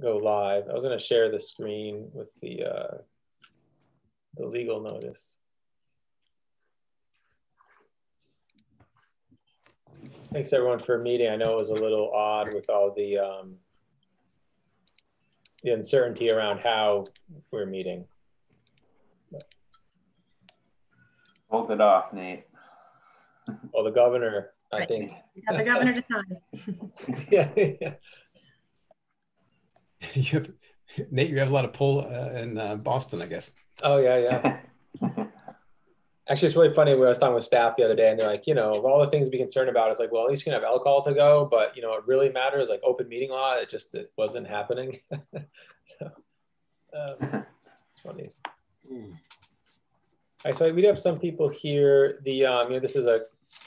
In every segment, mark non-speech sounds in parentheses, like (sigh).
go live. I was going to share the screen with the uh, the legal notice. Thanks everyone for meeting. I know it was a little odd with all the um, the uncertainty around how we're meeting. Hold it off, Nate. Well, the governor, I think. Got the governor to sign. yeah, yeah. You have, Nate, you have a lot of pull uh, in uh, Boston, I guess. Oh yeah, yeah. (laughs) Actually, it's really funny. When I was talking with staff the other day, and they're like, you know, of all the things to be concerned about, it's like, well, at least you can have alcohol to go, but you know, what really matters like open meeting law. It just it wasn't happening. (laughs) so um, it's funny. All right, so we do have some people here. The um, you know, this is a,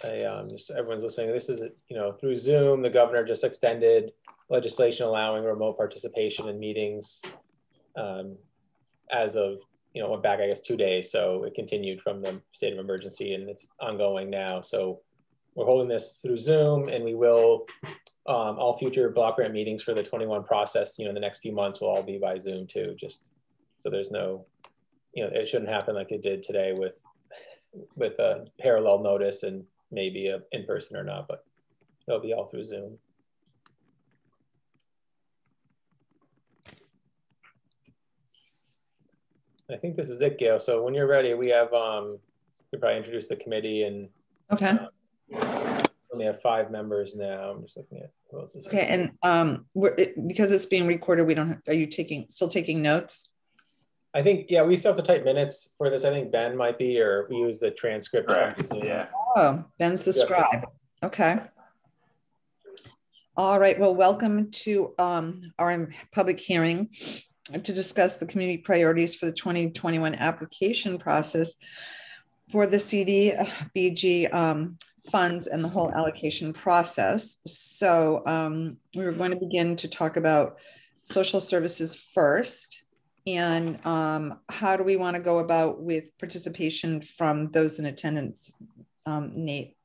a um, just everyone's listening. This is you know through Zoom. The governor just extended legislation allowing remote participation in meetings um, as of you know went back I guess two days. So it continued from the state of emergency and it's ongoing now. So we're holding this through Zoom, and we will um, all future block grant meetings for the 21 process. You know, in the next few months will all be by Zoom too. Just so there's no you know, it shouldn't happen like it did today with with a parallel notice and maybe a in person or not, but it'll be all through Zoom. I think this is it, Gail. So when you're ready, we have um, you probably introduce the committee and Okay. uh, only have five members now. I'm just looking at who else is Okay. And um, we're, it, because it's being recorded, we don't, are you taking, still taking notes? I think yeah, we still have to type minutes for this. I think Ben might be, or we use the transcript. from Correct. Yeah. Oh, Ben's the scribe. Okay. All right. Well, welcome to um, our public hearing to discuss the community priorities for the 2021 application process for the CDBG um, funds and the whole allocation process. So um, we are going to begin to talk about social services first. And um, how do we want to go about with participation from those in attendance? Um, Nate.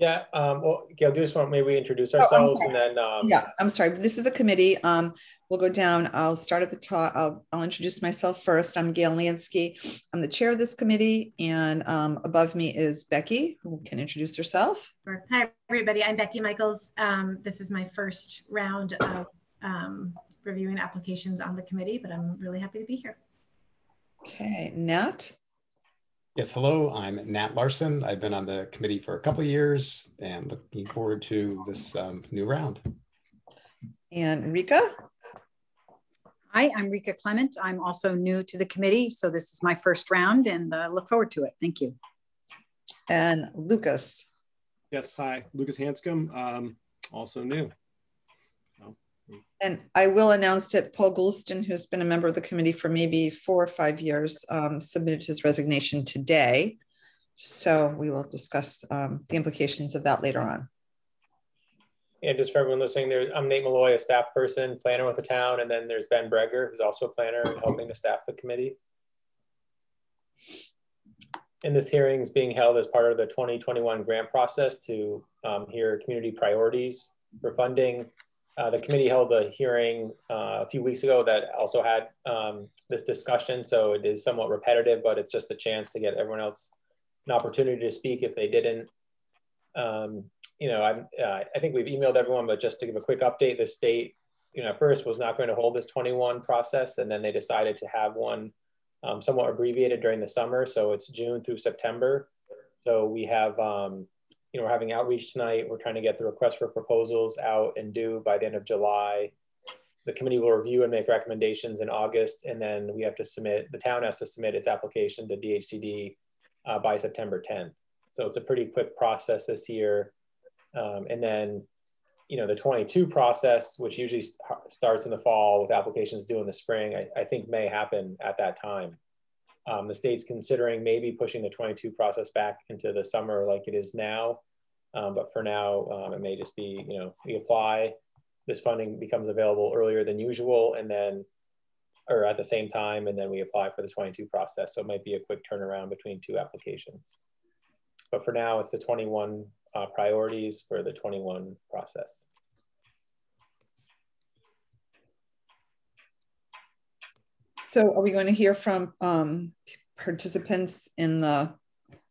Yeah. Um, well, Gail, do you just want maybe we introduce I'm ourselves sorry. and then um, Yeah, I'm sorry. This is the committee. Um, we'll go down. I'll start at the top. I'll, I'll introduce myself first. I'm Gail Lansky. I'm the chair of this committee. And um, above me is Becky, who can introduce herself. Hi, everybody. I'm Becky Michaels. Um, this is my first round of um, reviewing applications on the committee, but I'm really happy to be here. Okay, Nat. Yes, hello, I'm Nat Larson. I've been on the committee for a couple of years and looking forward to this um, new round. And Rika. Hi, I'm Rika Clement. I'm also new to the committee, so this is my first round and uh, look forward to it. Thank you. And Lucas. Yes, hi, Lucas Hanscom, um, also new. And I will announce that Paul Goulston, who's been a member of the committee for maybe four or five years, um, submitted his resignation today. So we will discuss um, the implications of that later on. And just for everyone listening, there, I'm Nate Malloy, a staff person, planner with the town, and then there's Ben Breger, who's also a planner helping to staff the committee. And this hearing is being held as part of the 2021 grant process to um, hear community priorities for funding. Uh, the committee held a hearing uh, a few weeks ago that also had um, this discussion, so it is somewhat repetitive, but it's just a chance to get everyone else an opportunity to speak if they didn't. Um, you know, I'm, uh, I think we've emailed everyone, but just to give a quick update, the state, you know, first was not going to hold this 21 process, and then they decided to have one um, somewhat abbreviated during the summer. So it's June through September. So we have, um, you know, we're having outreach tonight. We're trying to get the request for proposals out and due by the end of July. The committee will review and make recommendations in August, and then we have to submit, the town has to submit its application to DHCD uh, by September 10th. So it's a pretty quick process this year. Um, and then, you know, the 22 process, which usually st starts in the fall with applications due in the spring, I, I think may happen at that time. Um, the state's considering maybe pushing the 22 process back into the summer like it is now. Um, but for now, um, it may just be, you know, we apply, this funding becomes available earlier than usual, and then, or at the same time, and then we apply for the 22 process. So it might be a quick turnaround between two applications. But for now, it's the 21 uh, priorities for the 21 process. So are we going to hear from um, participants in the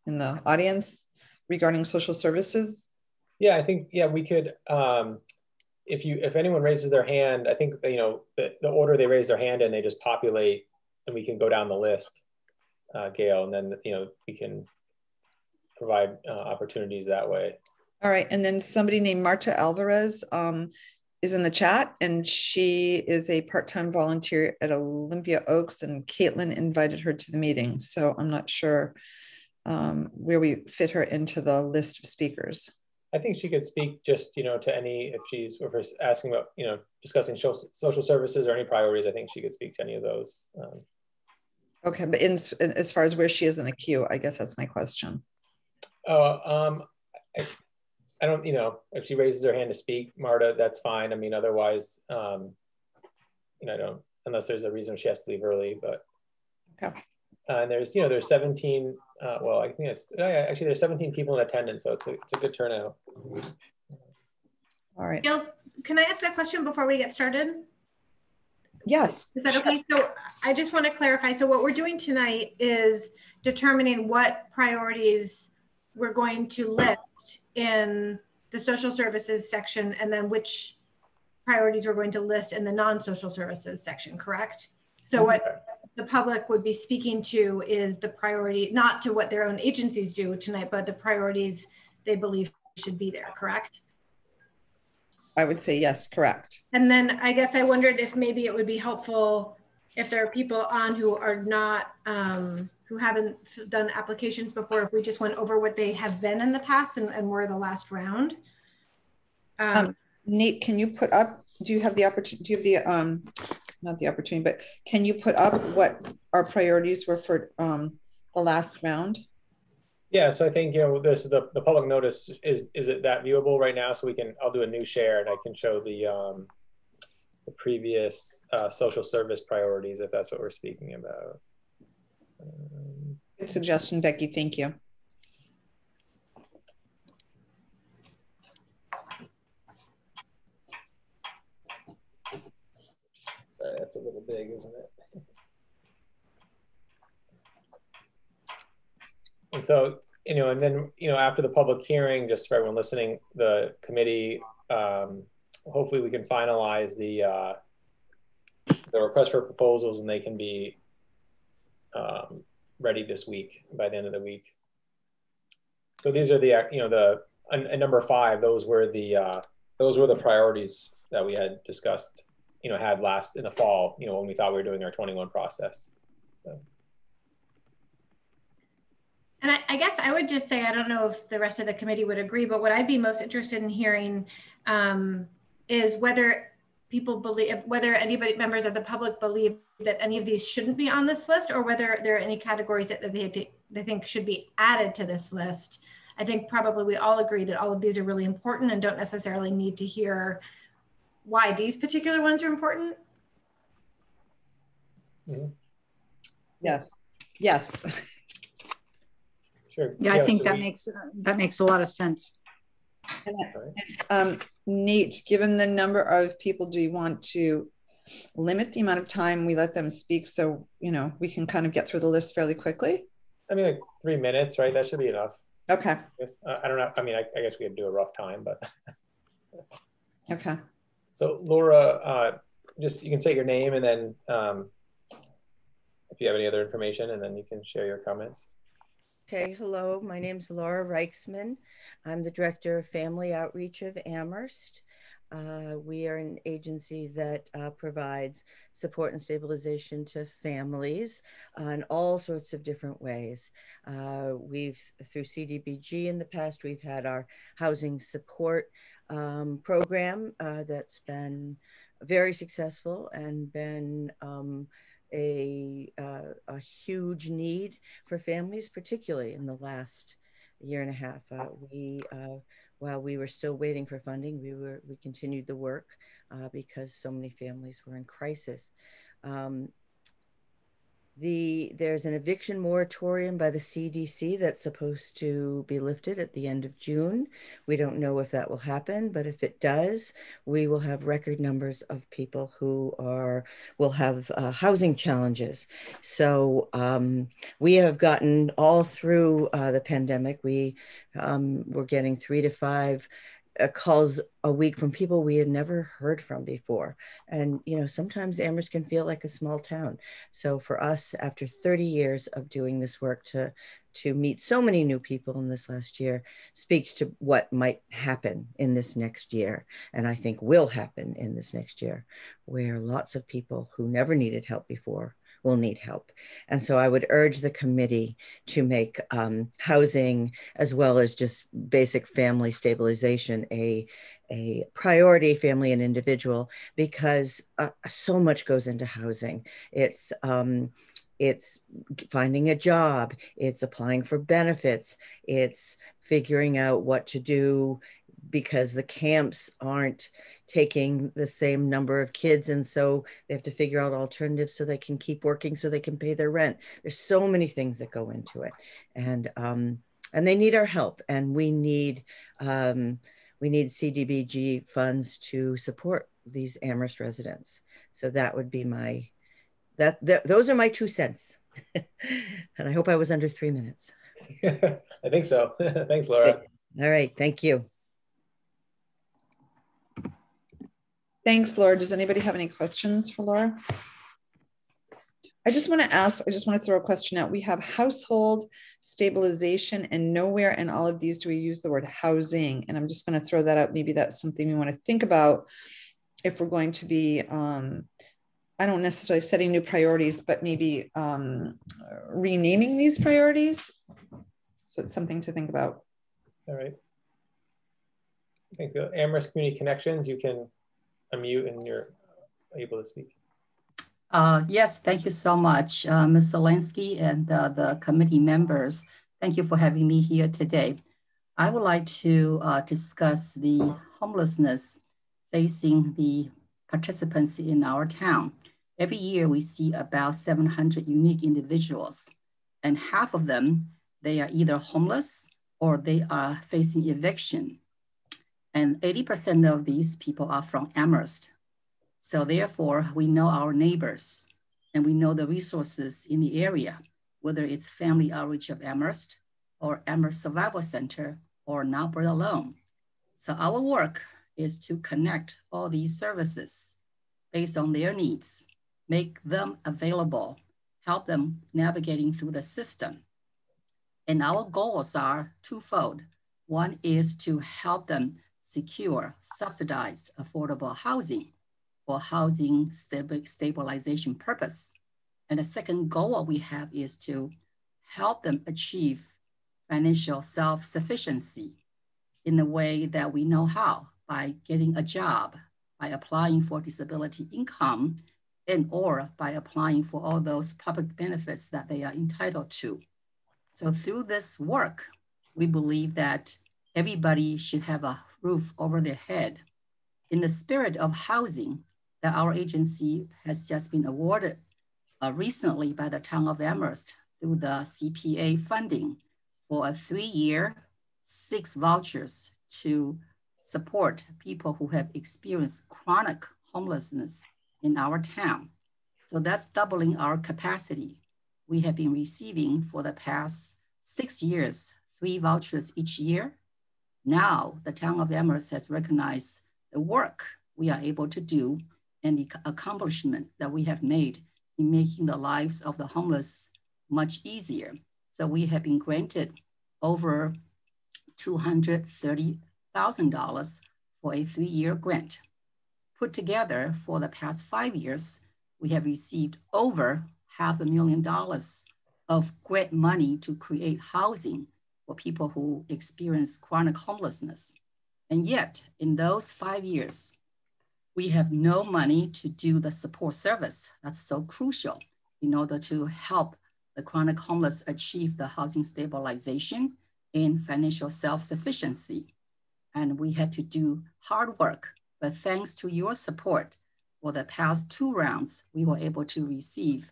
in the audience regarding social services? Yeah, I think yeah we could. Um, if you if anyone raises their hand, I think you know the, the order they raise their hand and they just populate, and we can go down the list, uh, Gail, and then you know we can provide uh, opportunities that way. All right, and then somebody named Marta Alvarez um, is in the chat, and she is a part-time volunteer at Olympia Oaks, and Caitlin invited her to the meeting. So I'm not sure um, where we fit her into the list of speakers. I think she could speak just, you know, to any, if she's if asking about, you know, discussing social services or any priorities, I think she could speak to any of those. Um, okay, but in, in, as far as where she is in the queue, I guess that's my question. Oh, um, I, I don't, you know, if she raises her hand to speak, Marta, that's fine. I mean, otherwise, um, you know, I don't, unless there's a reason she has to leave early, but. Okay. Uh, and there's, you know, there's 17, uh, well, I think it's, oh, yeah, actually there's 17 people in attendance, so it's a, it's a good turnout. All right. Gail, can I ask a question before we get started? Yes. Is that okay? So I just want to clarify. So what we're doing tonight is determining what priorities we're going to list in the social services section and then which priorities we're going to list in the non-social services section, correct? So what the public would be speaking to is the priority, not to what their own agencies do tonight, but the priorities they believe should be there, correct? I would say yes, correct. And then I guess I wondered if maybe it would be helpful if there are people on who are not, um, who haven't done applications before, if we just went over what they have been in the past and, and were the last round. Um, um, Nate, can you put up, do you have the opportunity, do you have the, um, not the opportunity, but can you put up what our priorities were for um, the last round? Yeah, so I think you know this the, the public notice is is it that viewable right now? So we can I'll do a new share and I can show the um, the previous uh, social service priorities if that's what we're speaking about. Good suggestion, Becky. Thank you. Sorry, that's a little big, isn't it? and so, you know, and then, you know, after the public hearing, just for everyone listening, the committee, um, hopefully we can finalize the, uh, the request for proposals and they can be um, ready this week by the end of the week. So these are the, you know, the, and, number five, those were the, uh, those were the priorities that we had discussed you know, had last in the fall, you know, when we thought we were doing our 21 process. So. And I, I, guess I would just say, I don't know if the rest of the committee would agree, but what I'd be most interested in hearing um, is whether people believe, whether anybody, members of the public believe that any of these shouldn't be on this list or whether there are any categories that they, th they think should be added to this list. I think probably we all agree that all of these are really important and don't necessarily need to hear why these particular ones are important? Mm -hmm. Yes. Yes. Sure. Yeah, I think that we... makes uh, that makes a lot of sense. And, um, Nate, given the number of people, do you want to limit the amount of time we let them speak so you know we can kind of get through the list fairly quickly? I mean, like three minutes, right? That should be enough. Okay. I, guess, uh, I don't know. I mean, I, I guess we could do a rough time, but. (laughs) okay. So Laura, uh, just you can say your name and then um, if you have any other information and then you can share your comments. Okay, hello, my name is Laura Reichsman. I'm the Director of Family Outreach of Amherst. Uh, we are an agency that uh, provides support and stabilization to families uh, in all sorts of different ways. Uh, we've, through CDBG in the past, we've had our housing support um, program uh, that's been very successful and been um, a, uh, a huge need for families, particularly in the last year and a half. Uh, we, uh, while we were still waiting for funding, we were we continued the work uh, because so many families were in crisis. Um, the there's an eviction moratorium by the CDC that's supposed to be lifted at the end of June. We don't know if that will happen, but if it does, we will have record numbers of people who are will have uh, housing challenges. So um, we have gotten all through uh, the pandemic. We um, were getting three to five Uh, calls a week from people we had never heard from before. And, you know, sometimes Amherst can feel like a small town. So for us, after 30 years of doing this work to, to meet so many new people in this last year speaks to what might happen in this next year. And I think will happen in this next year, where lots of people who never needed help before will need help. And so I would urge the committee to make um, housing as well as just basic family stabilization a, a priority, family and individual, because uh, so much goes into housing. It's um, it's finding a job, it's applying for benefits, it's figuring out what to do because the camps aren't taking the same number of kids and so they have to figure out alternatives so they can keep working so they can pay their rent. There's so many things that go into it. And um, and they need our help and we need um, we need cdbg funds to support these amherst residents. So that would be my that, that those are my two cents. (laughs) And i hope i was under three minutes. (laughs) I think so. (laughs) Thanks laura. All right. Thank you Thanks, Laura. Does anybody have any questions for Laura? I just want to ask, I just want to throw a question out. We have household stabilization, and nowhere in all of these do we use the word housing. And I'm just going to throw that out. Maybe that's something we want to think about if we're going to be, um, I don't necessarily setting new priorities, but maybe um, renaming these priorities. So it's something to think about. All right. Thanks. Amherst Community Connections, you can unmute and you're able to speak. Uh, yes, thank you so much, uh, Ms. Zelensky and uh, the committee members. Thank you for having me here today. I would like to uh, discuss the homelessness facing the participants in our town. Every year we see about 700 unique individuals and half of them, they are either homeless or they are facing eviction and 80% of these people are from Amherst. So therefore, we know our neighbors and we know the resources in the area, whether it's Family Outreach of Amherst or Amherst Survival Center or Not Alone. So our work is to connect all these services based on their needs, make them available, help them navigating through the system. And our goals are twofold. One is to help them secure, subsidized, affordable housing for housing stabilization purpose. And the second goal we have is to help them achieve financial self-sufficiency in the way that we know how, by getting a job, by applying for disability income, and or by applying for all those public benefits that they are entitled to. So through this work, we believe that everybody should have a roof over their head. In the spirit of housing that our agency has just been awarded uh, recently by the town of Amherst through the CPA funding for a three-year, six vouchers to support people who have experienced chronic homelessness in our town. So that's doubling our capacity. We have been receiving for the past six years, three vouchers each year now, the town of Amherst has recognized the work we are able to do and the accomplishment that we have made in making the lives of the homeless much easier. So we have been granted over $230,000 for a three-year grant. Put together for the past five years, we have received over half a million dollars of grant money to create housing for people who experience chronic homelessness. And yet, in those five years, we have no money to do the support service that's so crucial in order to help the chronic homeless achieve the housing stabilization and financial self-sufficiency. And we had to do hard work, but thanks to your support, for the past two rounds, we were able to receive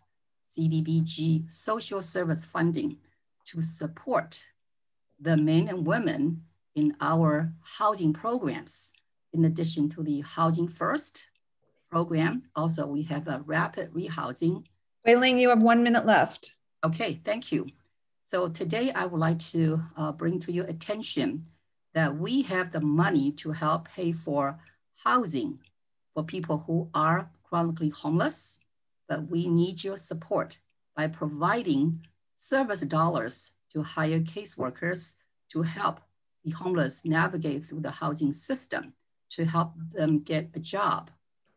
CDBG social service funding to support the men and women in our housing programs. In addition to the Housing First program, also we have a rapid rehousing. Wei Ling, you have one minute left. Okay, thank you. So today I would like to uh, bring to your attention that we have the money to help pay for housing for people who are chronically homeless, but we need your support by providing service dollars to hire caseworkers to help the homeless navigate through the housing system to help them get a job.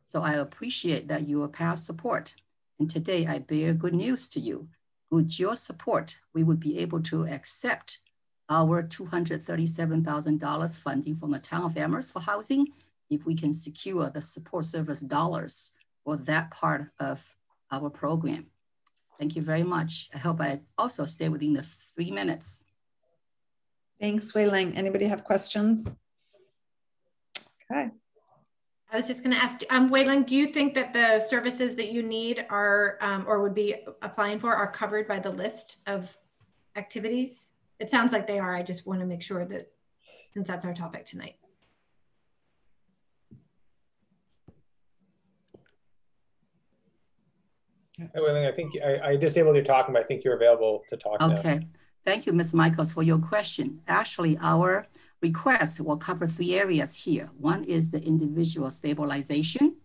So I appreciate that you are past support. And today I bear good news to you. With your support, we would be able to accept our $237,000 funding from the town of Amherst for housing if we can secure the support service dollars for that part of our program. Thank you very much. I hope I also stay within the three minutes. Thanks, Wei Ling. Anybody have questions? Okay. I was just going to ask, um, Wei Ling, do you think that the services that you need are um, or would be applying for are covered by the list of activities? It sounds like they are. I just want to make sure that since that's our topic tonight. Wei Ling, I think I, I disabled your talking, but I think you're available to talk Okay. Now. Thank you, Ms. Michaels, for your question. Actually, our request will cover three areas here. One is the individual stabilization.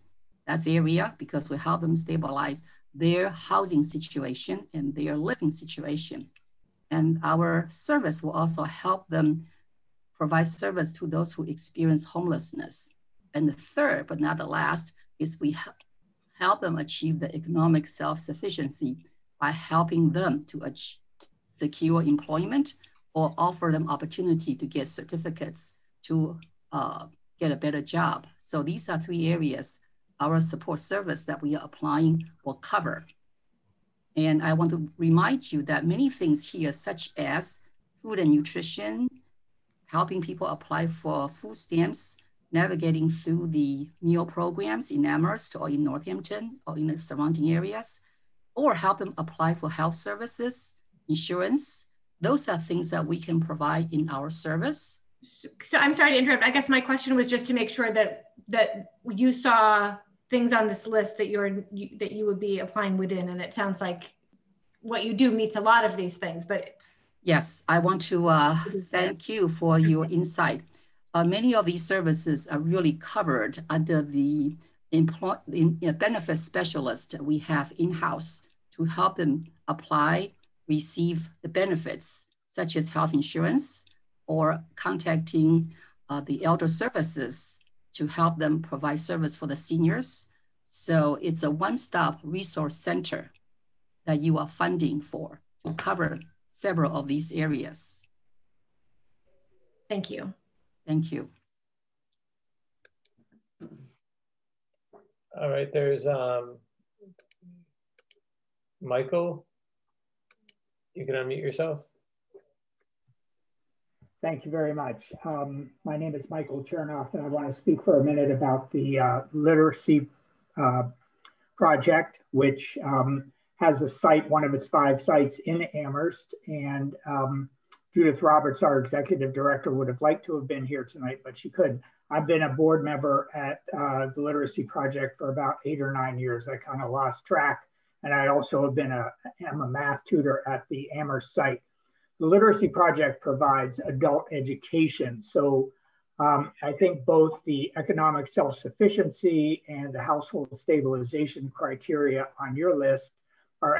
That's area because we help them stabilize their housing situation and their living situation. And our service will also help them provide service to those who experience homelessness. And the third, but not the last, is we help them achieve the economic self-sufficiency by helping them to achieve, secure employment or offer them opportunity to get certificates to uh, get a better job. So these are three areas our support service that we are applying will cover. And I want to remind you that many things here, such as food and nutrition, helping people apply for food stamps, navigating through the meal programs in Amherst or in Northampton or in the surrounding areas, or help them apply for health services, insurance. Those are things that we can provide in our service. So I'm sorry to interrupt. I guess my question was just to make sure that that you saw things on this list that you're you, that you would be applying within and it sounds like what you do meets a lot of these things but yes i want to uh, thank you for your insight uh, many of these services are really covered under the employ in, uh, benefit specialist we have in-house to help them apply receive the benefits such as health insurance or contacting uh, the elder services to help them provide service for the seniors. So it's a one-stop resource center that you are funding for to cover several of these areas. Thank you. Thank you. All right, there's um, Michael. You can unmute yourself. Thank you very much. Um, my name is Michael Chernoff, and I want to speak for a minute about the uh, literacy uh, project, which um, has a site, one of its five sites in Amherst. And um, Judith Roberts, our executive director, would have liked to have been here tonight, but she couldn't. I've been a board member at uh, the Literacy Project for about eight or nine years. I kind of lost track. And I also have been a, am a math tutor at the Amherst site the Literacy Project provides adult education. So um, I think both the economic self-sufficiency and the household stabilization criteria on your list are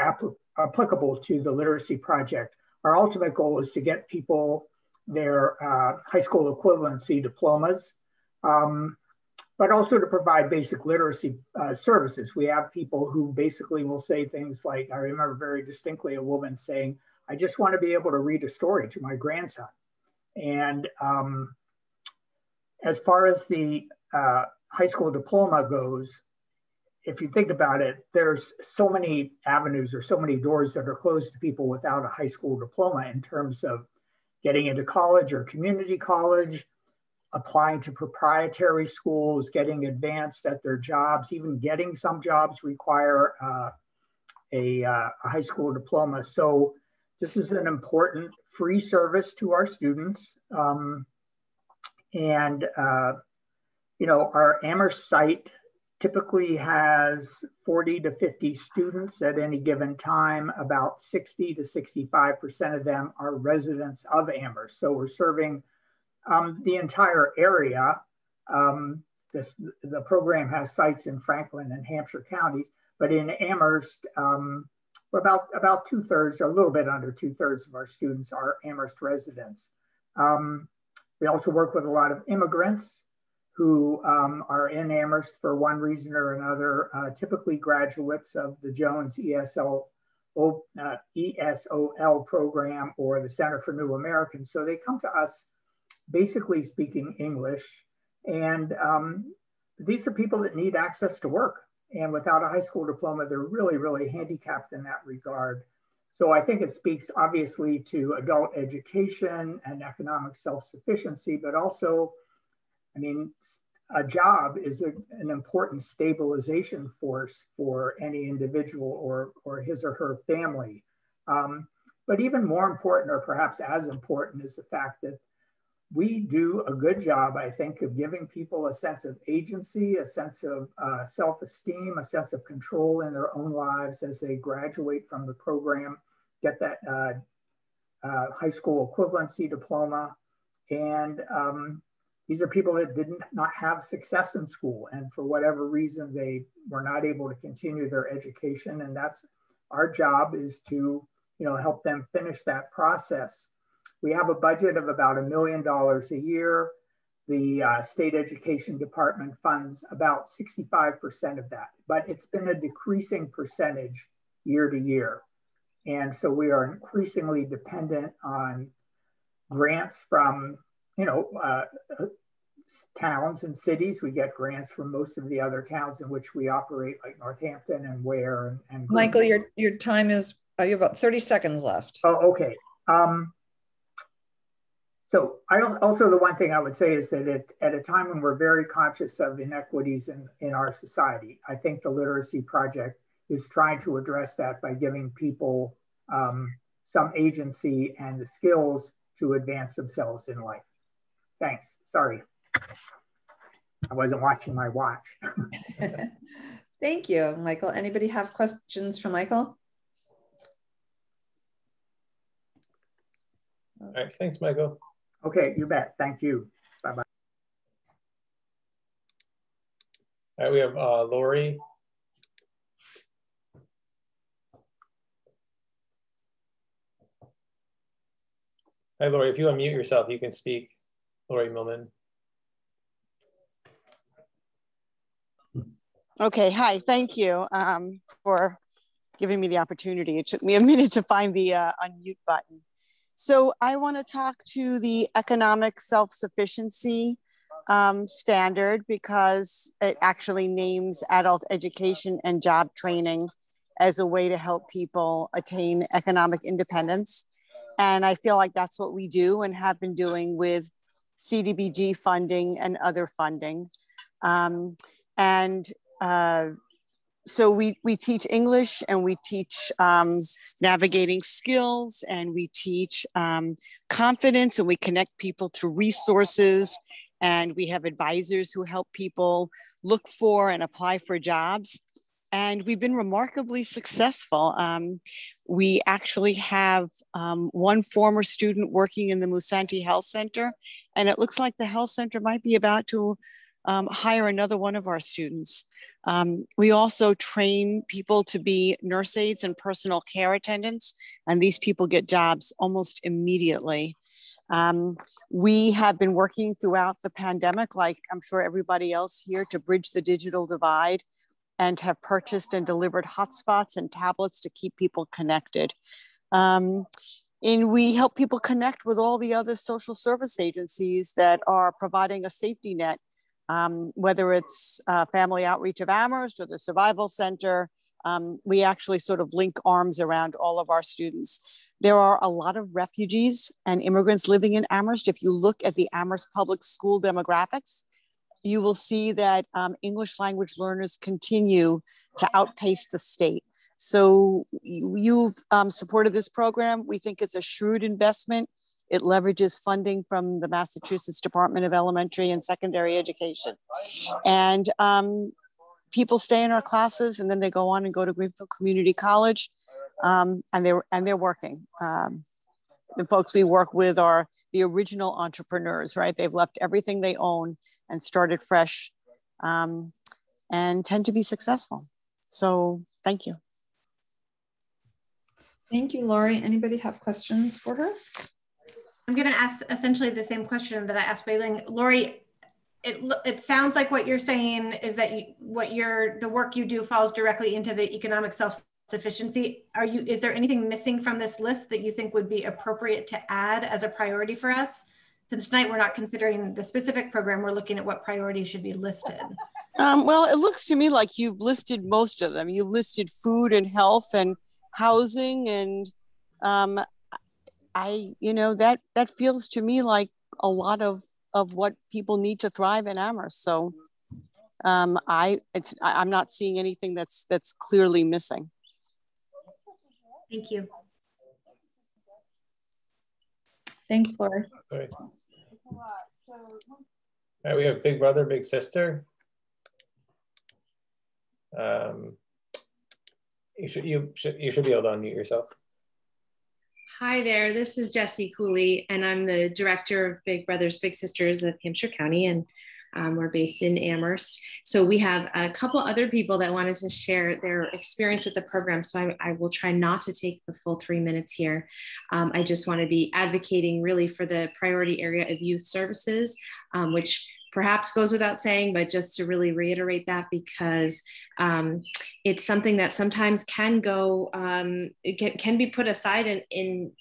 applicable to the Literacy Project. Our ultimate goal is to get people their uh, high school equivalency diplomas, um, but also to provide basic literacy uh, services. We have people who basically will say things like, I remember very distinctly a woman saying, I just want to be able to read a story to my grandson. And um, as far as the uh, high school diploma goes, if you think about it, there's so many avenues or so many doors that are closed to people without a high school diploma in terms of getting into college or community college, applying to proprietary schools, getting advanced at their jobs, even getting some jobs require uh, a, uh, a high school diploma. So this is an important free service to our students. Um, and, uh, you know, our Amherst site typically has 40 to 50 students at any given time. About 60 to 65% of them are residents of Amherst. So we're serving um, the entire area. Um, this, the program has sites in Franklin and Hampshire counties, but in Amherst, um, about, about two thirds, a little bit under two thirds of our students are Amherst residents. Um, we also work with a lot of immigrants who um, are in Amherst for one reason or another, uh, typically graduates of the Jones ESL, uh, ESOL program or the Center for New Americans. So they come to us basically speaking English. And um, these are people that need access to work. And without a high school diploma, they're really, really handicapped in that regard. So I think it speaks obviously to adult education and economic self-sufficiency, but also I mean, a job is a, an important stabilization force for any individual or, or his or her family. Um, but even more important, or perhaps as important, is the fact that we do a good job, I think, of giving people a sense of agency, a sense of uh, self esteem, a sense of control in their own lives as they graduate from the program, get that uh, uh, high school equivalency diploma. And um, these are people that did not not have success in school and for whatever reason they were not able to continue their education and that's our job is to you know help them finish that process we have a budget of about a million dollars a year the uh, state education department funds about 65% of that but it's been a decreasing percentage year to year and so we are increasingly dependent on grants from you know, uh, towns and cities. We get grants from most of the other towns in which we operate, like Northampton and Ware and, and Michael, your your time is uh, you have about 30 seconds left. Oh, okay. Um, so I also the one thing I would say is that it, at a time when we're very conscious of inequities in, in our society, I think the Literacy Project is trying to address that by giving people um, some agency and the skills to advance themselves in life. Thanks. Sorry. I wasn't watching my watch. (laughs) Thank you, Michael. Anybody have questions for Michael? All right, thanks, Michael. Okay, you bet. Thank you. Bye-bye. All right, we have uh, Lori. Hi, Lori, if you unmute yourself, you can speak. Lori Millman. Okay, hi, thank you um, for giving me the opportunity. It took me a minute to find the uh, unmute button. So I want to talk to the economic self-sufficiency um, standard because it actually names adult education and job training as a way to help people attain economic independence. And I feel like that's what we do and have been doing with CDBG funding and other funding. Um, and uh, so we, we teach English and we teach um, navigating skills and we teach um, confidence and we connect people to resources and we have advisors who help people look for and apply for jobs. And we've been remarkably successful. Um, we actually have um, one former student working in the Musanti Health Center, and it looks like the health center might be about to um, hire another one of our students. Um, we also train people to be nurse aides and personal care attendants, and these people get jobs almost immediately. Um, we have been working throughout the pandemic, like I'm sure everybody else here, to bridge the digital divide and have purchased and delivered hotspots and tablets to keep people connected. Um, and we help people connect with all the other social service agencies that are providing a safety net, um, whether it's uh, Family Outreach of Amherst or the Survival Center. Um, we actually sort of link arms around all of our students. There are a lot of refugees and immigrants living in Amherst. If you look at the Amherst Public School demographics, you will see that um, English language learners continue to outpace the state. So you've um, supported this program. We think it's a shrewd investment. It leverages funding from the Massachusetts Department of Elementary and Secondary Education. And um, people stay in our classes and then they go on and go to Greenfield Community College um, and they're and they're working. Um, the folks we work with are the original entrepreneurs, right? They've left everything they own and started fresh um, and tend to be successful. So thank you. Thank you, Laurie. Anybody have questions for her? I'm going to ask essentially the same question that I asked Wei-Ling. Lori, it, it sounds like what you're saying is that you, what the work you do falls directly into the economic self sufficiency. Are you is there anything missing from this list that you think would be appropriate to add as a priority for us? Since tonight we're not considering the specific program, we're looking at what priorities should be listed. (laughs) Um, well, it looks to me like you've listed most of them. You've listed food and health and housing and um, I, you know, that that feels to me like a lot of of what people need to thrive in Amherst. So um, I, it's, I'm not seeing anything that's that's clearly missing. Thank you. Thanks, Laura. All right. All right, we have big brother, big sister. Um, you should you should you should be able to unmute yourself. Hi there, this is Jessie Cooley, and I'm the director of Big Brothers Big Sisters of Hampshire County, and um, we're based in Amherst. So we have a couple other people that wanted to share their experience with the program. So I, I will try not to take the full three minutes here. Um, I just want to be advocating really for the priority area of youth services, um, which perhaps goes without saying, but just to really reiterate that because um, it's something that sometimes can go, um, can, can be put aside in, in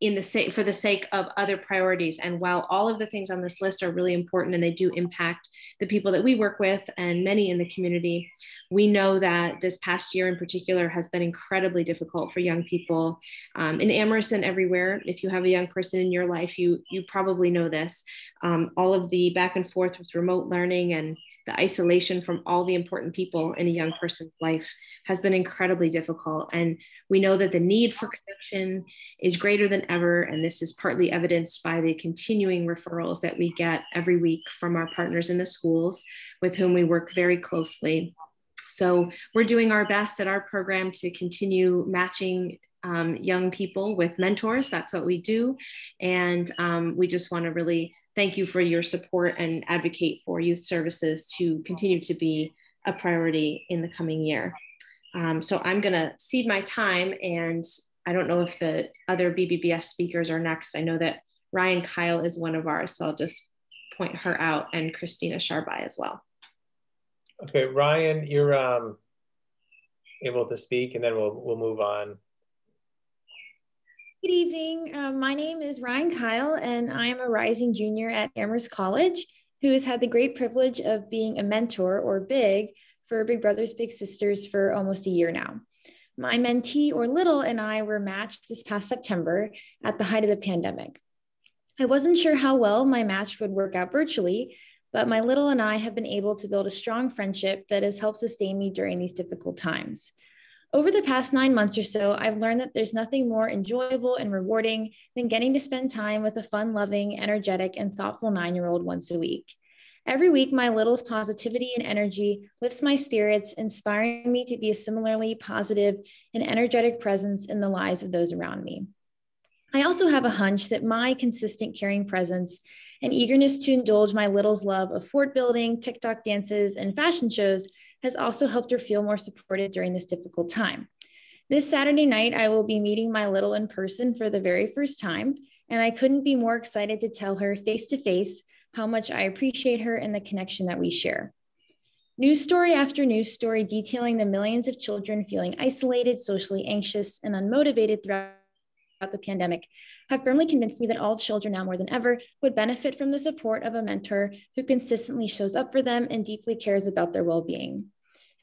in the sake for the sake of other priorities. And while all of the things on this list are really important and they do impact the people that we work with and many in the community we know that this past year in particular has been incredibly difficult for young people. Um, in amherst and everywhere if you have a young person in your life you you probably know this. Um, all of the back and forth with remote learning and the isolation from all the important people in a young person's life has been incredibly difficult. And we know that the need for connection is greater than ever. And this is partly evidenced by the continuing referrals that we get every week from our partners in the schools with whom we work very closely. So we're doing our best at our program to continue matching um, young people with mentors. That's what we do. And um, we just want to really thank you for your support and advocate for youth services to continue to be a priority in the coming year. Um, so I'm going to cede my time and I don't know if the other BBBS speakers are next. I know that Ryan Kyle is one of ours, so I'll just point her out and Christina Sharby as well. Okay, Ryan, you're um, able to speak and then we'll, we'll move on. Good evening. Uh, my name is Ryan Kyle, and I am a rising junior at Amherst College who has had the great privilege of being a mentor or big for Big Brothers Big Sisters for almost a year now. My mentee or little and I were matched this past September at the height of the pandemic. I wasn't sure how well my match would work out virtually, but my little and I have been able to build a strong friendship that has helped sustain me during these difficult times. Over the past nine months or so, I've learned that there's nothing more enjoyable and rewarding than getting to spend time with a fun loving, energetic, and thoughtful nine year old once a week. Every week, my little's positivity and energy lifts my spirits, inspiring me to be a similarly positive and energetic presence in the lives of those around me. I also have a hunch that my consistent caring presence and eagerness to indulge my little's love of fort building, TikTok dances, and fashion shows has also helped her feel more supported during this difficult time. This Saturday night, I will be meeting my little in person for the very first time, and I couldn't be more excited to tell her face to face how much I appreciate her and the connection that we share. News story after news story detailing the millions of children feeling isolated, socially anxious, and unmotivated throughout the pandemic have firmly convinced me that all children now more than ever would benefit from the support of a mentor who consistently shows up for them and deeply cares about their well being.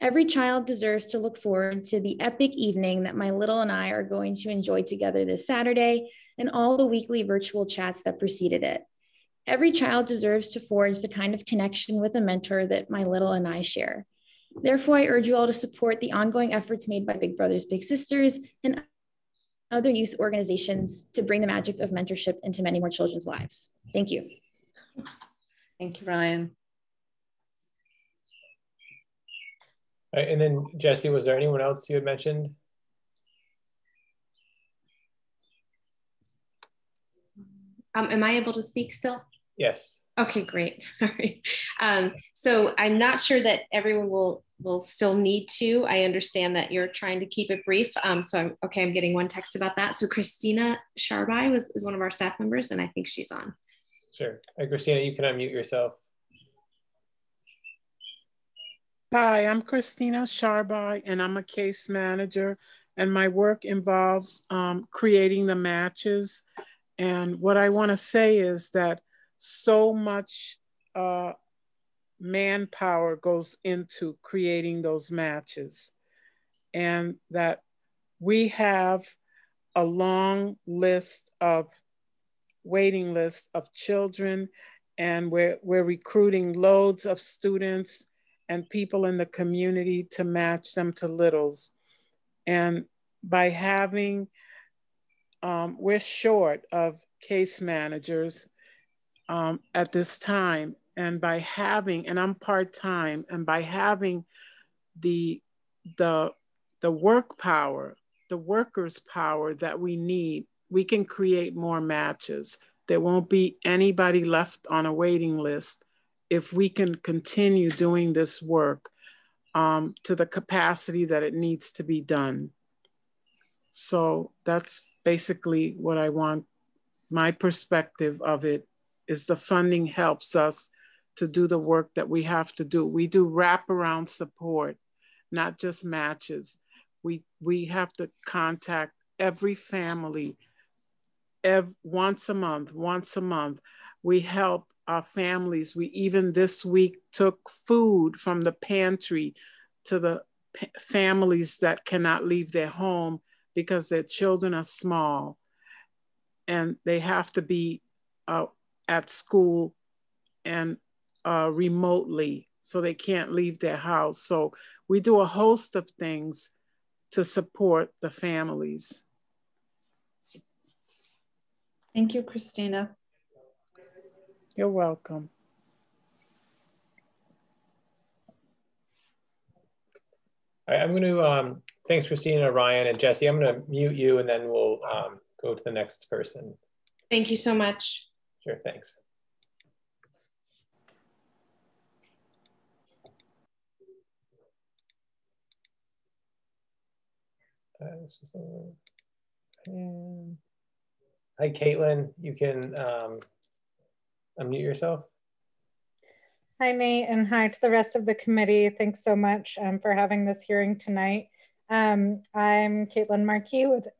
Every child deserves to look forward to the epic evening that my little and I are going to enjoy together this Saturday and all the weekly virtual chats that preceded it. Every child deserves to forge the kind of connection with a mentor that my little and I share. Therefore, I urge you all to support the ongoing efforts made by Big Brothers Big Sisters and other youth organizations to bring the magic of mentorship into many more children's lives. Thank you. Thank you, Ryan. Right, and then Jesse, was there anyone else you had mentioned? Um, am I able to speak still? Yes. Okay, great. (laughs) Sorry. Um, so I'm not sure that everyone will will still need to. I understand that you're trying to keep it brief. Um, so I'm okay. I'm getting one text about that. So Christina Sharbai was is one of our staff members, and I think she's on. Sure. Hey, Christina, you can unmute yourself. Hi, I'm Christina Sharbai, and I'm a case manager. And my work involves um, creating the matches. And what I want to say is that so much uh, manpower goes into creating those matches, and that we have a long list of waiting list of children, and we're, we're recruiting loads of students and people in the community to match them to littles. And by having, um, we're short of case managers um, at this time. And by having, and I'm part-time, and by having the, the, the work power, the workers' power that we need, we can create more matches. There won't be anybody left on a waiting list if we can continue doing this work um, to the capacity that it needs to be done. So that's basically what I want. My perspective of it is the funding helps us to do the work that we have to do. We do wraparound support, not just matches. We, we have to contact every family ev- once a month, once a month. We help our families. We even this week took food from the pantry to the families that cannot leave their home because their children are small and they have to be uh, at school and uh, remotely, so they can't leave their house. So we do a host of things to support the families. Thank you, Christina. You're welcome. All right, I'm going to, um, thanks Christina, Ryan, and Jesse. I'm going to mute you and then we'll um, go to the next person. Thank you so much. Sure, thanks. Uh, hi, Caitlin. You can um, unmute yourself. Hi, Nate, and hi to the rest of the committee. Thanks so much um, for having this hearing tonight. Um, I'm Caitlin Marquis with, (clears throat)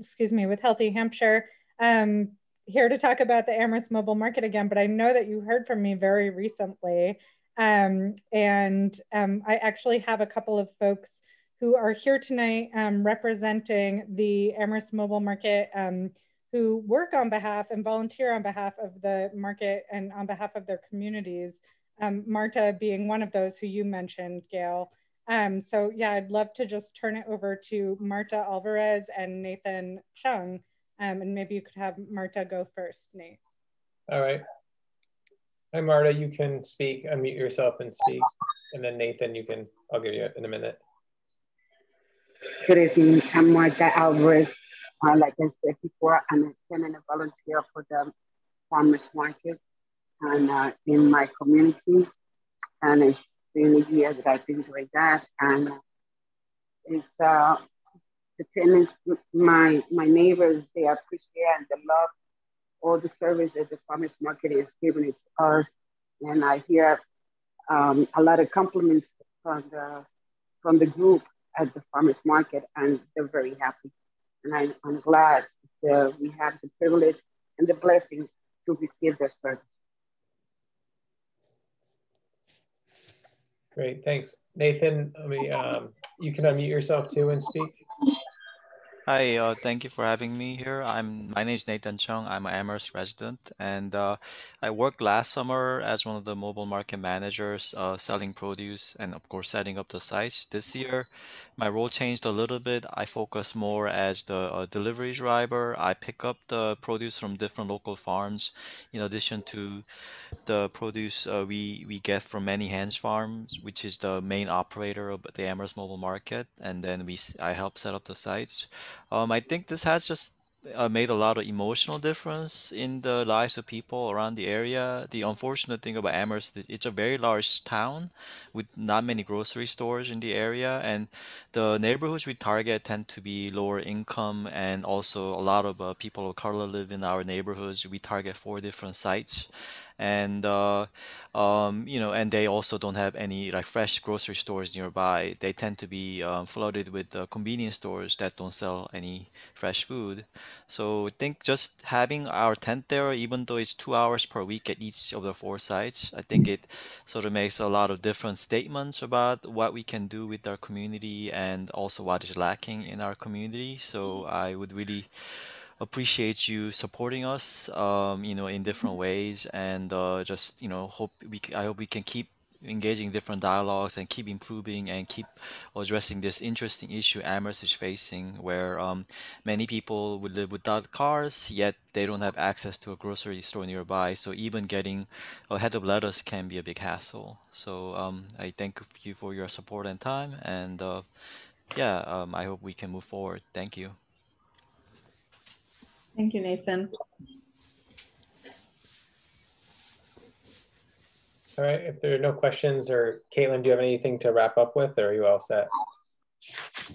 excuse me, with Healthy Hampshire. Um, here to talk about the Amherst Mobile Market again, but I know that you heard from me very recently. Um, and um, I actually have a couple of folks who are here tonight um, representing the Amherst Mobile Market um, who work on behalf and volunteer on behalf of the market and on behalf of their communities. Um, Marta being one of those who you mentioned, Gail. Um, so yeah, I'd love to just turn it over to Marta Alvarez and Nathan Chung. Um, and maybe you could have Marta go first, Nate. All right. Hi, Marta, you can speak, unmute yourself and speak. And then Nathan, you can, I'll give you it in a minute. Good evening, I'm Marta Alvarez. Uh, like I said before, I'm a tenant volunteer for the farmers market and uh, in my community. And it's been a year that I've been doing that. And it's uh, the tenants, my, my neighbors, they appreciate and they love all the service that the farmers market is giving to us. And I hear um, a lot of compliments from the, from the group at the farmers market and they're very happy. And I, I'm glad that we have the privilege and the blessing to receive this service. Great, thanks. Nathan, I mean, um, you can unmute yourself too and speak. Hi, uh, thank you for having me here. I'm my name is Nathan Chung. I'm an Amherst resident, and uh, I worked last summer as one of the mobile market managers, uh, selling produce and of course setting up the sites. This year, my role changed a little bit. I focus more as the uh, delivery driver. I pick up the produce from different local farms, in addition to the produce uh, we we get from Many Hands Farms, which is the main operator of the Amherst Mobile Market, and then we I help set up the sites. Um, I think this has just uh, made a lot of emotional difference in the lives of people around the area. The unfortunate thing about Amherst, it- it's a very large town with not many grocery stores in the area, and the neighborhoods we target tend to be lower income, and also a lot of uh, people of color live in our neighborhoods. We target four different sites, and uh, um, you know, and they also don't have any like fresh grocery stores nearby. They tend to be um, flooded with uh, convenience stores that don't sell any fresh food. So I think just having our tent there, even though it's two hours per week at each of the four sites, I think it sort of makes a lot of different statements about what we can do with our community and also what is lacking in our community. So I would really appreciate you supporting us, um, you know, in different (laughs) ways, and uh, just you know, hope we I hope we can keep engaging different dialogues and keep improving and keep addressing this interesting issue Amherst is facing, where um, many people would live without cars, yet they don't have access to a grocery store nearby. So even getting a head of lettuce can be a big hassle. So um, I thank you for your support and time, and uh, yeah, um, I hope we can move forward. Thank you. Thank you, Nathan. All right, if there are no questions or Caitlin, do you have anything to wrap up with or are you all set?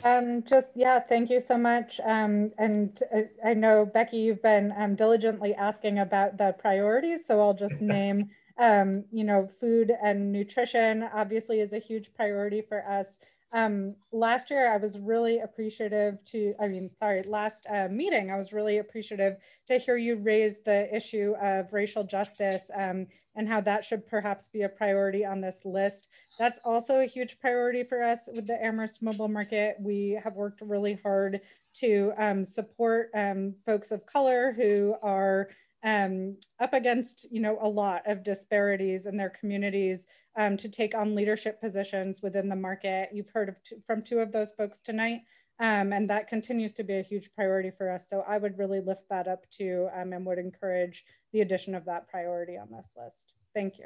Um, just, yeah, thank you so much. Um, and uh, I know, Becky, you've been um, diligently asking about the priorities, so I'll just (laughs) name, um, you know, food and nutrition obviously is a huge priority for us. Um, last year, I was really appreciative to, I mean, sorry, last uh, meeting, I was really appreciative to hear you raise the issue of racial justice um, and how that should perhaps be a priority on this list. That's also a huge priority for us with the Amherst Mobile Market. We have worked really hard to um, support um, folks of color who are um, up against, you know, a lot of disparities in their communities um, to take on leadership positions within the market. You've heard of from two of those folks tonight, um, and that continues to be a huge priority for us. So I would really lift that up too um, and would encourage the addition of that priority on this list. Thank you.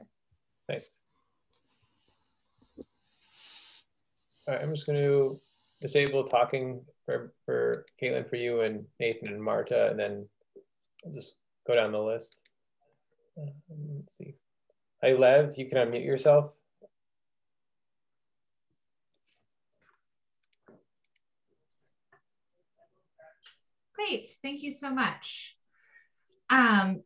Thanks. All right, I'm just going to disable talking for, for Caitlin, for you and Nathan and Marta, and then I'll just go down the list. Um, let's see. Hi, Lev, you can unmute yourself. Great, thank you so much. Um,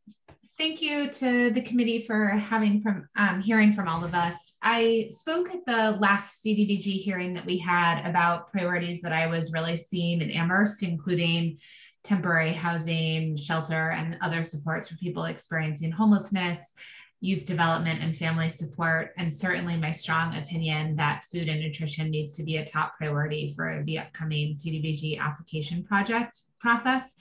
thank you to the committee for having from um, hearing from all of us. I spoke at the last CDBG hearing that we had about priorities that I was really seeing in Amherst, including temporary housing, shelter, and other supports for people experiencing homelessness, youth development, and family support. And certainly my strong opinion that food and nutrition needs to be a top priority for the upcoming CDBG application project process.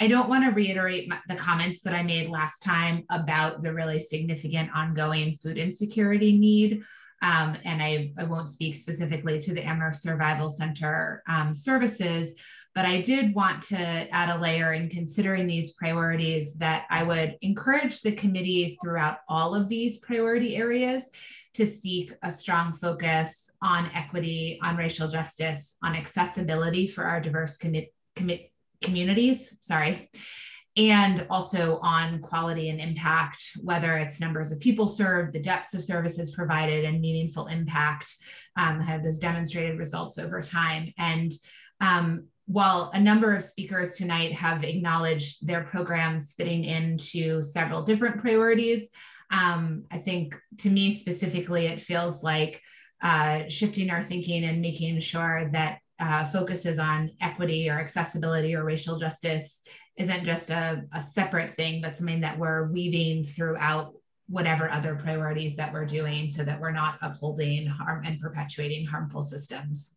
I don't want to reiterate the comments that I made last time about the really significant ongoing food insecurity need. Um, and I, I, won't speak specifically to the Amherst Survival Center um, services, but I did want to add a layer in considering these priorities that I would encourage the committee throughout all of these priority areas to seek a strong focus on equity, on racial justice, on accessibility for our diverse commit, commit, communities, sorry, and also on quality and impact, whether it's numbers of people served, the depths of services provided, and meaningful impact, um, have those demonstrated results over time. And um, while a number of speakers tonight have acknowledged their programs fitting into several different priorities, um, I think to me specifically, it feels like uh, shifting our thinking and making sure that uh, focuses on equity or accessibility or racial justice isn't just a, a separate thing, but something that we're weaving throughout whatever other priorities that we're doing so that we're not upholding harm and perpetuating harmful systems.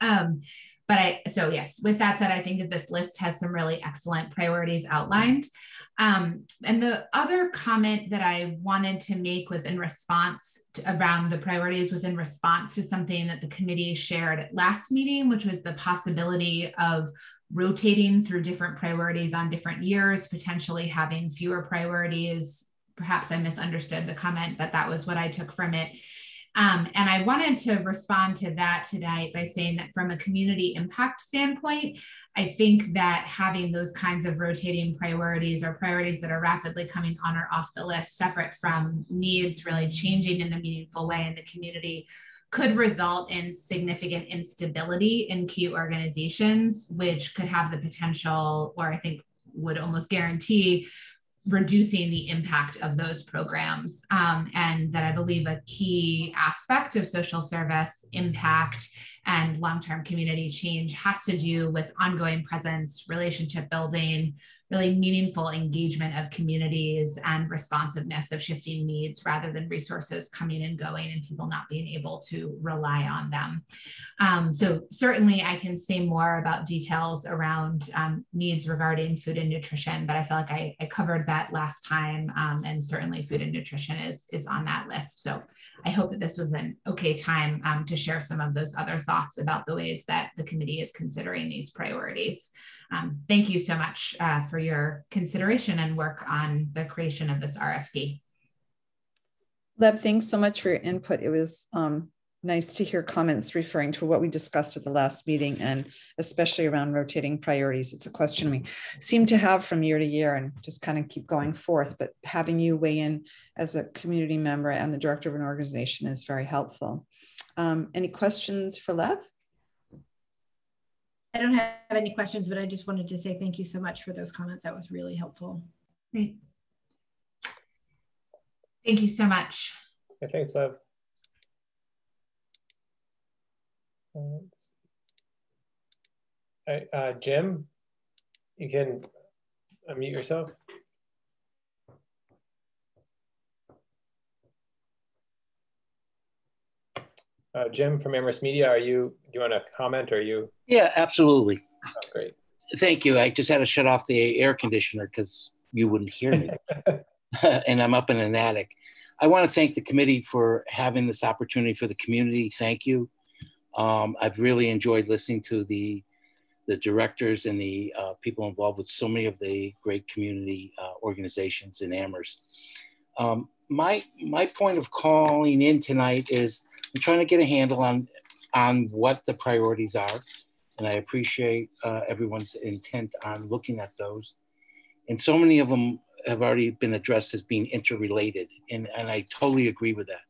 Um, but I, so yes, with that said, I think that this list has some really excellent priorities outlined. Um, and the other comment that I wanted to make was in response to, around the priorities was in response to something that the committee shared at last meeting, which was the possibility of rotating through different priorities on different years, potentially having fewer priorities. Perhaps I misunderstood the comment, but that was what I took from it. Um, and I wanted to respond to that tonight by saying that from a community impact standpoint, I think that having those kinds of rotating priorities or priorities that are rapidly coming on or off the list, separate from needs really changing in a meaningful way in the community, could result in significant instability in key organizations, which could have the potential, or I think would almost guarantee reducing the impact of those programs. Um, and that I believe a key aspect of social service impact and long term community change has to do with ongoing presence, relationship building, really meaningful engagement of communities and responsiveness of shifting needs rather than resources coming and going and people not being able to rely on them. Um, so certainly I can say more about details around um, needs regarding food and nutrition, but I feel like I, I covered that last time um, and certainly food and nutrition is, is on that list. So I hope that this was an okay time um, to share some of those other thoughts about the ways that the committee is considering these priorities. Um, thank you so much uh, for your consideration and work on the creation of this RFP. Lev, thanks so much for your input. It was um, nice to hear comments referring to what we discussed at the last meeting and especially around rotating priorities. It's a question we seem to have from year to year and just kind of keep going forth, but having you weigh in as a community member and the director of an organization is very helpful. Um, any questions for Lev? I don't have any questions, but I just wanted to say thank you so much for those comments. That was really helpful. Great. Thank you so much. Yeah, thanks, Lev. Uh, uh, Jim, you can unmute yourself. Uh, Jim from Amherst Media, are you, do you want to comment or are you? Yeah, absolutely. Oh, great. Thank you. I just had to shut off the air conditioner because you wouldn't hear me. (laughs) (laughs) and I'm up in an attic. I want to thank the committee for having this opportunity for the community. Thank you. Um, I've really enjoyed listening to the the directors and the uh, people involved with so many of the great community uh, organizations in Amherst. Um, my my point of calling in tonight is I'm trying to get a handle on on what the priorities are, and I appreciate uh, everyone's intent on looking at those. And so many of them have already been addressed as being interrelated, and, and I totally agree with that.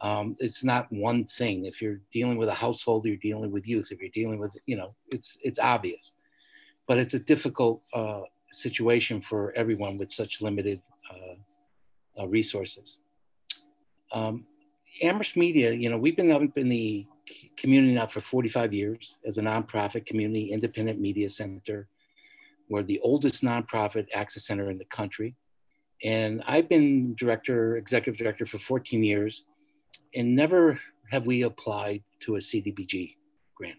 Um, it's not one thing. If you're dealing with a household, you're dealing with youth. If you're dealing with, you know, it's it's obvious, but it's a difficult uh, situation for everyone with such limited uh, uh, resources. Um, Amherst Media, you know, we've been up in the community now for 45 years as a nonprofit community independent media center. We're the oldest nonprofit access center in the country. And I've been director, executive director for 14 years, and never have we applied to a CDBG grant.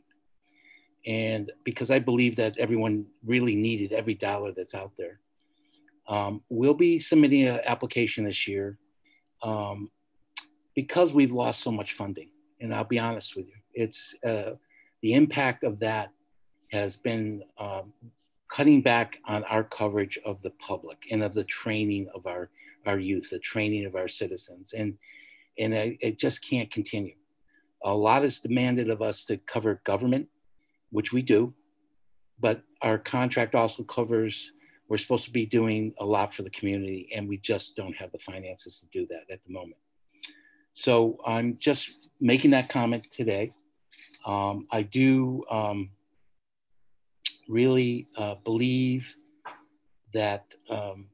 And because I believe that everyone really needed every dollar that's out there. Um, we'll be submitting an application this year. Um, because we've lost so much funding. And I'll be honest with you, it's uh, the impact of that has been um, cutting back on our coverage of the public and of the training of our, our youth, the training of our citizens. And, and it, just can't continue. A lot is demanded of us to cover government, which we do, but our contract also covers, we're supposed to be doing a lot for the community, and we just don't have the finances to do that at the moment. So I'm just making that comment today. Um, I do um, really uh, believe that um,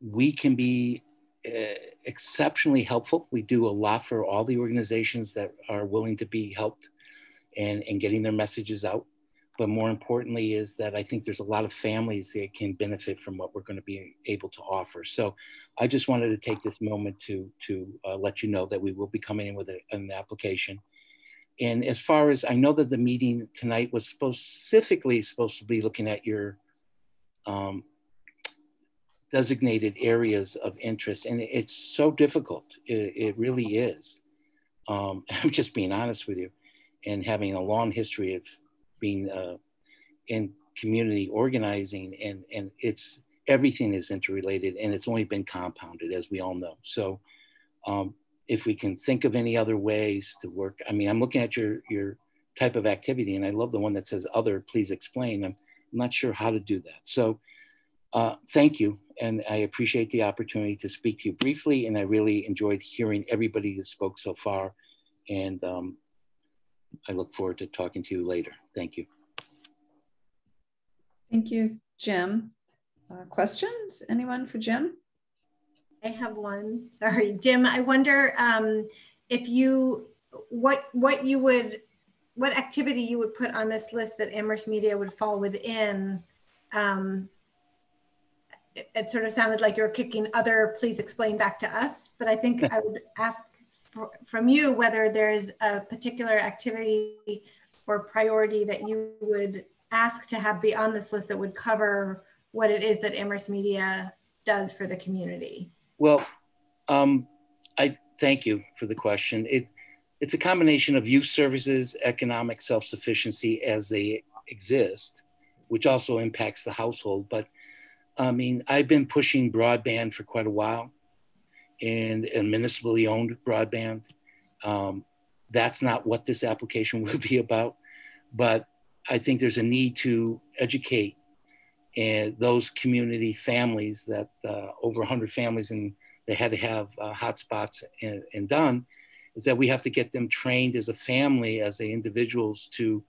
we can be uh, exceptionally helpful. We do a lot for all the organizations that are willing to be helped and, and getting their messages out but more importantly is that I think there's a lot of families that can benefit from what we're going to be able to offer. So I just wanted to take this moment to, to uh, let you know that we will be coming in with a, an application. and as far as I know that the meeting tonight was specifically supposed to be looking at your um, designated areas of interest. And it's so difficult. It, it really is. Um, (laughs) I'm just being honest with you and having a long history of being uh, in community organizing and, and it's everything is interrelated and it's only been compounded as we all know. So um, if we can think of any other ways to work, I mean, I'm looking at your, your type of activity and I love the one that says other, please explain. I'm, I'm not sure how to do that. So uh, thank you. And I appreciate the opportunity to speak to you briefly. And I really enjoyed hearing everybody that spoke so far. And um, I look forward to talking to you later. Thank you. Thank you, Jim. Uh, questions? Anyone for Jim? I have one. Sorry, Jim. I wonder um, if you what what you would what activity you would put on this list that Amherst Media would fall within. Um, it, sort of sounded like you're kicking other. Please explain back to us. But I think I would ask for, from you whether there's a particular activity or priority that you would ask to have be on this list that would cover what it is that Amherst Media does for the community. Well, um, I thank you for the question. It, it's a combination of youth services, economic self-sufficiency as they exist, which also impacts the household. But I mean, I've been pushing broadband for quite a while and, and municipally owned broadband. Um, that's not what this application (laughs) will be about, but I think there's a need to educate and those community families that uh, over 100 families and they had to have uh, hotspots and, and, done is that we have to get them trained as a family as the individuals to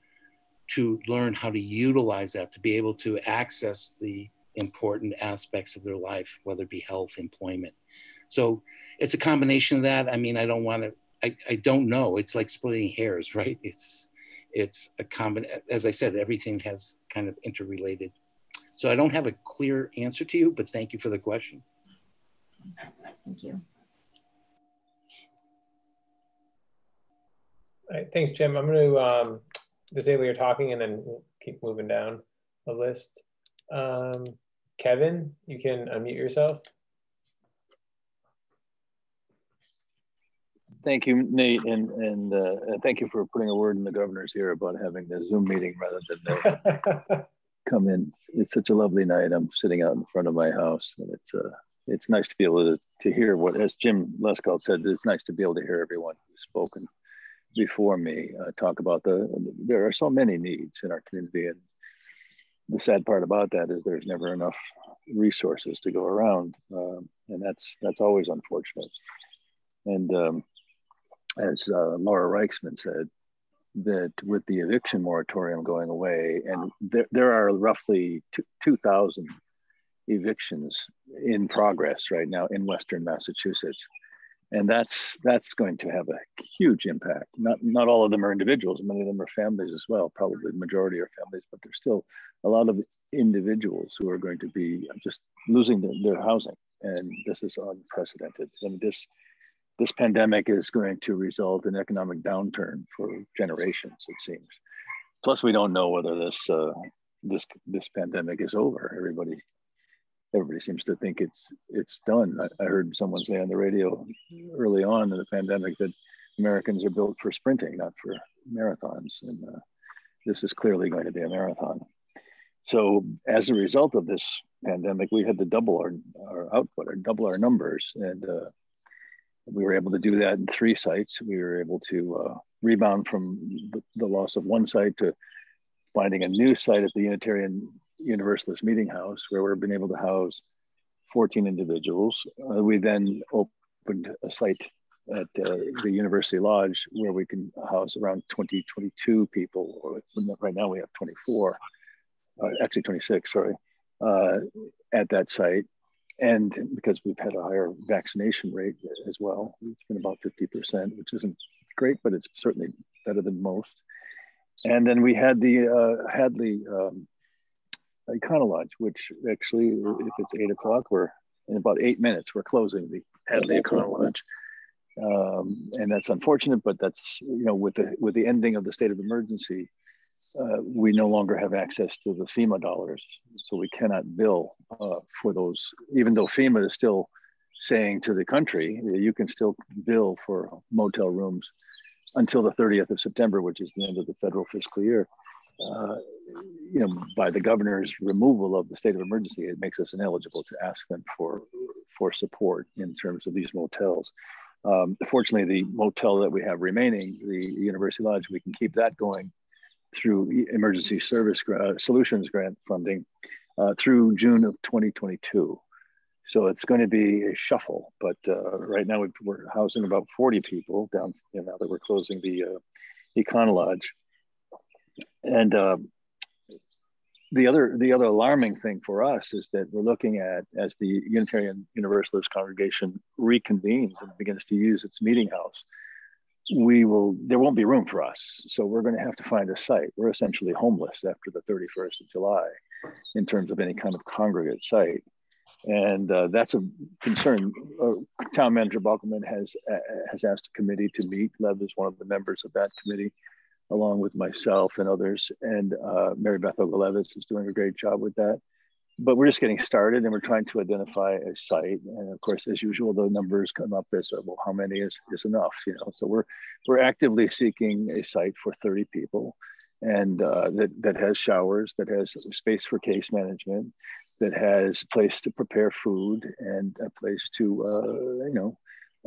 to learn how to utilize that to be able to access the important aspects of their life whether it be health employment so it's a combination of that i mean i don't want to I, I don't know it's like splitting hairs right it's it's a common as i said everything has kind of interrelated so I don't have a clear answer to you, but thank you for the question. Thank you. All right, thanks, Jim. I'm going to um, disable your talking and then keep moving down the list. Um, Kevin, you can unmute yourself. Thank you, Nate, and and uh, thank you for putting a word in the governor's ear about having the Zoom meeting rather than the (laughs) come in. It's such a lovely night. I'm sitting out in front of my house, and it's uh, it's nice to be able to, to hear what, as Jim Lescault said, it's nice to be able to hear everyone who's spoken before me uh, talk about the. There are so many needs in our community, and the sad part about that is there's never enough resources to go around, um, and that's that's always unfortunate. And um, as uh, Laura Reichsman said, that with the eviction moratorium going away, and there, there are roughly 2,000 evictions in progress right now in Western Massachusetts. And that's that's going to have a huge impact. Not not all of them are individuals, many of them are families as well. Probably the majority are families, but there's still a lot of individuals who are going to be just losing their, their housing. And this is unprecedented. And this this pandemic is going to result in economic downturn for generations, it seems. Plus, we don't know whether this uh, this this pandemic is over. Everybody everybody seems to think it's it's done. I, I, heard someone say on the radio early on in the pandemic that Americans are built for sprinting, not for marathons, and uh, this is clearly going to be a marathon. So, as a result of this pandemic, we had to double our, our output or double our numbers, and uh, we were able to do that in three sites. We were able to uh, rebound from the, the, loss of one site to finding a new site at the Unitarian Universalist Meeting House, where we've been able to house 14 individuals. Uh, we then opened a site at uh, the University Lodge where we can house around 20, 22 people, or right now we have 24, uh, actually 26, sorry, uh, at that site and because we've had a higher vaccination rate as well, it's been about 50%, which isn't great, but it's certainly better than most. And then we had the uh, Hadley um, Econo Lodge, which actually, if it's eight o'clock, we're in about eight minutes, we're closing the Hadley Econo Lodge. Um, and that's unfortunate, but that's, you know, with the, with the ending of the state of emergency, uh, we no longer have access to the FEMA dollars. So we cannot bill uh, for those, even though FEMA is still saying to the country, you can still bill for motel rooms until the 30th of September, which is the end of the federal fiscal year. Uh, you know, by the governor's removal of the state of emergency, it makes us ineligible to ask them for for support in terms of these motels. Um, fortunately, the motel that we have remaining, the University Lodge, we can keep that going through emergency service uh, solutions grant funding uh, through June of 2022. So it's going to be a shuffle, but uh, right now we're housing about 40 people down, you know, now that we're closing the uh, Econ Lodge. And uh, the other the other alarming thing for us is that we're looking at as the Unitarian Universalist congregation reconvenes and begins to use its meeting house, we will there won't be room for us. So we're going to have to find a site. We're essentially homeless after the 31st of July in terms of any kind of congregate site. And uh, that's a concern. Uh, Town Manager Bockelman has uh, has asked a committee to meet. Lev is one of the members of that committee along with myself and others. And uh, Mary Beth Ogulewicz is doing a great job with that. But we're just getting started and we're trying to identify a site. And of course, as usual, the numbers come up as well, how many is, is enough, you know? So we're, we're actively seeking a site for 30 people and uh, that, that has showers, that has space for case management, that has a place to prepare food and a place to, uh, you know,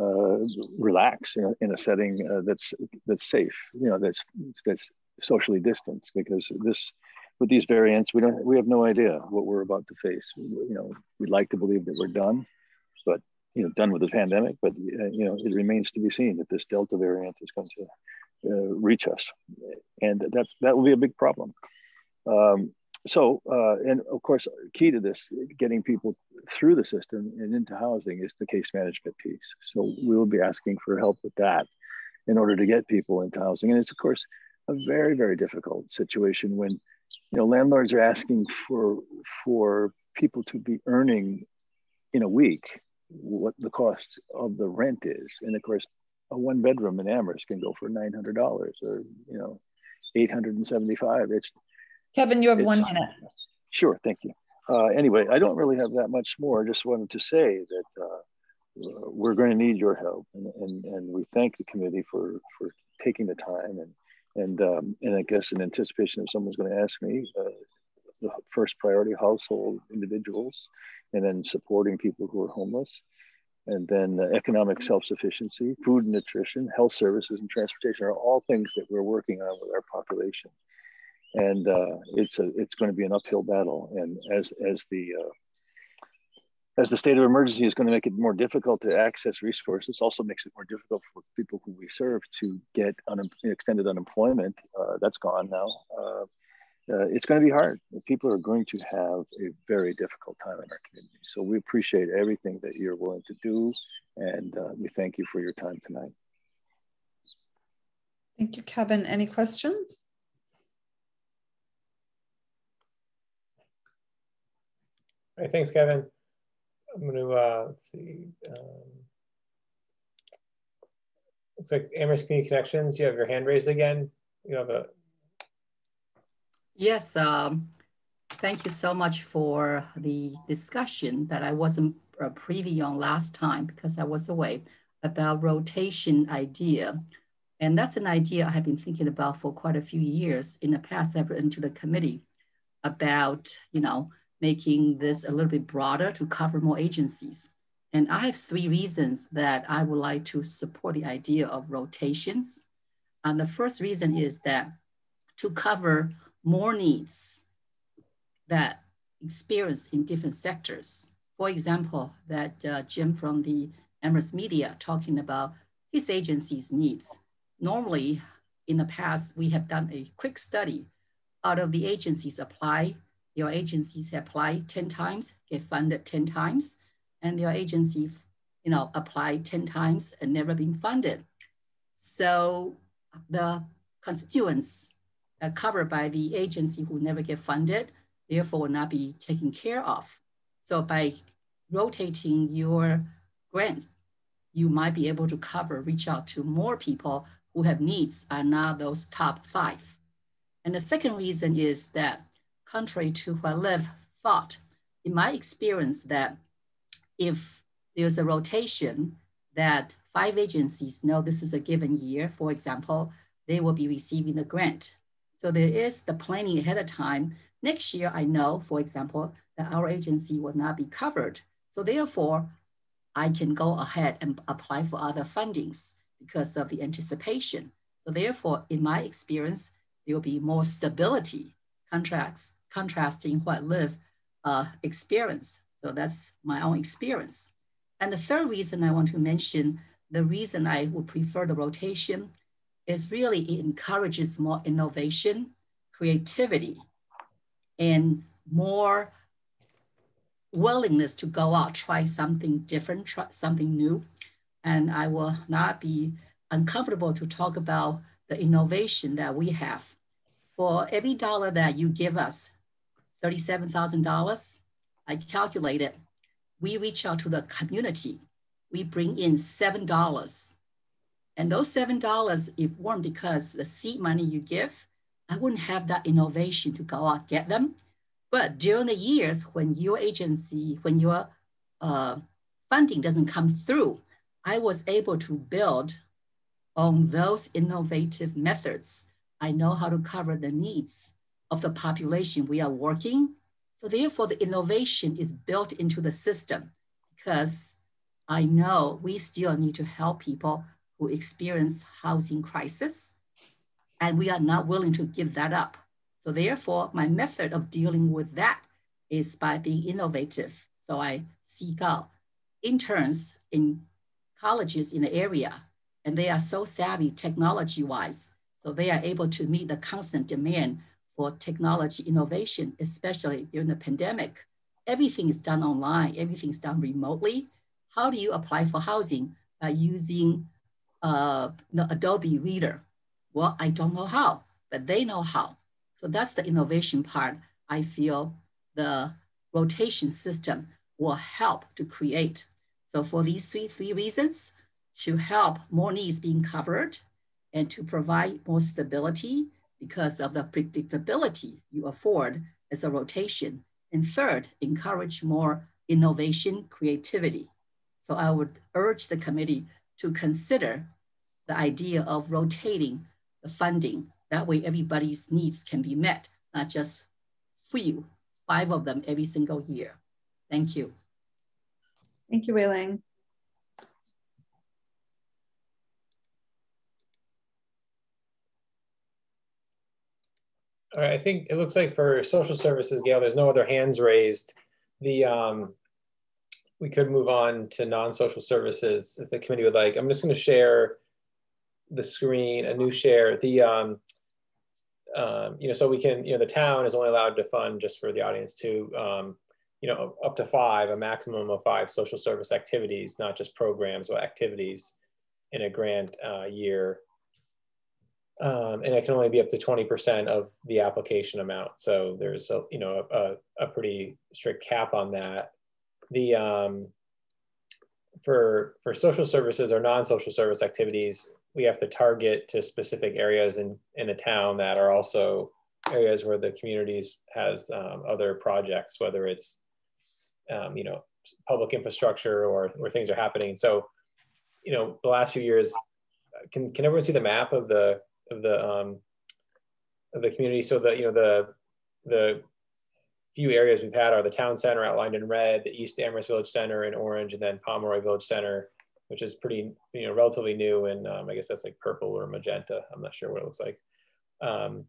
uh, relax in a, in a setting uh, that's that's safe. You know, that's that's socially distanced because this with these variants, we don't we have no idea what we're about to face. You know, we'd like to believe that we're done, but you know, done with the pandemic. But uh, you know, it remains to be seen that this Delta variant is going to uh, reach us, and that's that will be a big problem. Um, so, uh, and of course, key to this, getting people through the system and into housing is the case management piece. So we will be asking for help with that in order to get people into housing. And it's of course a very, very difficult situation when you know landlords are asking for for people to be earning in a week what the cost of the rent is. And of course, a one bedroom in Amherst can go for nine hundred dollars or you know, eight hundred and seventy five. It's Kevin, you have one minute. Sure, thank you. Uh, anyway, I don't really have that much more. I just wanted to say that uh, we're going to need your help, and, and, and we thank the committee for, for taking the time. And, and, um, and I guess in anticipation of someone's going to ask me, uh, the first priority household individuals, and then supporting people who are homeless, and then uh, economic self-sufficiency, food and nutrition, health services, and transportation are all things that we're working on with our population and uh, it's a it's going to be an uphill battle. And as as the uh, as the state of emergency is going to make it more difficult to access resources, also makes it more difficult for people who we serve to get un- extended unemployment. Uh, that's gone now. Uh, uh, it's going to be hard. People are going to have a very difficult time in our community. So we appreciate everything that you're willing to do, and uh, we thank you for your time tonight. Thank you, Kevin. Any questions? All right, thanks, Kevin. I'm going to, uh, let's see. Um, looks like Amherst Community Connections, you have your hand raised again. You have a. Yes, um, thank you so much for the discussion that I wasn't uh, privy on last time because I was away about rotation idea. And that's an idea I have been thinking about for quite a few years. In the past, I've written to the committee about, you know, making this a little bit broader to cover more agencies. And I have three reasons that I would like to support the idea of rotations. And the first reason is that to cover more needs that experience in different sectors. For example, that uh, Jim from the Amherst Media talking about his agency's needs. Normally, in the past, we have done a quick study out of the agencies apply your agencies apply 10 times, get funded 10 times, and your agency, you know, apply 10 times and never been funded. So the constituents are covered by the agency who never get funded, therefore will not be taken care of. So by rotating your grants, you might be able to cover, reach out to more people who have needs are not those top five. And the second reason is that contrary to what Liv thought, in my experience that if there's a rotation that five agencies know this is a given year, for example, they will be receiving the grant. So there is the planning ahead of time. Next year, I know, for example, that our agency will not be covered. So therefore, I can go ahead and apply for other fundings because of the anticipation. So therefore, in my experience, there will be more stability contracts contrasting what Liv uh, experience. So that's my own experience. And the third reason I want to mention, the reason I would prefer the rotation is really it encourages more innovation, creativity, and more willingness to go out, try something different, try something new. And I will not be uncomfortable to talk about the innovation that we have. For every dollar that you give us, $37,000, I calculated, we reach out to the community. We bring in $7. And those $7, if weren't because the seed money you give, I wouldn't have that innovation to go out get them. But during the years when your agency, when your uh, funding doesn't come through, I was able to build on those innovative methods. I know how to cover the needs of the population we are working. So therefore the innovation is built into the system because I know we still need to help people who experience housing crisis and we are not willing to give that up. So therefore my method of dealing with that is by being innovative. So I seek out interns in colleges in the area and they are so savvy technology wise. So they are able to meet the constant demand for technology innovation, especially during the pandemic. Everything is done online, everything is done remotely. How do you apply for housing by using uh, the Adobe Reader? Well, I don't know how, but they know how. So that's the innovation part. I feel the rotation system will help to create. So for these three, three reasons, to help more needs being covered and to provide more stability because of the predictability you afford as a rotation. And third, encourage more innovation, creativity. So I would urge the committee to consider the idea of rotating the funding. That way everybody's needs can be met, not just few, five of them every single year. Thank you. Thank you, Wei Ling. All right, I think it looks like for social services, Gail, there's no other hands raised. The um, we could move on to non-social services if the committee would like. I'm just going to share the screen, a new share. The um, um, you know, so we can, you know, the town is only allowed to fund just for the audience to, um, you know, up to five, a maximum of five social service activities, not just programs or activities in a grant uh, year um, and it can only be up to 20% of the application amount. So there's a, you know, a, a pretty strict cap on that. The, um, for, for social services or non-social service activities, we have to target to specific areas in, in a town that are also areas where the communities has um, other projects, whether it's, um, you know, public infrastructure or where things are happening. So, you know, the last few years, can, can everyone see the map of the of the um, of the community. So the you know the the few areas we've had are the town center outlined in red, the East Amherst Village Center in orange, and then Pomeroy Village Center, which is pretty you know relatively new, and um, I guess that's like purple or magenta. I'm not sure what it looks like. Um,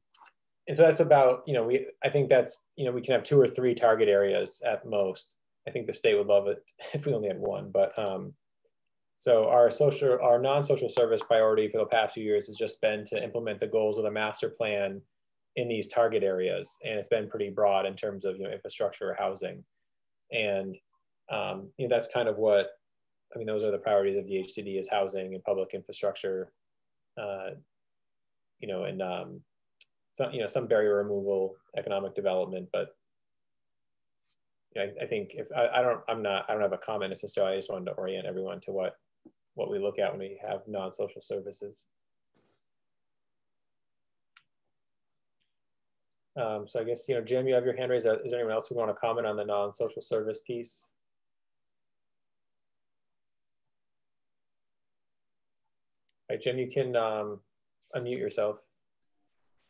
and so that's about you know we I think that's you know we can have two or three target areas at most. I think the state would love it (laughs) if we only had one, but um, so our social, our non-social service priority for the past few years has just been to implement the goals of the master plan in these target areas, and it's been pretty broad in terms of you know infrastructure or housing, and um, you know that's kind of what I mean. Those are the priorities of the HCD: is housing and public infrastructure, uh, you know, and um, some you know some barrier removal, economic development, but I, I, think if I, I, don't, I'm not, I don't have a comment necessarily. I just wanted to orient everyone to what what we look at when we have non-social services. Um, so I guess, you know, Jim, you have your hand raised. Is there anyone else who want to comment on the non-social service piece? All right, Jim, you can um, unmute yourself.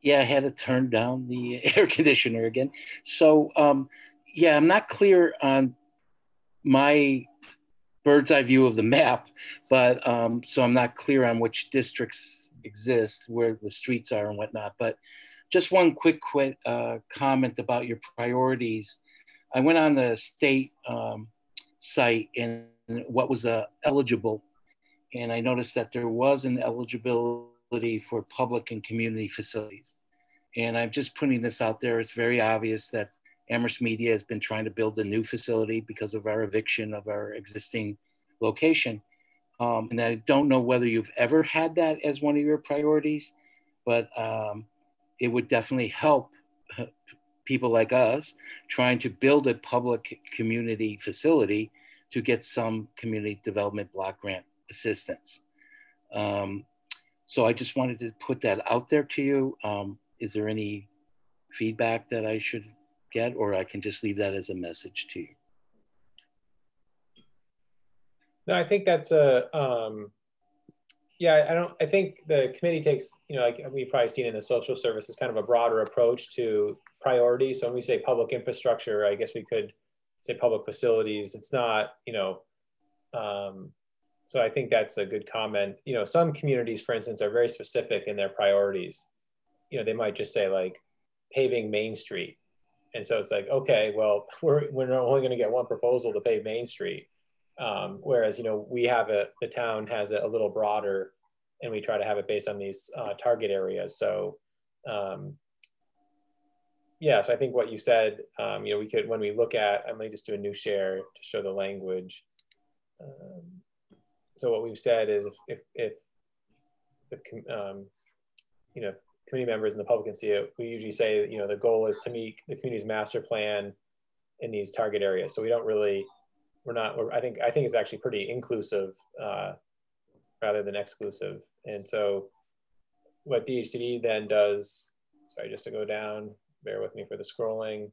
Yeah, I had to turn down the (laughs) air conditioner again. So, um, yeah, I'm not clear on my bird's eye view of the map, but um, so I'm not clear on which districts exist, where the streets are and whatnot. But just one quick, quick uh, comment about your priorities. I went on the state um, site and what was uh, eligible, and I noticed that there was an eligibility for public and community facilities. And I'm just putting this out there. It's very obvious that Amherst Media has been trying to build a new facility because of our eviction of our existing location. Um, and I don't know whether you've ever had that as one of your priorities, but um, it would definitely help people like us trying to build a public community facility to get some community development block grant assistance. Um, so I just wanted to put that out there to you. Um, is there any feedback that I should get, or I can just leave that as a message to you? No, I think that's a, um, yeah, I don't, I think the committee takes, you know, like we've probably seen in the social services, kind of a broader approach to priorities. So when we say public infrastructure, I guess we could say public facilities. It's not, you know, um, so I think that's a good comment. You know, some communities, for instance, are very specific in their priorities. You know, they might just say like paving Main Street. And so it's like, okay, well, (laughs) we're, we're only going to get one proposal to pave Main Street. Um, whereas, you know, we have it, the town has it a little broader and we try to have it based on these uh, target areas. So, um, yeah, so I think what you said, um, you know, we could, when we look at, I might just do a new share to show the language. Um, so what we've said is if, if, if um, you know, committee members and the public can see it, we usually say, you know, the goal is to meet the community's master plan in these target areas. So we don't really, we're not, we're, I think, I think it's actually pretty inclusive uh, rather than exclusive. And so what DHCD then does, sorry, just to go down, bear with me for the scrolling.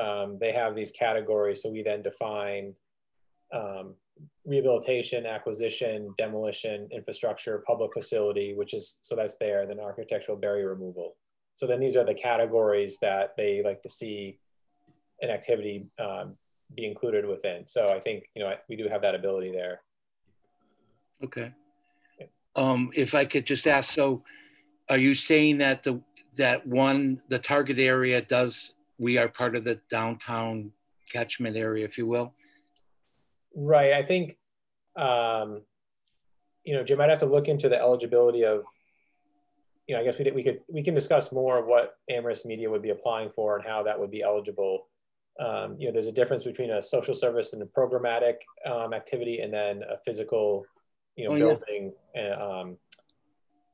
Um, they have these categories. So we then define um, rehabilitation, acquisition, demolition, infrastructure, public facility, which is, so that's there, then architectural barrier removal. So then these are the categories that they like to see an activity um, be included within. So I think, you know, we do have that ability there. Okay. Um, if I could just ask, so are you saying that the, that one, the target area does, we are part of the downtown catchment area, if you will? Right. I think, um, you know, Jim, I'd have to look into the eligibility of, you know, I guess we, did, we could, we can discuss more of what Amherst Media would be applying for and how that would be eligible. Um, you know, there's a difference between a social service and a programmatic um, activity and then a physical, you know, oh, building, yeah. um,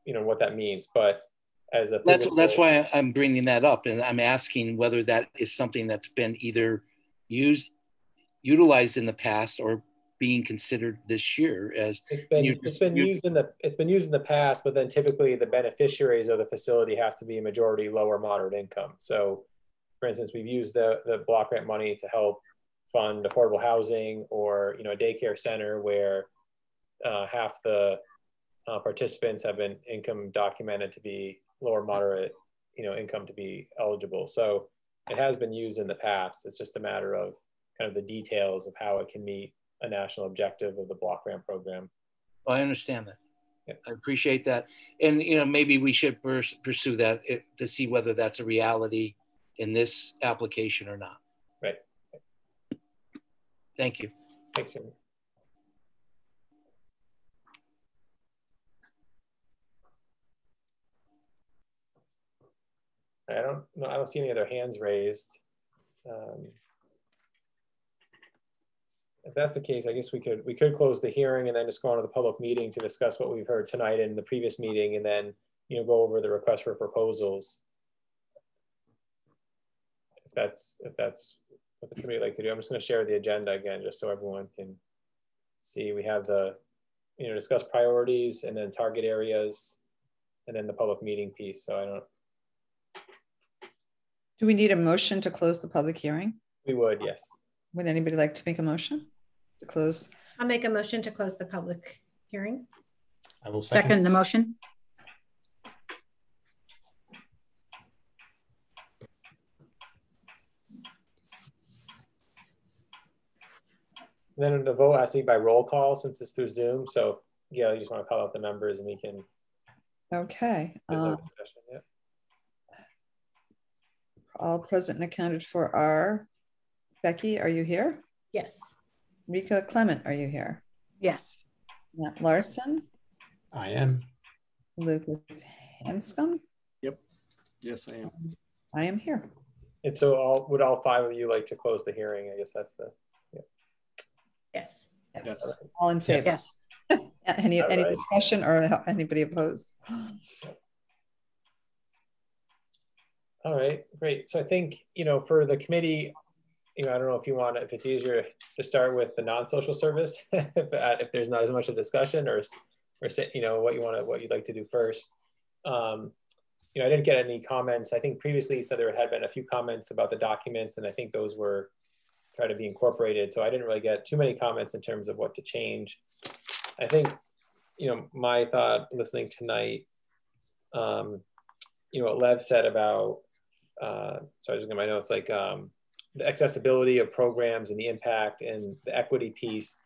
you know, what that means. But as a physical, that's, that's why I'm bringing that up. And I'm asking whether that is something that's been either used utilized in the past or being considered this year as it's been it's been used in the it's been used in the past but then typically the beneficiaries of the facility have to be a majority lower moderate income. So for instance we've used the the block grant money to help fund affordable housing or you know a daycare center where uh, half the uh, participants have been income documented to be lower moderate you know income to be eligible. So it has been used in the past. It's just a matter of kind of the details of how it can meet a national objective of the block grant program. Well, I understand that. Yeah. I appreciate that. And, you know, maybe we should pursue that to see whether that's a reality in this application or not. Right. Thank you. Thanks, Jimmy. I don't know. I don't see any other hands raised. Um, if that's the case, I guess we could we could close the hearing and then just go on to the public meeting to discuss what we've heard tonight in the previous meeting, and then you know go over the request for proposals. If that's if that's what the committee would like to do, I'm just going to share the agenda again, just so everyone can see. We have the you know, discuss priorities and then target areas and then the public meeting piece. So I don't. Do we need a motion to close the public hearing? We would, yes. Would anybody like to make a motion to close? I'll make a motion to close the public hearing. I will second, second the motion. then the vote has to be by roll call since it's through Zoom. So yeah, you just want to call out the numbers and we can. Okay. Uh, all present and accounted for are Becky, are you here? Yes. Rika Clement, are you here? Yes. Matt Larson? I am. Lucas Hanscom? Yep. Yes, I am. I am here. And so all would all five of you like to close the hearing? I guess that's the Yes. Yes. All in favor? Yes. (laughs) any any right. discussion or anybody opposed? All right, great. So I think, you know, for the committee, you know, I don't know if you want, to if it's easier to start with the non-social service, (laughs) if, uh, if there's not as much of discussion or, or you know, what you want to, what you'd like to do first. Um, you know, I didn't get any comments. I think previously so there had been a few comments about the documents and I think those were try to be incorporated. So I didn't really get too many comments in terms of what to change. I think, you know, my thought listening tonight, um, you know, what Lev said about, uh, sorry, I was just get my notes, like um, the accessibility of programs and the impact and the equity piece,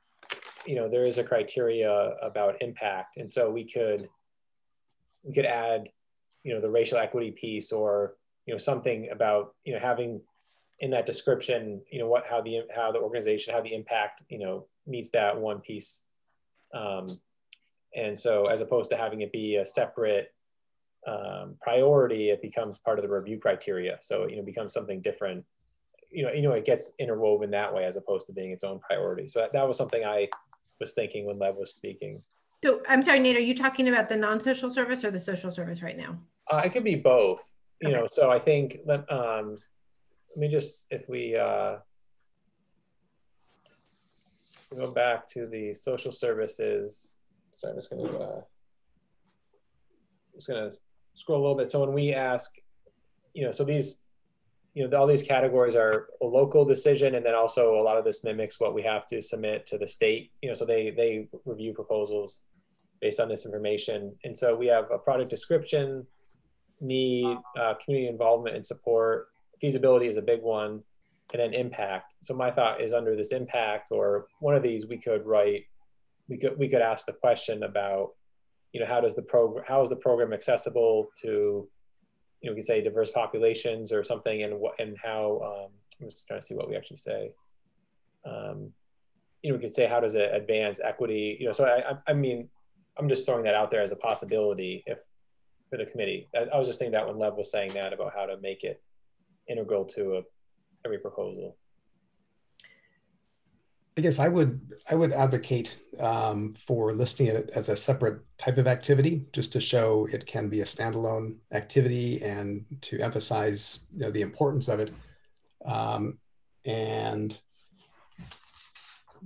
you know, there is a criteria about impact. And so we could, we could add, you know, the racial equity piece or, you know, something about, you know, having in that description, you know, what how the how the organization, how the impact, you know, meets that one piece. Um, and so, as opposed to having it be a separate um, priority, it becomes part of the review criteria. So you know, becomes something different. You know, you know, it gets interwoven that way as opposed to being its own priority. So that, that was something I was thinking when Lev was speaking. So I'm sorry, Nate, are you talking about the non-social service or the social service right now? Uh, it could be both. You okay. know, so I think um, let me just, if we uh, go back to the social services, sorry, I'm just gonna, uh, just gonna scroll a little bit. So when we ask, you know, so these, you know, all these categories are a local decision, and then also a lot of this mimics what we have to submit to the state. You know, so they they review proposals based on this information, and so we have a product description, need, uh, community involvement and support, feasibility is a big one, and then impact. So my thought is under this impact or one of these, we could write, we could we could ask the question about, you know, how does the program how is the program accessible to, you know, we could say diverse populations or something, and what and how. Um, I'm just trying to see what we actually say. Um, you know, we could say how does it advance equity? You know, so I I mean, I'm just throwing that out there as a possibility if for the committee. I, I was just thinking that when Lev was saying that about how to make it integral to a, every proposal. I guess I would I would advocate um, for listing it as a separate type of activity, just to show it can be a standalone activity and to emphasize you know the importance of it. Um, and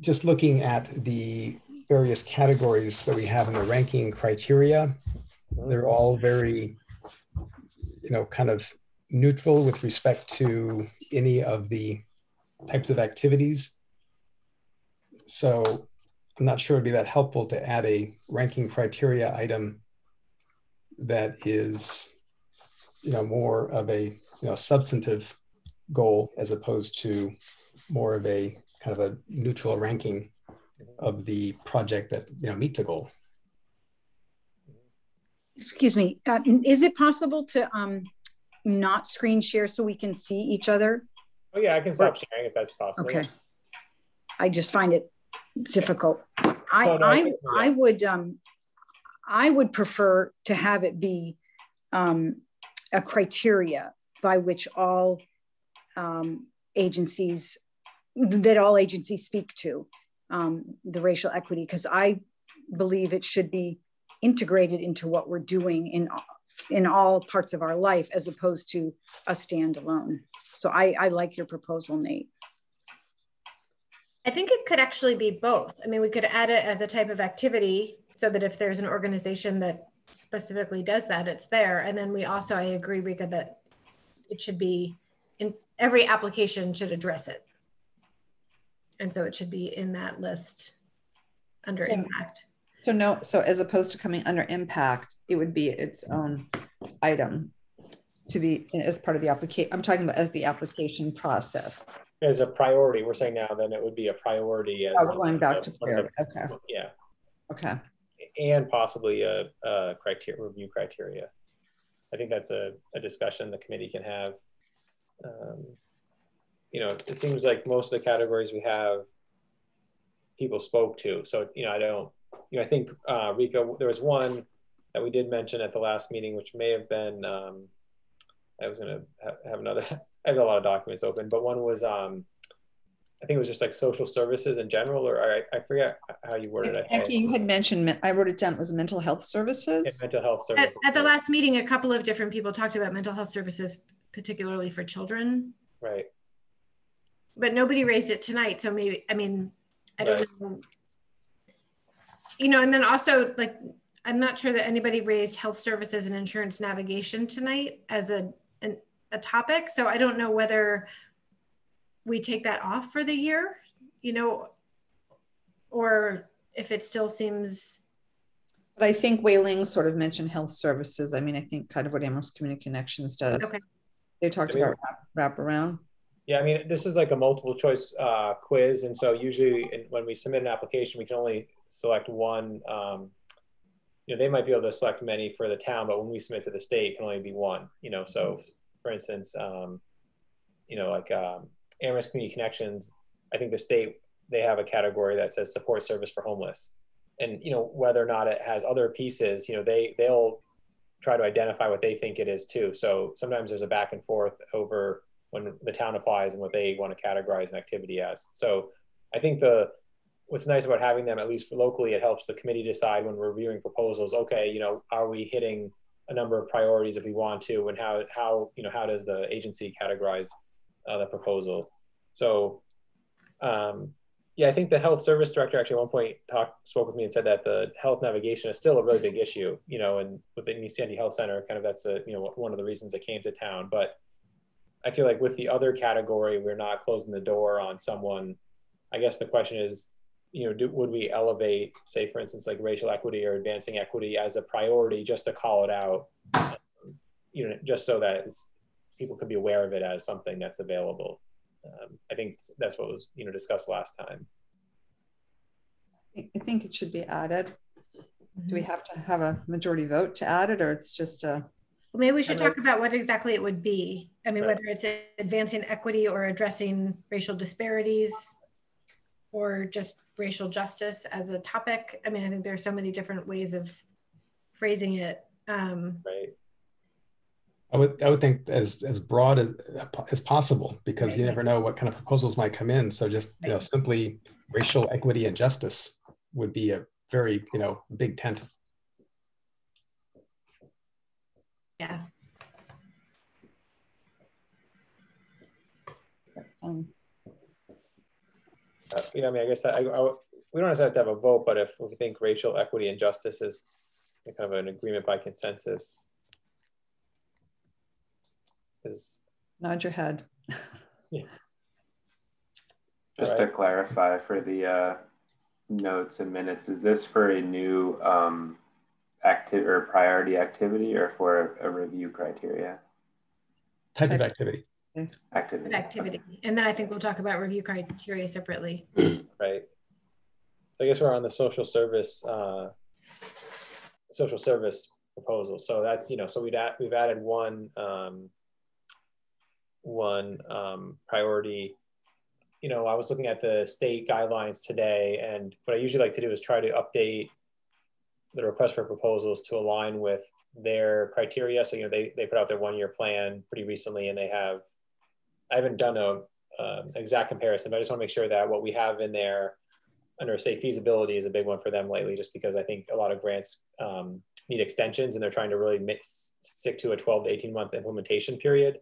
just looking at the various categories that we have in the ranking criteria, they're all very you know kind of neutral with respect to any of the types of activities. So I'm not sure it'd be that helpful to add a ranking criteria item that is, you know, more of a you know substantive goal as opposed to more of a kind of a neutral ranking of the project that you know meets a goal. Excuse me, uh, is it possible to um, not screen share so we can see each other? Oh yeah, I can stop sharing if that's possible. Okay. I just find it difficult. I no, no, I, I, I would um I would prefer to have it be um, a criteria by which all um, agencies that all agencies speak to um, the racial equity because I believe it should be integrated into what we're doing in in all parts of our life as opposed to a standalone. So I, I like your proposal, Nate. I think it could actually be both. I mean, we could add it as a type of activity so that if there's an organization that specifically does that, it's there. And then we also, I agree, Rika, that it should be in every application should address it. And so it should be in that list under so, impact. So no, so as opposed to coming under impact, it would be its own item to be as part of the application. I'm talking about as the application process. As a priority, we're saying now, then it would be a priority. As oh, going back to. Okay. Yeah. Okay. And possibly a, a criteria review criteria. I think that's a, a discussion the committee can have. Um, you know, it seems like most of the categories we have, people spoke to. So, you know, I don't, you know, I think uh, Rika, there was one that we did mention at the last meeting, which may have been, um, I was going to ha have another, (laughs) I have a lot of documents open, but one was, um, I think it was just like social services in general, or I, I forget how you worded it. Becky, you had mentioned, I wrote it down, it was mental health services. Yeah, mental health services. At, at, the last meeting, a couple of different people talked about mental health services, particularly for children. Right. But nobody raised it tonight. So maybe, I mean, I don't right. know. You know, and then also like, I'm not sure that anybody raised health services and insurance navigation tonight as a, an, a topic. So I don't know whether we take that off for the year, you know, or if it still seems. But I think Wei-Ling sort of mentioned health services. I mean, I think kind of what Amherst Community Connections does. Okay. They talked about wrap, wrap around. Yeah, I mean, this is like a multiple choice uh, quiz. And so usually when we submit an application, we can only select one. Um, you know, they might be able to select many for the town, but when we submit to the state, it can only be one, you know. So for instance, um, you know, like um, Amherst Community Connections, I think the state, they have a category that says support service for homeless. And, you know, whether or not it has other pieces, you know, they, they'll try to identify what they think it is too. So sometimes there's a back and forth over when the town applies and what they want to categorize an activity as. So I think the, what's nice about having them, at least locally, it helps the committee decide when reviewing proposals, okay, you know, are we hitting a number of priorities if we want to, and how, how, you know, how does the agency categorize uh, the proposal. So, um, yeah, I think the health service director actually at one point talked, spoke with me and said that the health navigation is still a really big issue, you know, and with the New Sandy Health Center, kind of that's a, you know, one of the reasons it came to town. But I feel like with the other category, we're not closing the door on someone. I guess the question is, you know, do, would we elevate, say, for instance, like racial equity or advancing equity as a priority just to call it out, you know, just so that it's, people could be aware of it as something that's available. Um, I think that's what was you know discussed last time. I think it should be added. Do we mm-hmm. have to have a majority vote to add it, or it's just a? Well, maybe we should talk about what exactly it would be. I mean, right. whether it's advancing equity or addressing racial disparities, or just racial justice as a topic. I mean, I think there's so many different ways of phrasing it. Um, right. I would I would think as as broad as as possible because right. you never know what kind of proposals might come in. So just you know simply racial equity and justice would be a very you know big tent. Yeah. Uh, you know, I mean, I guess that I, I, we don't necessarily have to have a vote, but if we think racial equity and justice is kind of an agreement by consensus, is nod your head. (laughs) yeah. Just right. to clarify for the uh, notes and minutes, is this for a new um, active or priority activity or for a review criteria? Type of activity. Activity. Activity. And then I think we'll talk about review criteria separately. (clears throat) right. So I guess we're on the social service, uh, social service proposal. So that's, you know, so we'd add, we've added one um, one um, priority. You know, I was looking at the state guidelines today, and what I usually like to do is try to update the request for proposals to align with their criteria. So, you know, they, they put out their one year plan pretty recently, and they have, I haven't done a uh, exact comparison, but I just want to make sure that what we have in there under say feasibility is a big one for them lately, just because I think a lot of grants um, need extensions and they're trying to really mix, stick to a 12 to 18 month implementation period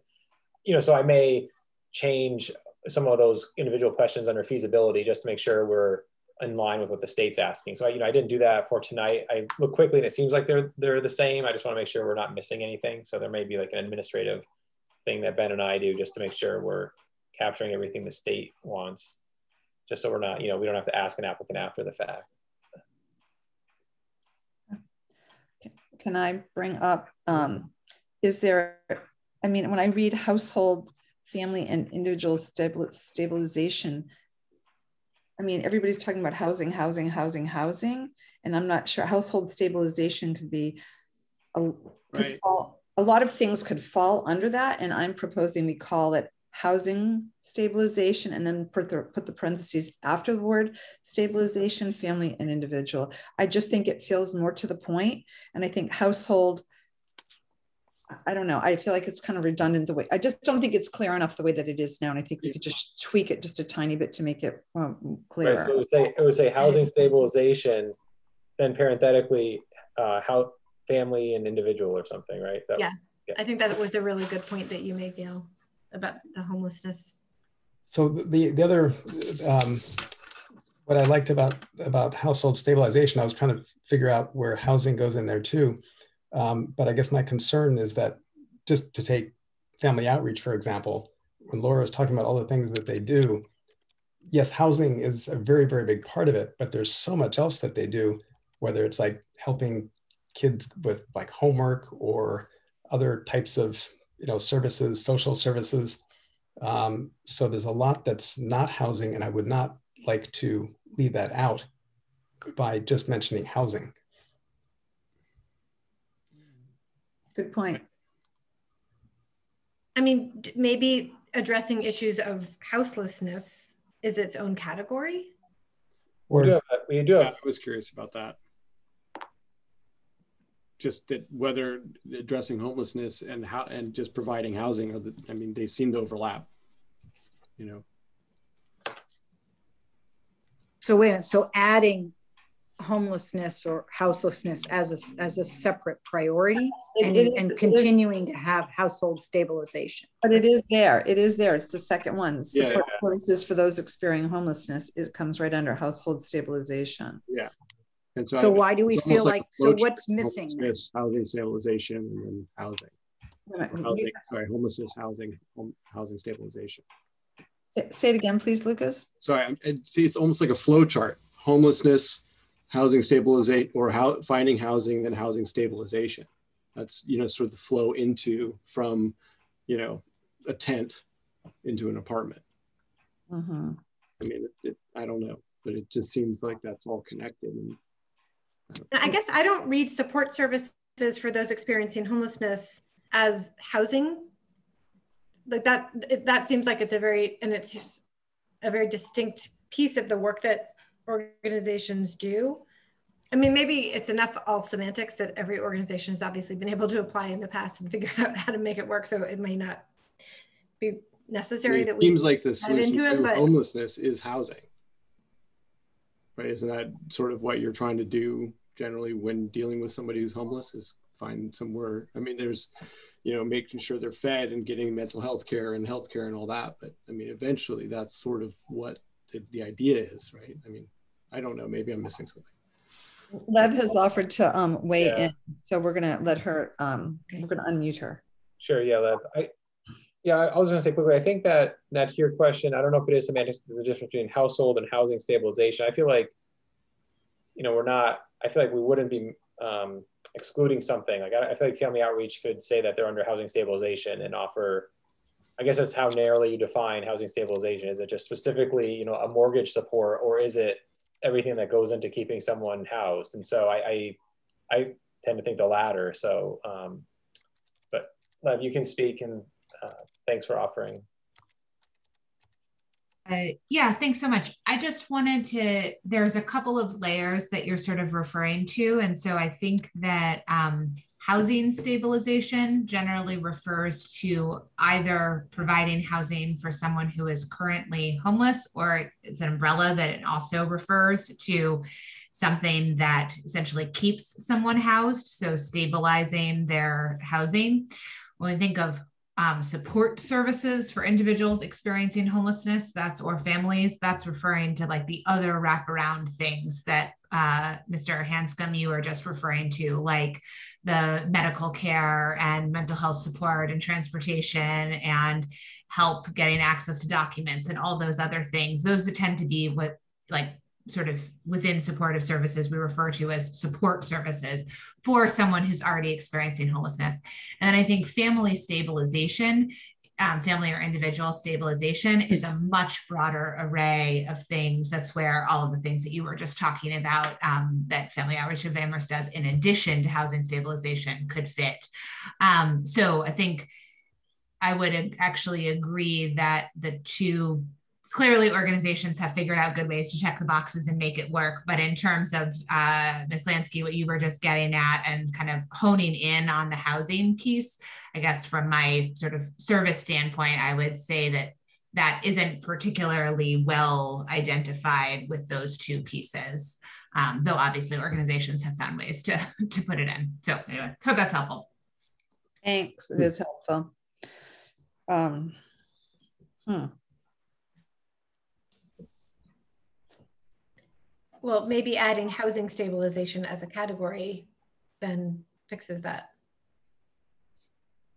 you know, so I may change some of those individual questions under feasibility just to make sure we're in line with what the state's asking. So, I, you know, I didn't do that for tonight. I look quickly and it seems like they're they're the same. I just want to make sure we're not missing anything. So there may be like an administrative thing that Ben and I do just to make sure we're capturing everything the state wants, just so we're not, you know, we don't have to ask an applicant after the fact. Can I bring up, um, is there, I mean, when I read household, family, and individual stabilization, I mean, everybody's talking about housing, housing, housing, housing, and I'm not sure household stabilization could be a, could right. fall, a lot of things could fall under that, and I'm proposing we call it housing stabilization and then put the, put the parentheses after the word stabilization, family and individual. I just think it feels more to the point, and I think household I don't know. I feel like it's kind of redundant the way I just don't think it's clear enough the way that it is now. And I think we could just tweak it just a tiny bit to make it um, clearer. Right, so it would, say, it would say housing stabilization, then parenthetically, uh, how family and individual or something, right? That, yeah. yeah. I think that was a really good point that you made, Gail, about the homelessness. So the the other um, what I liked about about household stabilization, I was trying to figure out where housing goes in there too. Um, but I guess my concern is that just to take family outreach, for example, when Laura was talking about all the things that they do, yes, housing is a very, very big part of it, but there's so much else that they do, whether it's like helping kids with like homework or other types of you know services, social services. Um, so there's a lot that's not housing, and I would not like to leave that out by just mentioning housing. Good point. I mean, maybe addressing issues of houselessness is its own category. Or we do have, we do have. I was curious about that. Just that whether addressing homelessness and how and just providing housing are the, I mean, they seem to overlap. You know. So wait, so adding homelessness or houselessness as a, as a separate priority and, it, and continuing to have household stabilization. But it is there. It is there. It's the second one. Support yeah, yeah. services for those experiencing homelessness. It comes right under household stabilization. Yeah. And so, so I, why do we feel like, like so what's missing? Housing stabilization and then housing. housing sorry, homelessness, housing, home, housing stabilization. Say it again, please, Lucas. Sorry, I, see, it's almost like a flow chart. Homelessness, housing stabilization or how finding housing then housing stabilization that's you know sort of the flow into from you know a tent into an apartment mm-hmm. i mean it, it, i don't know but it just seems like that's all connected and I, guess i don't read support services for those experiencing homelessness as housing like that that seems like it's a very and it's a very distinct piece of the work that organizations do. I mean, maybe it's enough all semantics that every organization has obviously been able to apply in the past and figure (laughs) out how to make it work. So it may not be necessary I mean, that we seems like the solution to it, homelessness is housing. Right? Isn't that sort of what you're trying to do generally when dealing with somebody who's homeless is find somewhere. I mean, there's, you know, making sure they're fed and getting mental health care and health care and all that. But I mean, eventually that's sort of what the, the idea is, right? I mean, I don't know. Maybe I'm missing something. Lev has offered to um, weigh yeah. in, so we're gonna let her. Um, we're gonna unmute her. Sure. Yeah, Lev. I, yeah, I was gonna say quickly. I think that that's your question. I don't know if it is semantics, the difference between household and housing stabilization. I feel like, you know, we're not. I feel like we wouldn't be um, excluding something. Like I, I feel like family outreach could say that they're under housing stabilization and offer I guess that's how narrowly you define housing stabilization. Is it just specifically, you know, a mortgage support, or is it everything that goes into keeping someone housed. And so I, I, I tend to think the latter. So, um, but Lev, you can speak and uh, thanks for offering. Uh, yeah, thanks so much. I just wanted to, there's a couple of layers that you're sort of referring to. And so I think that um, Housing stabilization generally refers to either providing housing for someone who is currently homeless, or it's an umbrella that it also refers to something that essentially keeps someone housed, so stabilizing their housing. When we think of um, support services for individuals experiencing homelessness. That's or families. That's referring to like the other wraparound things that uh, mr hanscom you were just referring to like the medical care and mental health support and transportation and help getting access to documents and all those other things. Those tend to be what like sort of within supportive services we refer to as support services for someone who's already experiencing homelessness. And then I think family stabilization um, family or individual stabilization is a much broader array of things. That's where all of the things that you were just talking about um, that Family Outreach of Amherst does, in addition to housing stabilization, could fit. Um, so I think I would actually agree that the two clearly organizations have figured out good ways to check the boxes and make it work. But in terms of uh, Ms. Lansky, what you were just getting at and kind of honing in on the housing piece, I guess from my sort of service standpoint, I would say that that isn't particularly well identified with those two pieces. Um, though obviously organizations have found ways to, (laughs) to put it in. So anyway, hope that's helpful. Thanks, it is helpful. Um, hmm. Well, maybe adding housing stabilization as a category then fixes that.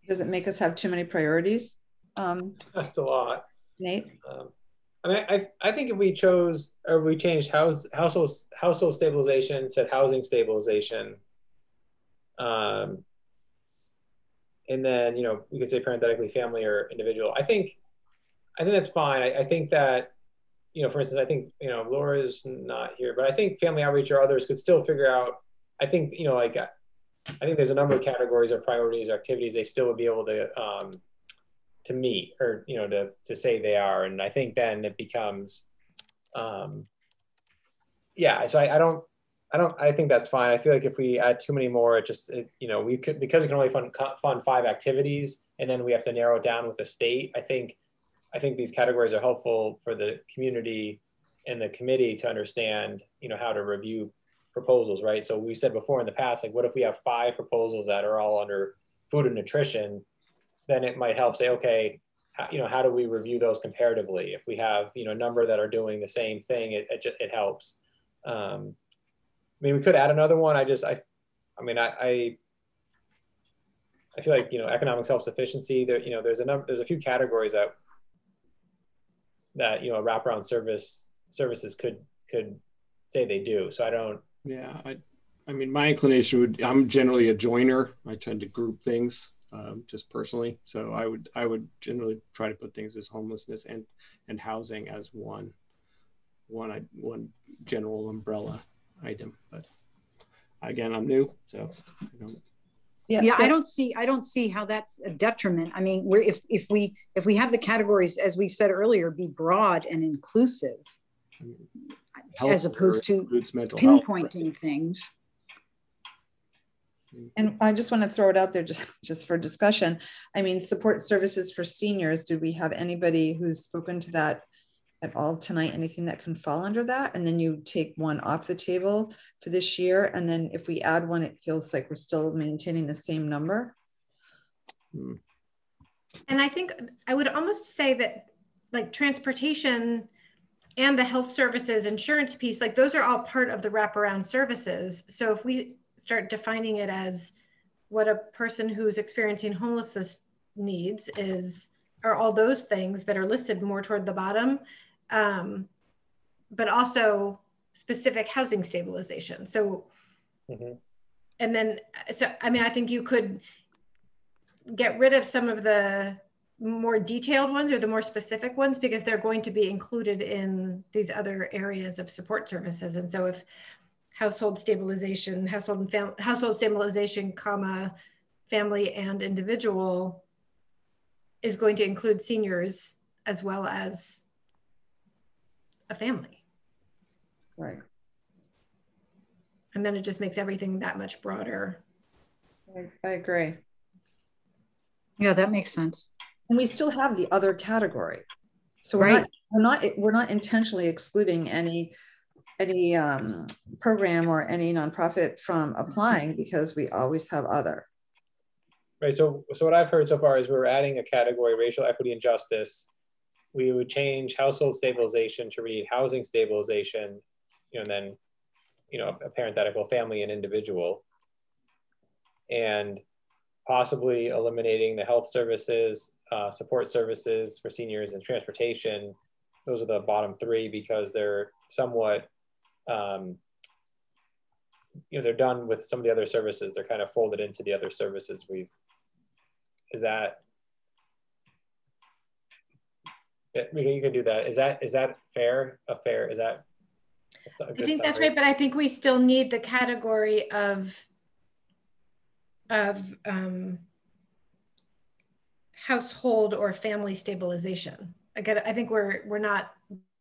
Does it make us have too many priorities? Um, That's a lot. Nate? Um, I mean, I, I think if we chose or we changed house household household stabilization, said housing stabilization, um, and then you know we could say parenthetically family or individual. I think I think that's fine. I, I think that you know, for instance, I think, you know, Laura's not here, but I think family outreach or others could still figure out, I think, you know, like, I think there's a number of categories or priorities or activities they still would be able to, um, to meet or, you know, to, to say they are. And I think then it becomes, um, yeah, so I, I don't, I don't, I think that's fine. I feel like if we add too many more, it just, it, you know, we could, because we can only fund, fund five activities and then we have to narrow it down with the state. I think I think these categories are helpful for the community and the committee to understand, you know, how to review proposals, right? So we said before in the past, like, what if we have five proposals that are all under food and nutrition? Then it might help say, okay, you know, how do we review those comparatively? If we have, you know, a number that are doing the same thing, it, it, it helps. Um, I mean, we could add another one. I just, I, I mean, I, I I feel like you know economic self-sufficiency. There, you know, there's a number, there's a few categories that that you know wraparound service services could could say they do. So I don't. Yeah, I, I mean, my inclination would. I'm generally a joiner. I tend to group things um, just personally. So I would I would generally try to put things as homelessness and and housing as one one one general umbrella item. But again, I'm new, so I don't yeah, yeah, I don't see I don't see how that's a detriment. I mean, we're if if we if we have the categories as we've said earlier be broad and inclusive Health as opposed to pinpointing health. things. And I just want to throw it out there just, just for discussion. I mean, support services for seniors. Do we have anybody who's spoken to that at all tonight anything that can fall under that and then you take one off the table for this year and then if we add one it feels like we're still maintaining the same number hmm. and i think i would almost say that like transportation and the health services insurance piece like those are all part of the wraparound services so if we start defining it as what a person who's experiencing homelessness needs is are all those things that are listed more toward the bottom um, but also specific housing stabilization. So, mm-hmm. and then, so I mean, I think you could get rid of some of the more detailed ones or the more specific ones because they're going to be included in these other areas of support services. And so, if household stabilization, household and fam- household stabilization, comma, family and individual is going to include seniors as well as a family. Right. And then it just makes everything that much broader. I, I agree. Yeah, that makes sense. And we still have the other category. So we're right. not we're not we're not intentionally excluding any any um, program or any nonprofit from applying because we always have other. right? So, so what I've heard so far is we're adding a category, racial equity and justice. We would change household stabilization to read housing stabilization, you know, and then, you know, a parenthetical family and individual. And possibly eliminating the health services, uh, support services for seniors and transportation. Those are the bottom three because they're somewhat um, you know they're done with some of the other services they're kind of folded into the other services we've is that yeah, you can do that is that is that fair a fair is that I think summary? that's right but I think we still need the category of of um, household or family stabilization again I think we're we're not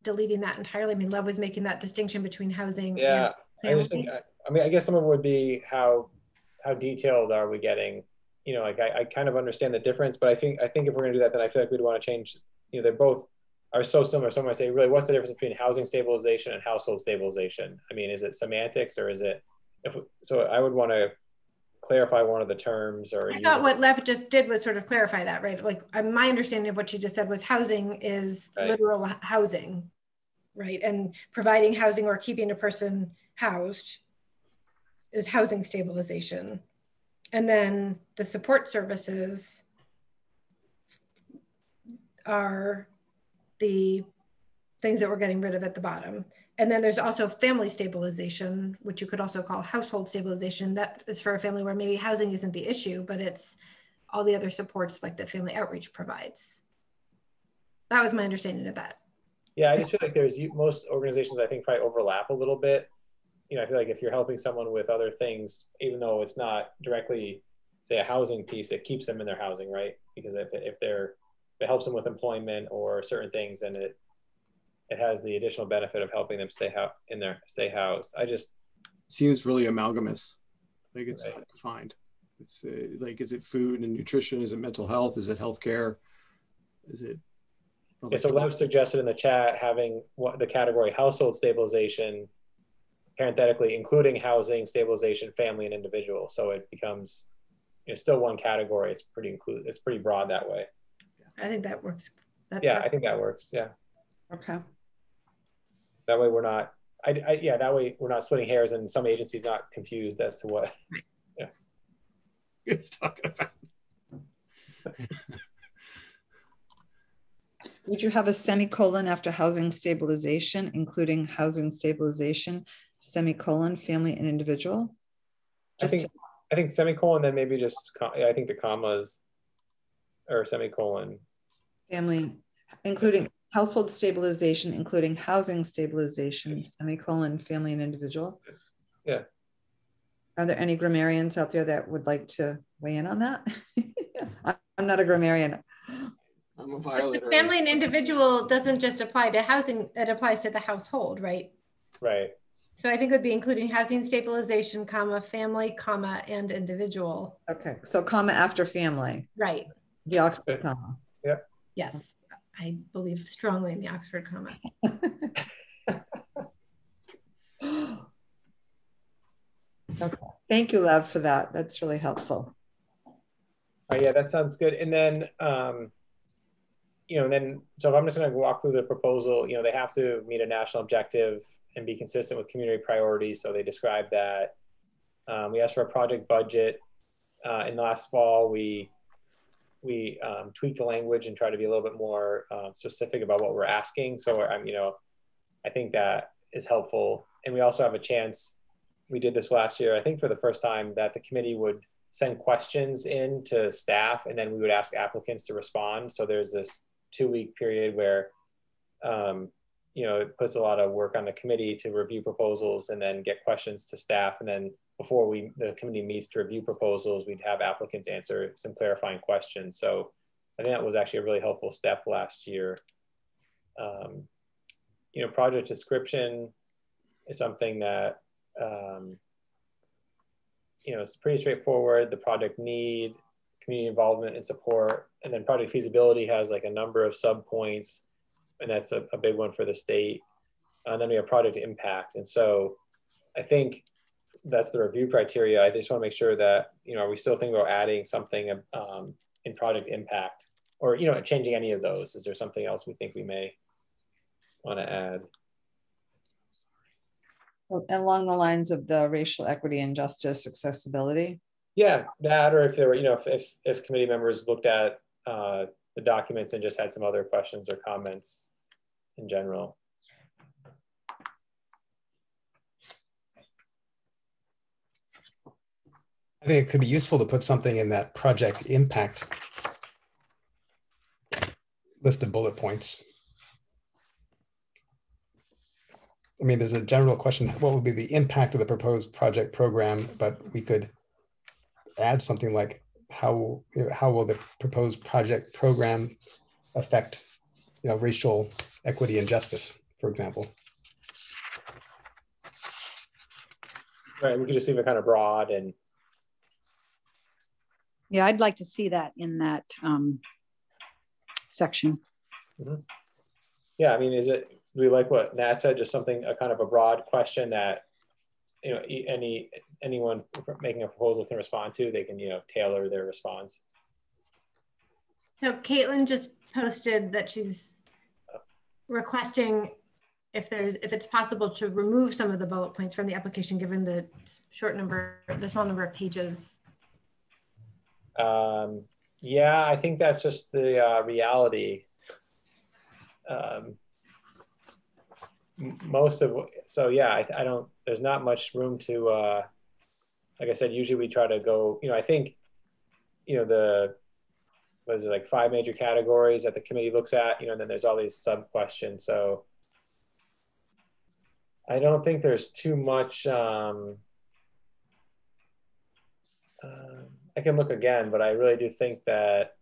deleting that entirely I mean Lev was making that distinction between housing yeah I just think I mean, I guess some of it would be how how detailed are we getting? You know, like I, I kind of understand the difference, but I think I think if we're gonna do that, then I feel like we'd want to change. You know, they're both are so similar. Someone might say, really, what's the difference between housing stabilization and household stabilization? I mean, is it semantics or is it? If so, I would want to clarify one of the terms or. I thought what Lev just did was sort of clarify that, right? Like uh, my understanding of what she just said was housing is right. literal housing, right? And providing housing or keeping a person housed is housing stabilization. And then the support services are the things that we're getting rid of at the bottom. And then there's also family stabilization, which you could also call household stabilization. That is for a family where maybe housing isn't the issue, but it's all the other supports like that family outreach provides. That was my understanding of that. Yeah, I just feel like there's most organizations I think probably overlap a little bit you know, I feel like if you're helping someone with other things, even though it's not directly, say, a housing piece, it keeps them in their housing, right? Because if, if they're, it helps them with employment or certain things, and it it has the additional benefit of helping them stay ho- in there, stay housed. I just seems really amalgamous, like it's right. not defined. It's uh, like, is it food and nutrition? Is it mental health? Is it healthcare? Is it? Yeah, so Lev suggested in the chat having what the category household stabilization parenthetically including housing, stabilization, family, and individual. So it becomes you know, still one category. It's pretty include. It's pretty broad that way. I think that works. That's yeah, I think that works. Yeah. Okay. That way we're not. I, I yeah. That way we're not splitting hairs, and some agencies not confused as to what. Yeah. (laughs) It's talking about. Would you have a semicolon after housing stabilization, including housing stabilization semicolon, family and individual? Just I think, to- I think semicolon, then maybe just, I think the commas or semicolon. Family, including household stabilization, including housing stabilization, semicolon, family and individual. Yeah. Are there any grammarians out there that would like to weigh in on that? (laughs) I'm not a grammarian. I'm a violator. family and individual doesn't just apply to housing, it applies to the household, right? Right. So I think it would be including housing stabilization, comma, family, comma, and individual. Okay, so comma after family. Right. The Oxford comma. Yeah. Yes, I believe strongly in the Oxford comma. (laughs) okay. Thank you, Lev, for that. That's really helpful. Oh, yeah, that sounds good. And then, um, you know, and then, so if I'm just going to walk through the proposal, you know, they have to meet a national objective and be consistent with community priorities. So they describe that. Um, we asked for a project budget. Uh, in the last fall, we we um, tweaked the language and try to be a little bit more um, specific about what we're asking. So I'm, you know, I think that is helpful. And we also have a chance. We did this last year, I think, for the first time, that the committee would send questions in to staff, and then we would ask applicants to respond. So there's this two-week period where um, you know, it puts a lot of work on the committee to review proposals and then get questions to staff. And then before we the committee meets to review proposals, we'd have applicants answer some clarifying questions. So I think that was actually a really helpful step last year. Um, you know, project description is something that um, you know, it's pretty straightforward. The project need, community involvement and support, and then project feasibility has like a number of sub points and that's a, a big one for the state. And then we have project impact. And so I think that's the review criteria. I just want to make sure that you know, are we still thinking about adding something um, in project impact, or you know, changing any of those? Is there something else we think we may want to add? Along the lines of the racial equity and justice accessibility. Yeah, that, or if there were, you know, if if, if committee members looked at uh, the documents and just had some other questions or comments in general. I think it could be useful to put something in that project impact list of bullet points. I mean, there's a general question, what would be the impact of the proposed project program, but we could add something like how, how will the proposed project program affect you know, racial equity and justice, for example. Right, we could just leave it kind of broad and yeah, I'd like to see that in that um, section. Mm -hmm. Yeah, I mean, is it, we like what Nat said, just something, a kind of a broad question that, you know, any anyone making a proposal can respond to, they can, you know, tailor their response. So Caitlin just posted that she's requesting if there's if it's possible to remove some of the bullet points from the application given the short number the small number of pages um, yeah, I think that's just the uh, reality. Um, most of so yeah, I, I, don't. There's not much room to. Uh, like I said, usually we try to go. You know, I think, you know, the was it like five major categories that the committee looks at. You know, and then there's all these sub questions. So I don't think there's too much. Um, uh, I can look again, but I really do think that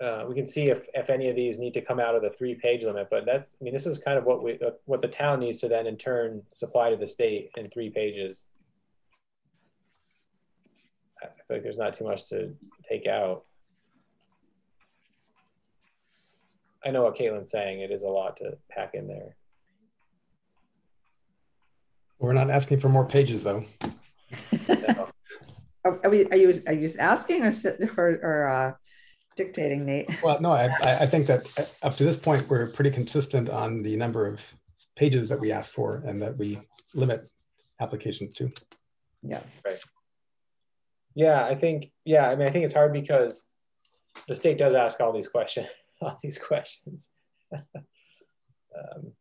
uh, we can see if, if any of these need to come out of the three page limit, but that's, I mean, this is kind of what we, uh, what the town needs to then in turn supply to the state in three pages. I feel like there's not too much to take out. I know what Caitlin's saying. It is a lot to pack in there. We're not asking for more pages though. (laughs) Are, we, are you are you asking or or, or uh, dictating, Nate? Well, no, I, I think that uh, up to this point we're pretty consistent on the number of pages that we ask for and that we limit applications to. Yeah. Right. Yeah, I think. Yeah, I mean, I think it's hard because the state does ask all these questions. (laughs) All these questions. (laughs) um,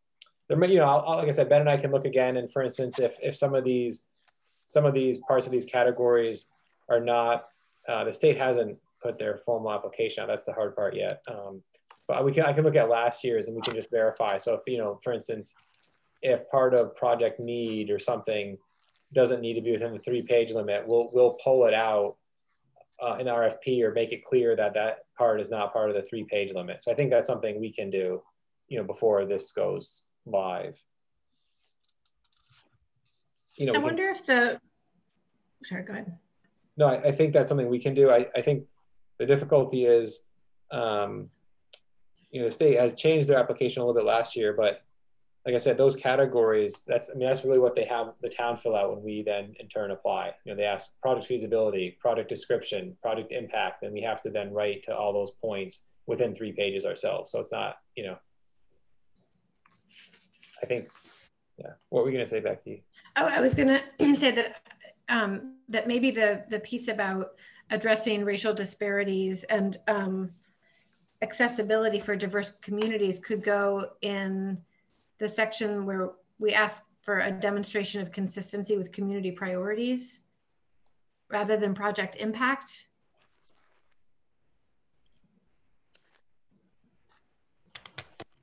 there, you know, I'll, like I said, Ben and I can look again, and for instance, if if some of these some of these parts of these categories are not, uh, the state hasn't put their formal application out. That's the hard part yet. Um, but we can, I can look at last year's and we can just verify. So if, you know, for instance, if part of project need or something doesn't need to be within the three page limit, we'll, we'll pull it out uh, in RFP or make it clear that that part is not part of the three page limit. So I think that's something we can do, you know, before this goes live you know, I wonder can, if the, sorry, go ahead. No, I, I, think that's something we can do. I, I think the difficulty is, um, you know, the state has changed their application a little bit last year, but like I said, those categories, that's, I mean, that's really what they have the town fill out when we then in turn apply. You know, they ask product feasibility, product description, product impact, and we have to then write to all those points within three pages ourselves. So it's not, you know, I think, yeah. What were we going to say you? Oh, I was going to (clears throat) say that um, that maybe the the piece about addressing racial disparities and um, accessibility for diverse communities could go in the section where we ask for a demonstration of consistency with community priorities rather than project impact.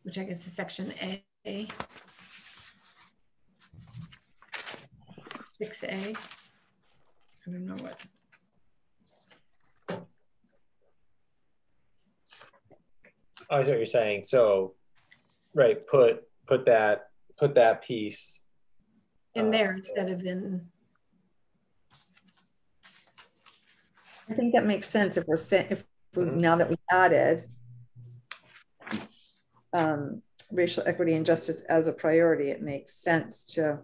Which I guess is section A. 6A. I don't know what. Oh, I see what you're saying. So, right, put put that put that piece in uh, there instead of in. I think that makes sense if we're if we, now that we added um, racial equity and justice as a priority, it makes sense to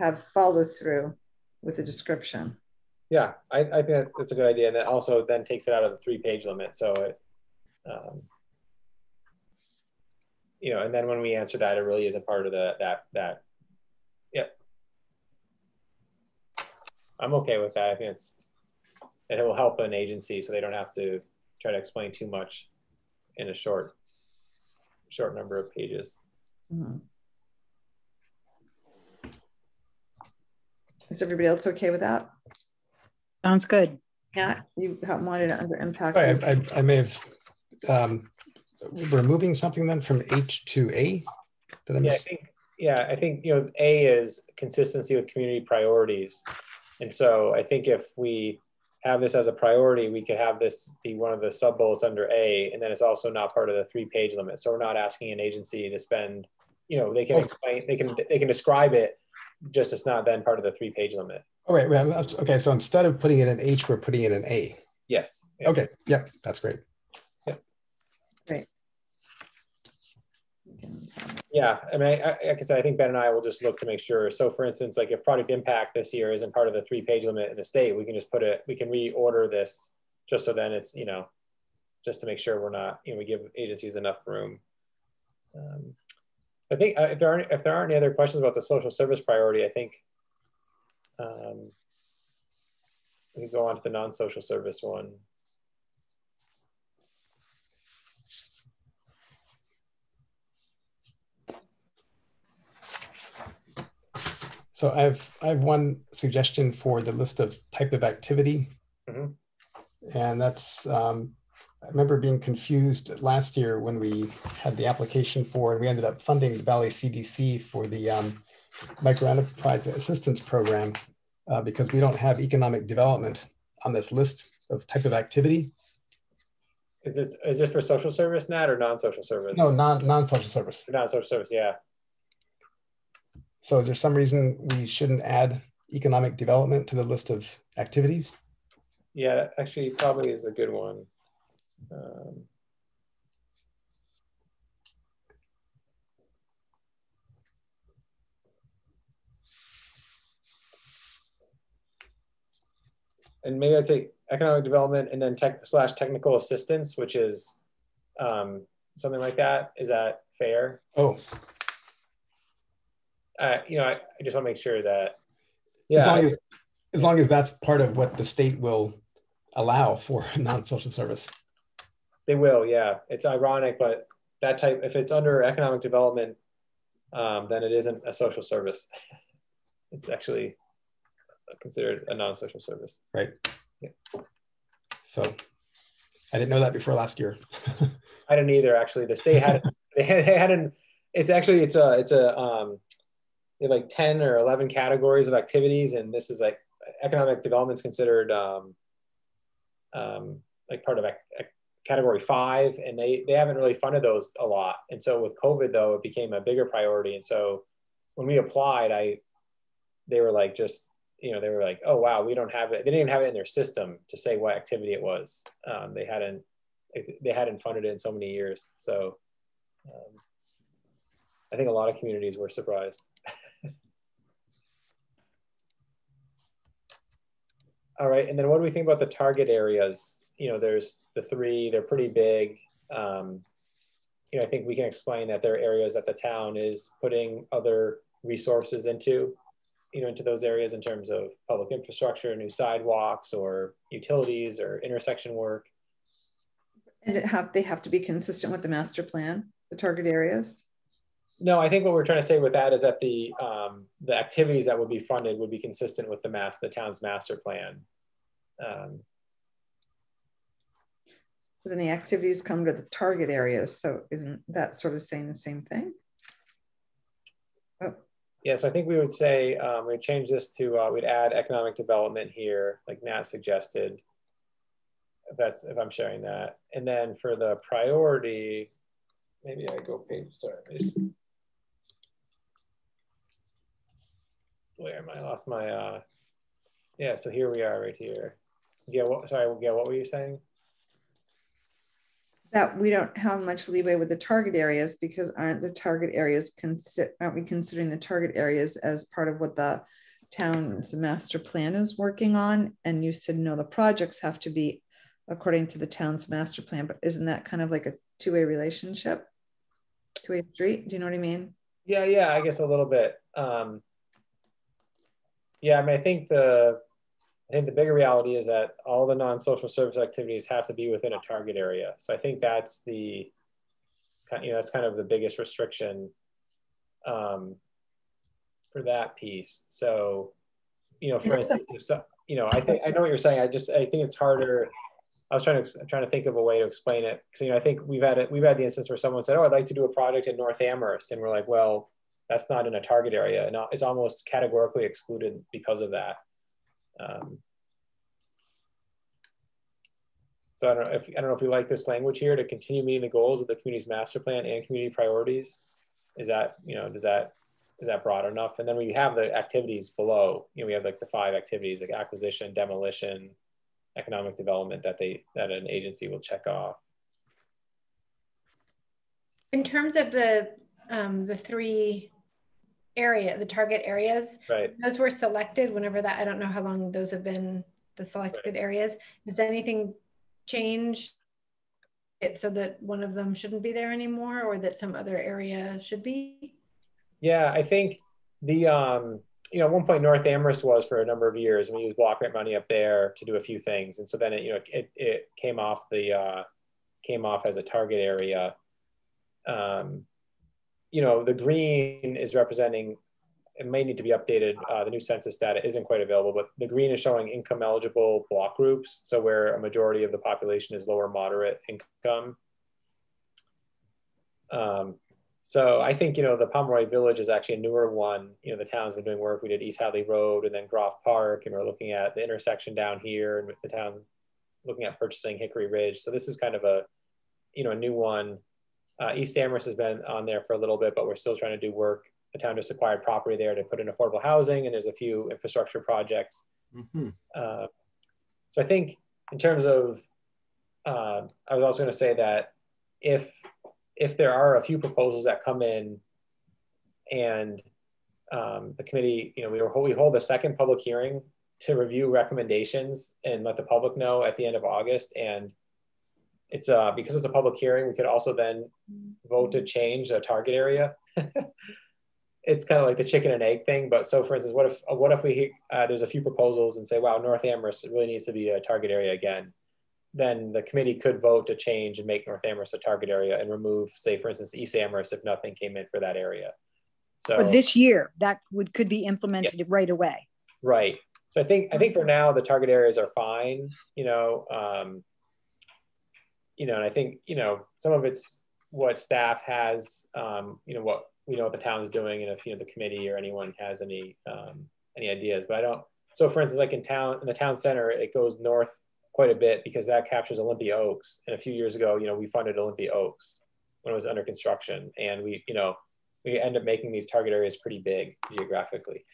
have follow through with the description. Yeah, I, I think that's a good idea. And that also then takes it out of the three page limit. So it, um, you know, and then when we answer that, it really is a part of the, that, that, yep. I'm okay with that. I think it's, it will help an agency so they don't have to try to explain too much in a short, short number of pages. Mm -hmm. Is everybody else okay with that? Sounds good. Yeah, you have wanted under impact. I, I, I may have, um, we're moving something then from H to A? Did I yeah, I think, yeah, I think, you know, A is consistency with community priorities. And so I think if we have this as a priority, we could have this be one of the sub bullets under A, and then it's also not part of the three page limit. So we're not asking an agency to spend, you know, they can oh. explain, they can, they can describe it, just it's not then part of the three page limit. All right. wait, wait, okay. So instead of putting it in H, we're putting it in A. Yes. Yeah. Okay. Yep. That's great. Yep. Great. Yeah. I mean, I, like I said, I think Ben and I will just look to make sure. So for instance, like if product impact this year isn't part of the three page limit in the state, we can just put it, we can reorder this just so then it's, you know, just to make sure we're not, you know, we give agencies enough room. Um, I think uh, if there aren't if there aren't any other questions about the social service priority, I think um, we can go on to the non-social service one. So I have I have one suggestion for the list of type of activity, mm -hmm. and that's um, I remember being confused last year when we had the application for, and we ended up funding the Valley CDC for the um, microenterprise assistance program uh, because we don't have economic development on this list of type of activity. Is this is this for social service, Nat, or non-social service? No, non non-social service. Non-social service, yeah. So is there some reason we shouldn't add economic development to the list of activities? Yeah, actually, probably is a good one. Um, and maybe I'd say economic development and then tech slash technical assistance, which is um, something like that. Is that fair? Oh, uh, you know, I, I just want to make sure that, yeah. As long as, as long as that's part of what the state will allow for (laughs) non-social service. They will, yeah. It's ironic, but that type, if it's under economic development, um, then it isn't a social service. (laughs) it's actually considered a non-social service. Right. Yeah. So I didn't know that before last year. (laughs) I didn't either. Actually, the state had they had, (laughs) they had an. It's actually it's a it's a um, they have like ten or eleven categories of activities, and this is like economic development is considered um, um, like part of category five, and they they haven't really funded those a lot. And so with COVID though, it became a bigger priority. And so when we applied, I they were like just you know they were like, oh wow, we don't have it. They didn't even have it in their system to say what activity it was. Um, they hadn't they hadn't funded it in so many years. So um, I think a lot of communities were surprised. (laughs) All right, and then what do we think about the target areas? You know, there's the three, they're pretty big. Um, you know, I think we can explain that there are areas that the town is putting other resources into, you know, into those areas in terms of public infrastructure, new sidewalks or utilities or intersection work. And it have, they have to be consistent with the master plan, the target areas? No, I think what we're trying to say with that is that the um, the activities that would be funded would be consistent with the mass the town's master plan. Um, then the activities come to the target areas. So isn't that sort of saying the same thing? Oh. Yeah, so I think we would say um, we'd change this to uh, we'd add economic development here, like Nat suggested. If that's if I'm sharing that, and then for the priority, maybe I go page. Sorry, where am I? I lost my. Uh, yeah, so here we are, right here. Yeah, what? Sorry, yeah, what were you saying? That we don't have much leeway with the target areas because aren't the target areas consider aren't we considering the target areas as part of what the town's master plan is working on? And you said no, the projects have to be according to the town's master plan, but isn't that kind of like a two-way relationship? Two-way street? Do you know what I mean? Yeah, yeah, I guess a little bit. Um, yeah, I mean, I think the I think the bigger reality is that all the non-social service activities have to be within a target area. So I think that's the, you know, that's kind of the biggest restriction um, for that piece. So, you know, for instance, if so, you know, I think I know what you're saying. I just I think it's harder. I was trying to I'm trying to think of a way to explain it because you know I think we've had it we've had the instance where someone said, "Oh, I'd like to do a project in North Amherst," and we're like, "Well, that's not in a target area, and it's almost categorically excluded because of that." Um, so I don't know if I don't know if you like this language here to continue meeting the goals of the community's master plan and community priorities. Is that you know does that is that broad enough? And then we have the activities below. You know, we have like the five activities like acquisition, demolition, economic development that they that an agency will check off. In terms of the um, the three area, the target areas, right? Those were selected whenever that. I don't know how long those have been the selected right. areas. Does anything change it so that one of them shouldn't be there anymore, or that some other area should be? Yeah, I think the um, you know, at one point North Amherst was for a number of years, and we used block grant money up there to do a few things, and so then it you know it it came off the uh, came off as a target area. Um, you know, the green is representing. It may need to be updated. Uh, the new census data isn't quite available, but the green is showing income eligible block groups. So where a majority of the population is lower moderate income. Um, so I think, you know, the Pomeroy Village is actually a newer one. You know, the town's been doing work. We did East Hadley Road and then Groff Park, and we're looking at the intersection down here, and the town's looking at purchasing Hickory Ridge. So this is kind of a, you know, a new one. Uh, East Amherst has been on there for a little bit, but we're still trying to do work. The town just acquired property there to put in affordable housing, and there's a few infrastructure projects. Mm-hmm. Uh, so I think in terms of, uh, I was also going to say that if if there are a few proposals that come in and um, the committee, you know, we, we hold a second public hearing to review recommendations and let the public know at the end of August. And it's uh, because it's a public hearing, we could also then vote to change the target area. (laughs) it's kind of like the chicken and egg thing. But so, for instance, what if what if we uh, there's a few proposals and say, wow, North Amherst really needs to be a target area again then the committee could vote to change and make North Amherst a target area and remove, say, for instance, East Amherst if nothing came in for that area. So for this year, that would could be implemented right away. Right. So I think I think for now the target areas are fine. You know, um, you know, and I think you know some of it's what staff has. Um, you know what we know what the town is doing, and if you know the committee or anyone has any um, any ideas. But I don't. So for instance, like in town in the town center, it goes north quite a bit because that captures Olympia Oaks. And a few years ago, you know, we funded Olympia Oaks when it was under construction, and we, you know, we end up making these target areas pretty big geographically.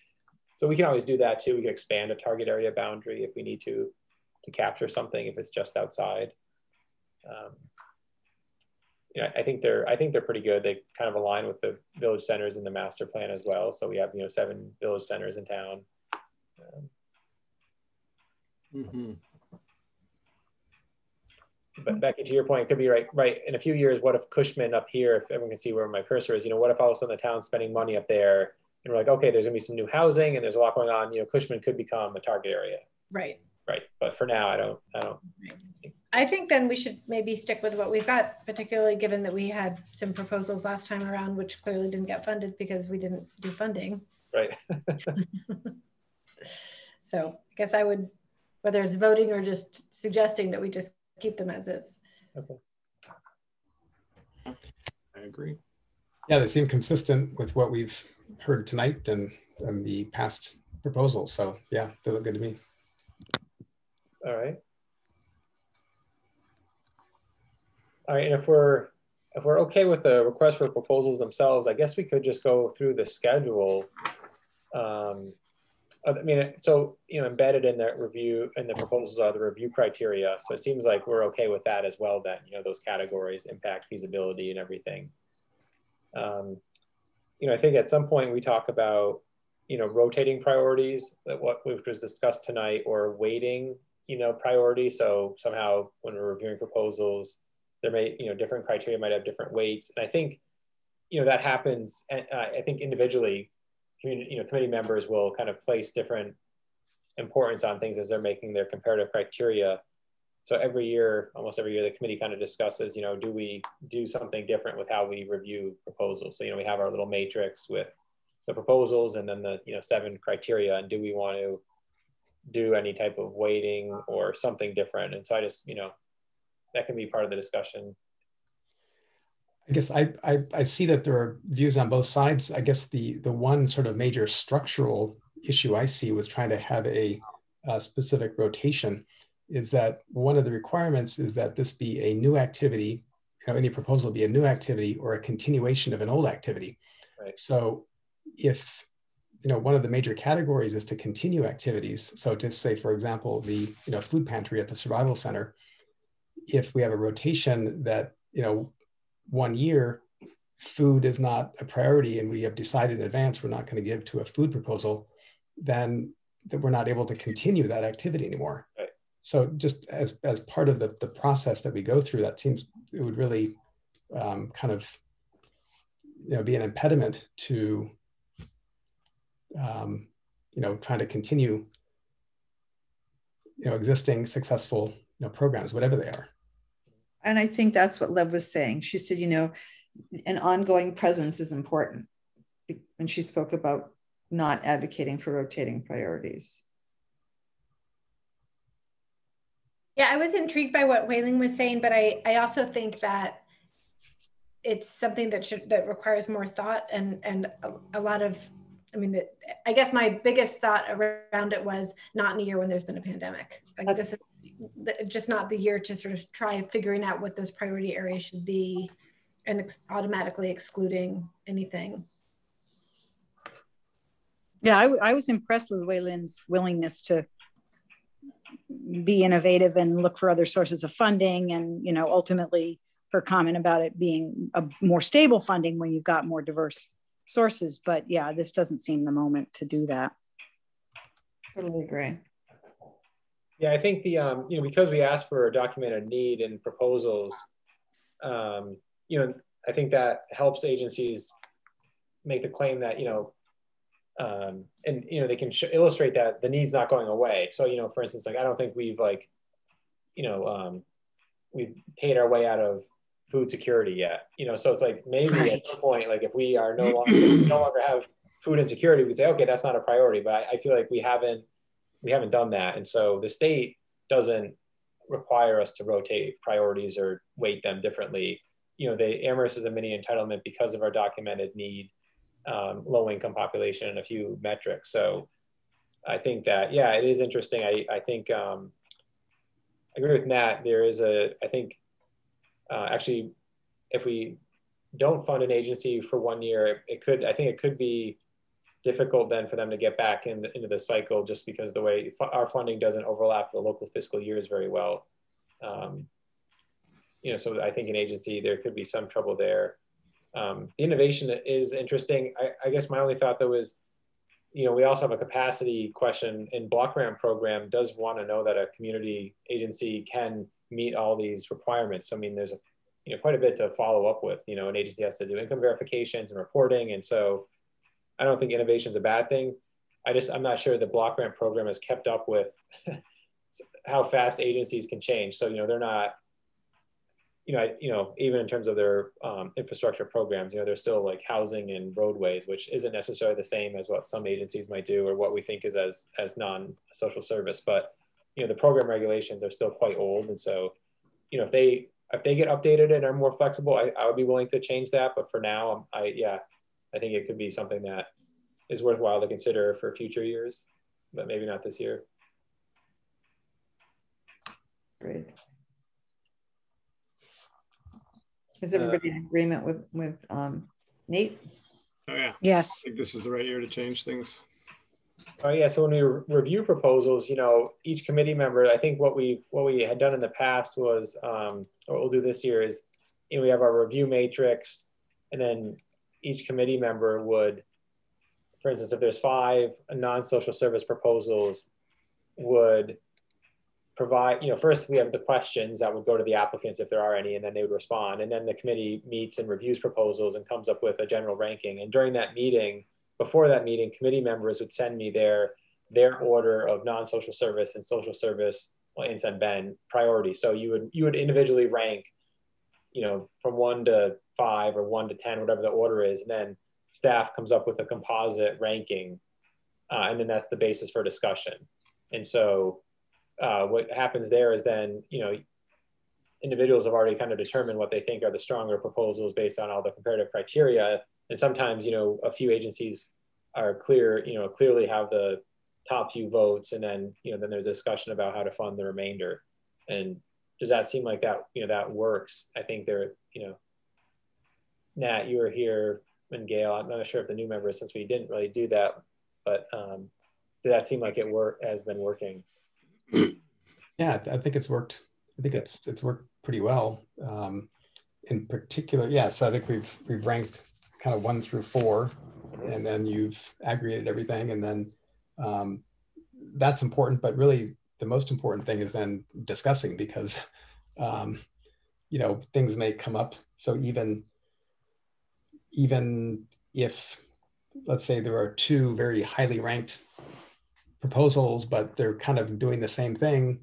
So we can always do that too. We can expand a target area boundary if we need to to capture something if it's just outside. Um, you know, I think they're I think they're pretty good. They kind of align with the village centers in the master plan as well. So we have you know seven village centers in town. Um, mm -hmm but Becky, to your point, it could be right, right. In a few years, what if Cushman up here, if everyone can see where my cursor is, you know, what if all of a sudden the town's spending money up there and we're like, okay, there's gonna be some new housing and there's a lot going on, you know, Cushman could become a target area. Right. Right. But for now, I don't, I don't. I think then we should maybe stick with what we've got, particularly given that we had some proposals last time around, which clearly didn't get funded because we didn't do funding. Right. (laughs) so I guess I would, whether it's voting or just suggesting that we just keep them as is. Okay. I agree. Yeah, they seem consistent with what we've heard tonight and, and the past proposals. So yeah, they look good to me. All right. All right, and if we're if we're okay with the request for proposals themselves, I guess we could just go through the schedule um, I mean, so, you know, embedded in the review and the proposals are the review criteria. So it seems like we're okay with that as well then, you know, those categories, impact, feasibility and everything. Um, you know, I think at some point we talk about, you know, rotating priorities, that what which was discussed tonight, or weighting, you know, priority. So somehow when we're reviewing proposals, there may, you know, different criteria might have different weights. And I think, you know, that happens, uh, I think individually community, you know, committee members will kind of place different importance on things as they're making their comparative criteria. So every year, almost every year, the committee kind of discusses, you know, do we do something different with how we review proposals? So, you know, we have our little matrix with the proposals and then the, you know, seven criteria. And do we want to do any type of weighting or something different? And so I just, you know, that can be part of the discussion. I guess I, I, I see that there are views on both sides. I guess the the one sort of major structural issue I see with trying to have a, a specific rotation is that one of the requirements is that this be a new activity, you know, any proposal be a new activity or a continuation of an old activity. Right. So if you know one of the major categories is to continue activities, so to say, for example, the you know food pantry at the survival center, if we have a rotation that you know one year food is not a priority and we have decided in advance we're not going to give to a food proposal, then that we're not able to continue that activity anymore. Right. So just as, as part of the, the process that we go through, that seems it would really um, kind of you know be an impediment to um, you know trying to continue you know existing successful you know programs, whatever they are and I think that's what Lev was saying. She said, you know, an ongoing presence is important. And she spoke about not advocating for rotating priorities. Yeah, I was intrigued by what Wei Ling was saying, but I, I also think that it's something that should that requires more thought and and a, a lot of I mean, the, I guess my biggest thought around it was not in a year when there's been a pandemic. Like That's, this is just not the year to sort of try figuring out what those priority areas should be and ex automatically excluding anything. Yeah, I, I was impressed with Wei Ling's willingness to be innovative and look for other sources of funding and, you know, ultimately her comment about it being a more stable funding when you've got more diverse sources. But yeah, this doesn't seem the moment to do that. Totally agree. Yeah, I think the um, you know because we asked for a documented need in proposals, um, you know, I think that helps agencies make the claim that you know, um, and you know they can illustrate that the need's not going away. So you know, for instance, like I don't think we've like, you know, um, we've paid our way out of food security yet. You know, so it's like maybe right. at some point, like if we are no longer no longer have food insecurity, we say okay, that's not a priority. But I, I feel like we haven't we haven't done that. And so the state doesn't require us to rotate priorities or weight them differently. You know, the Amherst is a mini entitlement because of our documented need, um, low income population, and a few metrics. So I think that, yeah, it is interesting. I, I think, um, I agree with Matt. There is a, I think, uh, actually, if we don't fund an agency for one year, it, it could, I think it could be difficult then for them to get back in into the cycle just because the way our funding doesn't overlap the local fiscal years very well. Um, you know, so I think an agency, there could be some trouble there. Um, the innovation is interesting. I, I, guess my only thought though is, you know, we also have a capacity question in block grant program does want to know that a community agency can meet all these requirements. So, I mean, there's a, you know, quite a bit to follow up with, you know, an agency has to do income verifications and reporting. And so I don't think innovation is a bad thing. I just I'm not sure the block grant program has kept up with (laughs) how fast agencies can change. So you know they're not, you know, I, you know even in terms of their um, infrastructure programs, you know they're still like housing and roadways, which isn't necessarily the same as what some agencies might do or what we think is as as non social service. But you know the program regulations are still quite old, and so you know if they if they get updated and are more flexible, I, I would be willing to change that. But for now, I yeah, I think it could be something that is worthwhile to consider for future years, but maybe not this year. Great. Is everybody uh, in agreement with with um, Nate? Oh yeah. Yes. I think this is the right year to change things. Oh yeah, so when we re review proposals, you know, each committee member, I think what we what we had done in the past was, um, what we'll do this year is, you know, we have our review matrix, and then each committee member would, for instance, if there's five non-social service proposals, would provide, you know, first we have the questions that would go to the applicants if there are any, and then they would respond. And then the committee meets and reviews proposals and comes up with a general ranking. And during that meeting, before that meeting, committee members would send me their their order of non-social service and social service well, and send Ben priority. So you would you would individually rank, you know, from one to five or one to ten, whatever the order is, and then staff comes up with a composite ranking, uh, and then that's the basis for discussion. And so uh, what happens there is then, you know, individuals have already kind of determined what they think are the stronger proposals based on all the comparative criteria. And sometimes, you know, a few agencies are clear, you know, clearly have the top few votes, and then, you know, then there's a discussion about how to fund the remainder. And does that seem like that, you know, that works? I think there, you know, Nat, you were here, and Gail. I'm not sure if the new members, since we didn't really do that, but um, did that seem like it work has been working? (clears throat) Yeah, I think it's worked. I think it's it's worked pretty well. Um, in particular, yes, I think we've we've ranked kind of one through four, and then you've aggregated everything, and then um, that's important. But really, the most important thing is then discussing because (laughs) um, you know things may come up. So even even if let's say there are two very highly ranked proposals, but they're kind of doing the same thing.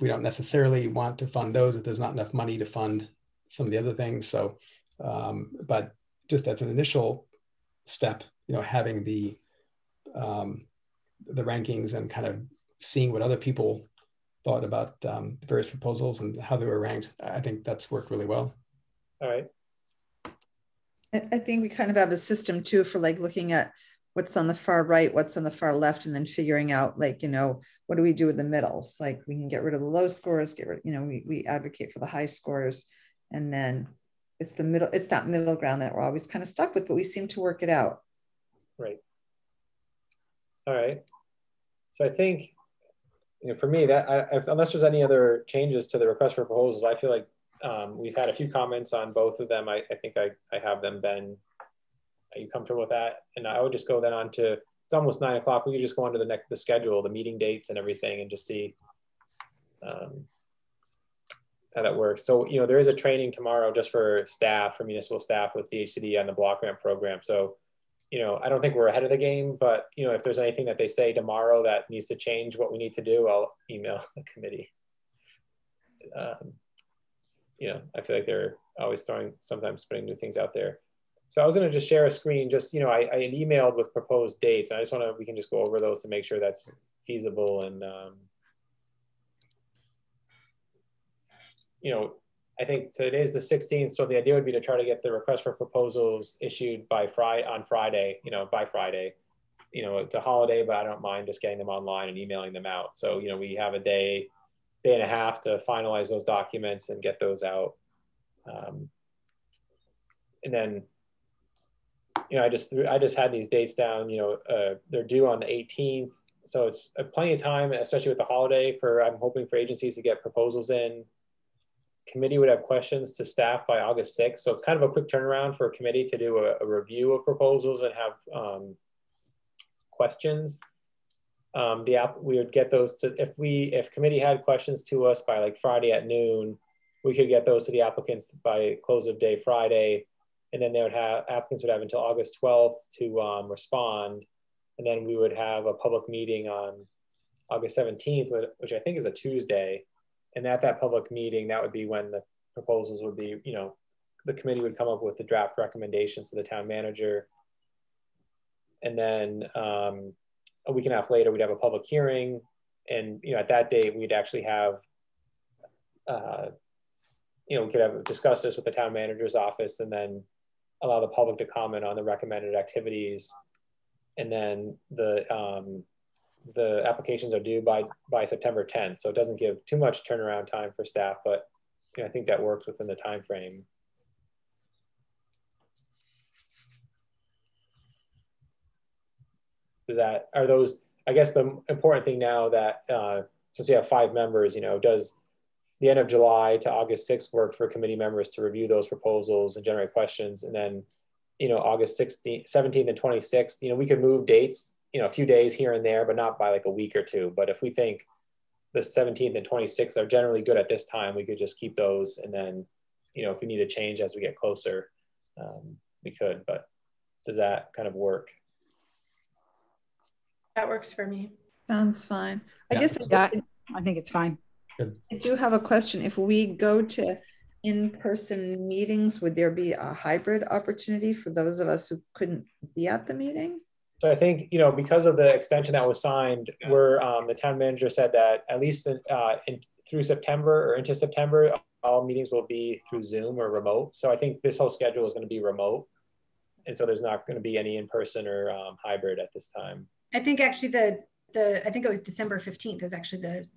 We don't necessarily want to fund those if there's not enough money to fund some of the other things. So, um, but just as an initial step, you know, having the um, the rankings and kind of seeing what other people thought about um, various proposals and how they were ranked, I think that's worked really well. All right. I think we kind of have a system too for like looking at what's on the far right, what's on the far left, and then figuring out like, you know, what do we do with the middles? Like we can get rid of the low scores, get rid, you know, we, we advocate for the high scores. And then it's the middle, it's that middle ground that we're always kind of stuck with, but we seem to work it out. Right. All right. So I think, you know, for me that I, unless there's any other changes to the request for proposals, I feel like um, we've had a few comments on both of them. I, I think I, I have them Ben. are you comfortable with that? And I would just go then on to, it's almost nine o'clock. We could just go on to the next, the schedule, the meeting dates and everything and just see um, how that works. So, you know, there is a training tomorrow just for staff, for municipal staff with DHCD on the block grant program. So, you know, I don't think we're ahead of the game, but, you know, if there's anything that they say tomorrow that needs to change what we need to do, I'll email the committee. Um, you know, I feel like they're always throwing, sometimes putting new things out there. So I was going to just share a screen. Just you know, I, I emailed with proposed dates. I just want to we can just go over those to make sure that's feasible and um, you know, I think today's the 16th, so the idea would be to try to get the request for proposals issued by Friday on Friday. You know, by Friday. You know, it's a holiday, but I don't mind just getting them online and emailing them out. So you know, we have a day, day and a half to finalize those documents and get those out. Um, and then you know, I just threw, I just had these dates down. You know, uh, they're due on the 18th, so it's plenty of time, especially with the holiday. For I'm hoping for agencies to get proposals in. Committee would have questions to staff by August 6th, so it's kind of a quick turnaround for a committee to do a, a review of proposals and have um, questions. Um, the app we would get those to if we if committee had questions to us by like Friday at noon, we could get those to the applicants by close of day Friday. And then they would have applicants would have until August 12th to um, respond, and then we would have a public meeting on August 17th, which I think is a Tuesday, and at that public meeting, that would be when the proposals would be, you know, the committee would come up with the draft recommendations to the town manager, and then um, a week and a half later, we'd have a public hearing, and you know, at that date, we'd actually have. Uh, you know, we could have discussed this with the town manager's office and then allow the public to comment on the recommended activities. And then the, um, the applications are due by, by September 10th. So it doesn't give too much turnaround time for staff, but you know, I think that works within the time frame. That, are those, I guess the important thing now that uh, since we have five members, you know, does the end of July to August 6th work for committee members to review those proposals and generate questions. And then, you know, August 16th, 17th and 26th, you know, we could move dates, you know, a few days here and there, but not by like a week or two. But if we think the 17th and 26th are generally good at this time, we could just keep those. And then, you know, if we need to change as we get closer, um, we could, but does that kind of work? That works for me. Sounds fine. I yeah. guess yeah, I think it's fine. I do have a question. If we go to in-person meetings, would there be a hybrid opportunity for those of us who couldn't be at the meeting? So I think, you know, because of the extension that was signed, where um, the town manager said that at least in, uh, in, through September or into September, all meetings will be through Zoom or remote. So I think this whole schedule is going to be remote. And so there's not going to be any in-person or um, hybrid at this time. I think actually the, the, I think it was December 15th is actually the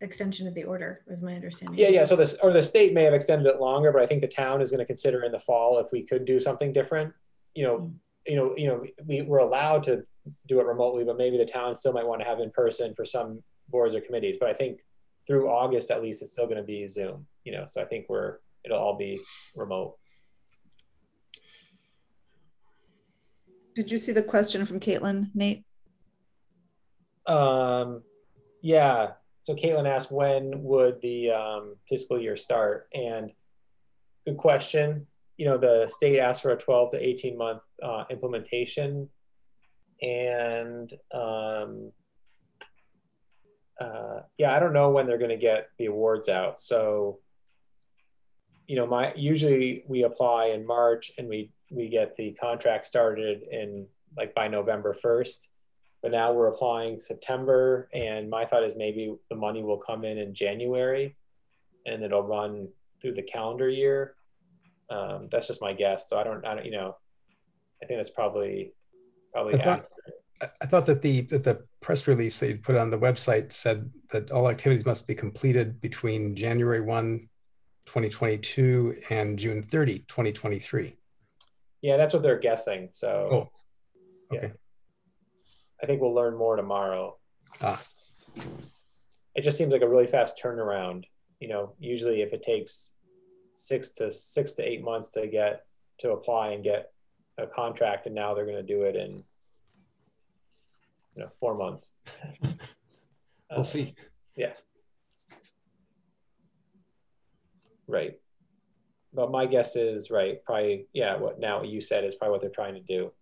extension of the order was my understanding. Yeah, yeah. So this or the state may have extended it longer, but I think the town is going to consider in the fall if we could do something different. You know, mm. you know, you know, we were allowed to do it remotely, but maybe the town still might want to have in person for some boards or committees. But I think through August at least it's still going to be Zoom. You know, so I think we're it'll all be remote. Did you see the question from Caitlin, Nate? Um, yeah, so Caitlin asked, when would the um, fiscal year start? And good question. You know, the state asked for a 12 to 18 month uh, implementation. And um, uh, yeah, I don't know when they're going to get the awards out. So, you know, my usually we apply in March and we we get the contract started in like by November 1st but now we're applying September, and my thought is maybe the money will come in in January, and it'll run through the calendar year. Um, that's just my guess. So I don't, I don't, you know, I think that's probably probably I thought, I thought that the that the press release they put on the website said that all activities must be completed between January 1, 2022 and June 30, 2023. Yeah, that's what they're guessing. So, oh, okay. Yeah. I think we'll learn more tomorrow. Ah. It just seems like a really fast turnaround. You know, usually if it takes six to six to eight months to get to apply and get a contract, and now they're going to do it in you know four months. (laughs) we'll uh, see. Yeah. Right. But my guess is right. Probably yeah. What now you said is probably what they're trying to do.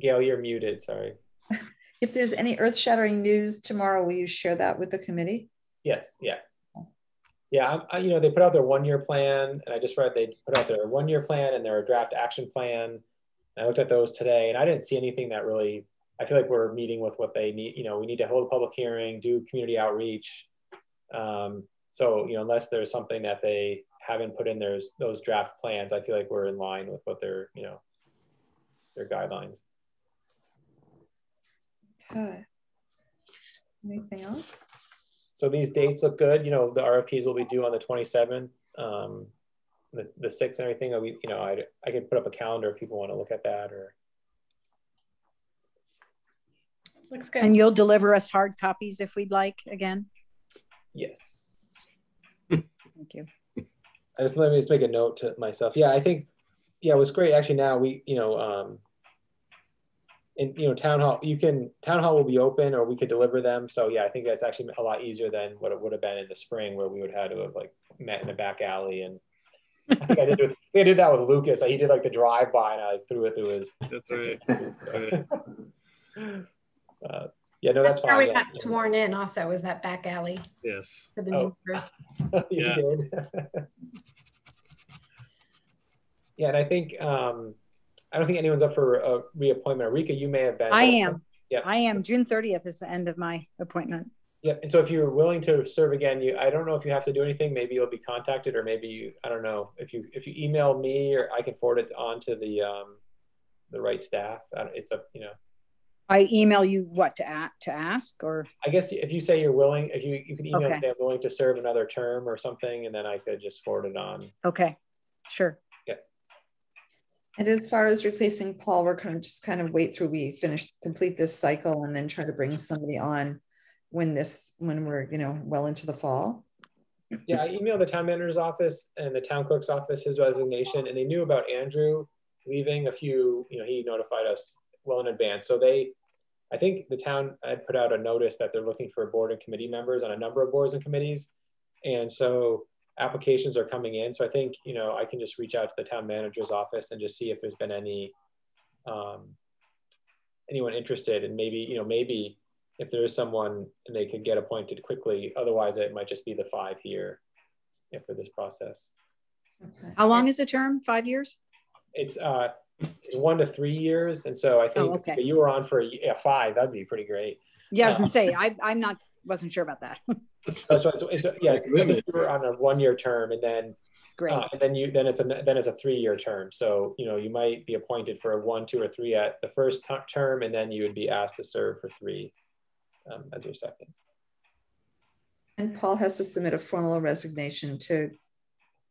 Gail, you're muted. Sorry. (laughs) if there's any earth shattering news tomorrow, will you share that with the committee? Yes. Yeah. Yeah. I, you know, they put out their one year plan, and I just read they put out their one year plan and their draft action plan. I looked at those today, and I didn't see anything that really. I feel like we're meeting with what they need. You know, we need to hold a public hearing, do community outreach. Um, so, you know, unless there's something that they haven't put in those those draft plans, I feel like we're in line with what their, you know, their guidelines. Okay. Anything else? So these dates look good. You know, the RFPs will be due on the 27th. Um, the, the 6th and everything, we, you know, I, I could put up a calendar if people want to look at that or. Looks good. And you'll deliver us hard copies if we'd like again? Yes. Thank you. I just let me just make a note to myself. Yeah, I think, yeah, it was great. Actually, now we, you know, um, and you know town hall you can town hall will be open or we could deliver them so yeah i think that's actually a lot easier than what it would have been in the spring where we would have had to have like met in a back alley and I think I did, with, I did that with Lucas. He did like the drive by and I threw it through his. (laughs) That's right. (laughs) uh, yeah, no, that's, that's fine. we yeah. got sworn in also, was that back alley. Yes. For the oh. (laughs) you yeah. did. yeah, and I think um, I don't think anyone's up for a reappointment. Rika, you may have been. I am. Yeah. I am. June 30th is the end of my appointment. Yeah. And so if you're willing to serve again, you I don't know if you have to do anything. Maybe you'll be contacted or maybe you I don't know. If you if you email me or I can forward it on to the um the right staff. It's a you know. I email you what to ask to ask or I guess if you say you're willing, if you you can email okay. them willing to serve another term or something, and then I could just forward it on. Okay. Sure. And as far as replacing Paul, we're kind of just kind of wait through we finish complete this cycle and then try to bring somebody on when this when we're you know well into the fall. Yeah, I emailed the town manager's office and the town clerk's office his resignation, and they knew about Andrew leaving a few. You know, he notified us well in advance, so they. I think the town had put out a notice that they're looking for board and committee members on a number of boards and committees, and so applications are coming in. So I think, you know, I can just reach out to the town manager's office and just see if there's been any, um, anyone interested and maybe, you know, maybe if there is someone and they could get appointed quickly, otherwise it might just be the five here yeah, for this process. Okay. How long is the term? Five years? It's, uh, it's one to three years. And so I think oh, okay. you were on for a, yeah, five, that'd be pretty great. Yeah, I was gonna say, I, I'm not, wasn't sure about that. (laughs) So it's, it's, yeah, it's, you're on a one-year term, and then Great. Uh, and then you then it's a then it's a three-year term. So you know you might be appointed for a one, two, or three at the first term, and then you would be asked to serve for three um, as your second. And Paul has to submit a formal resignation to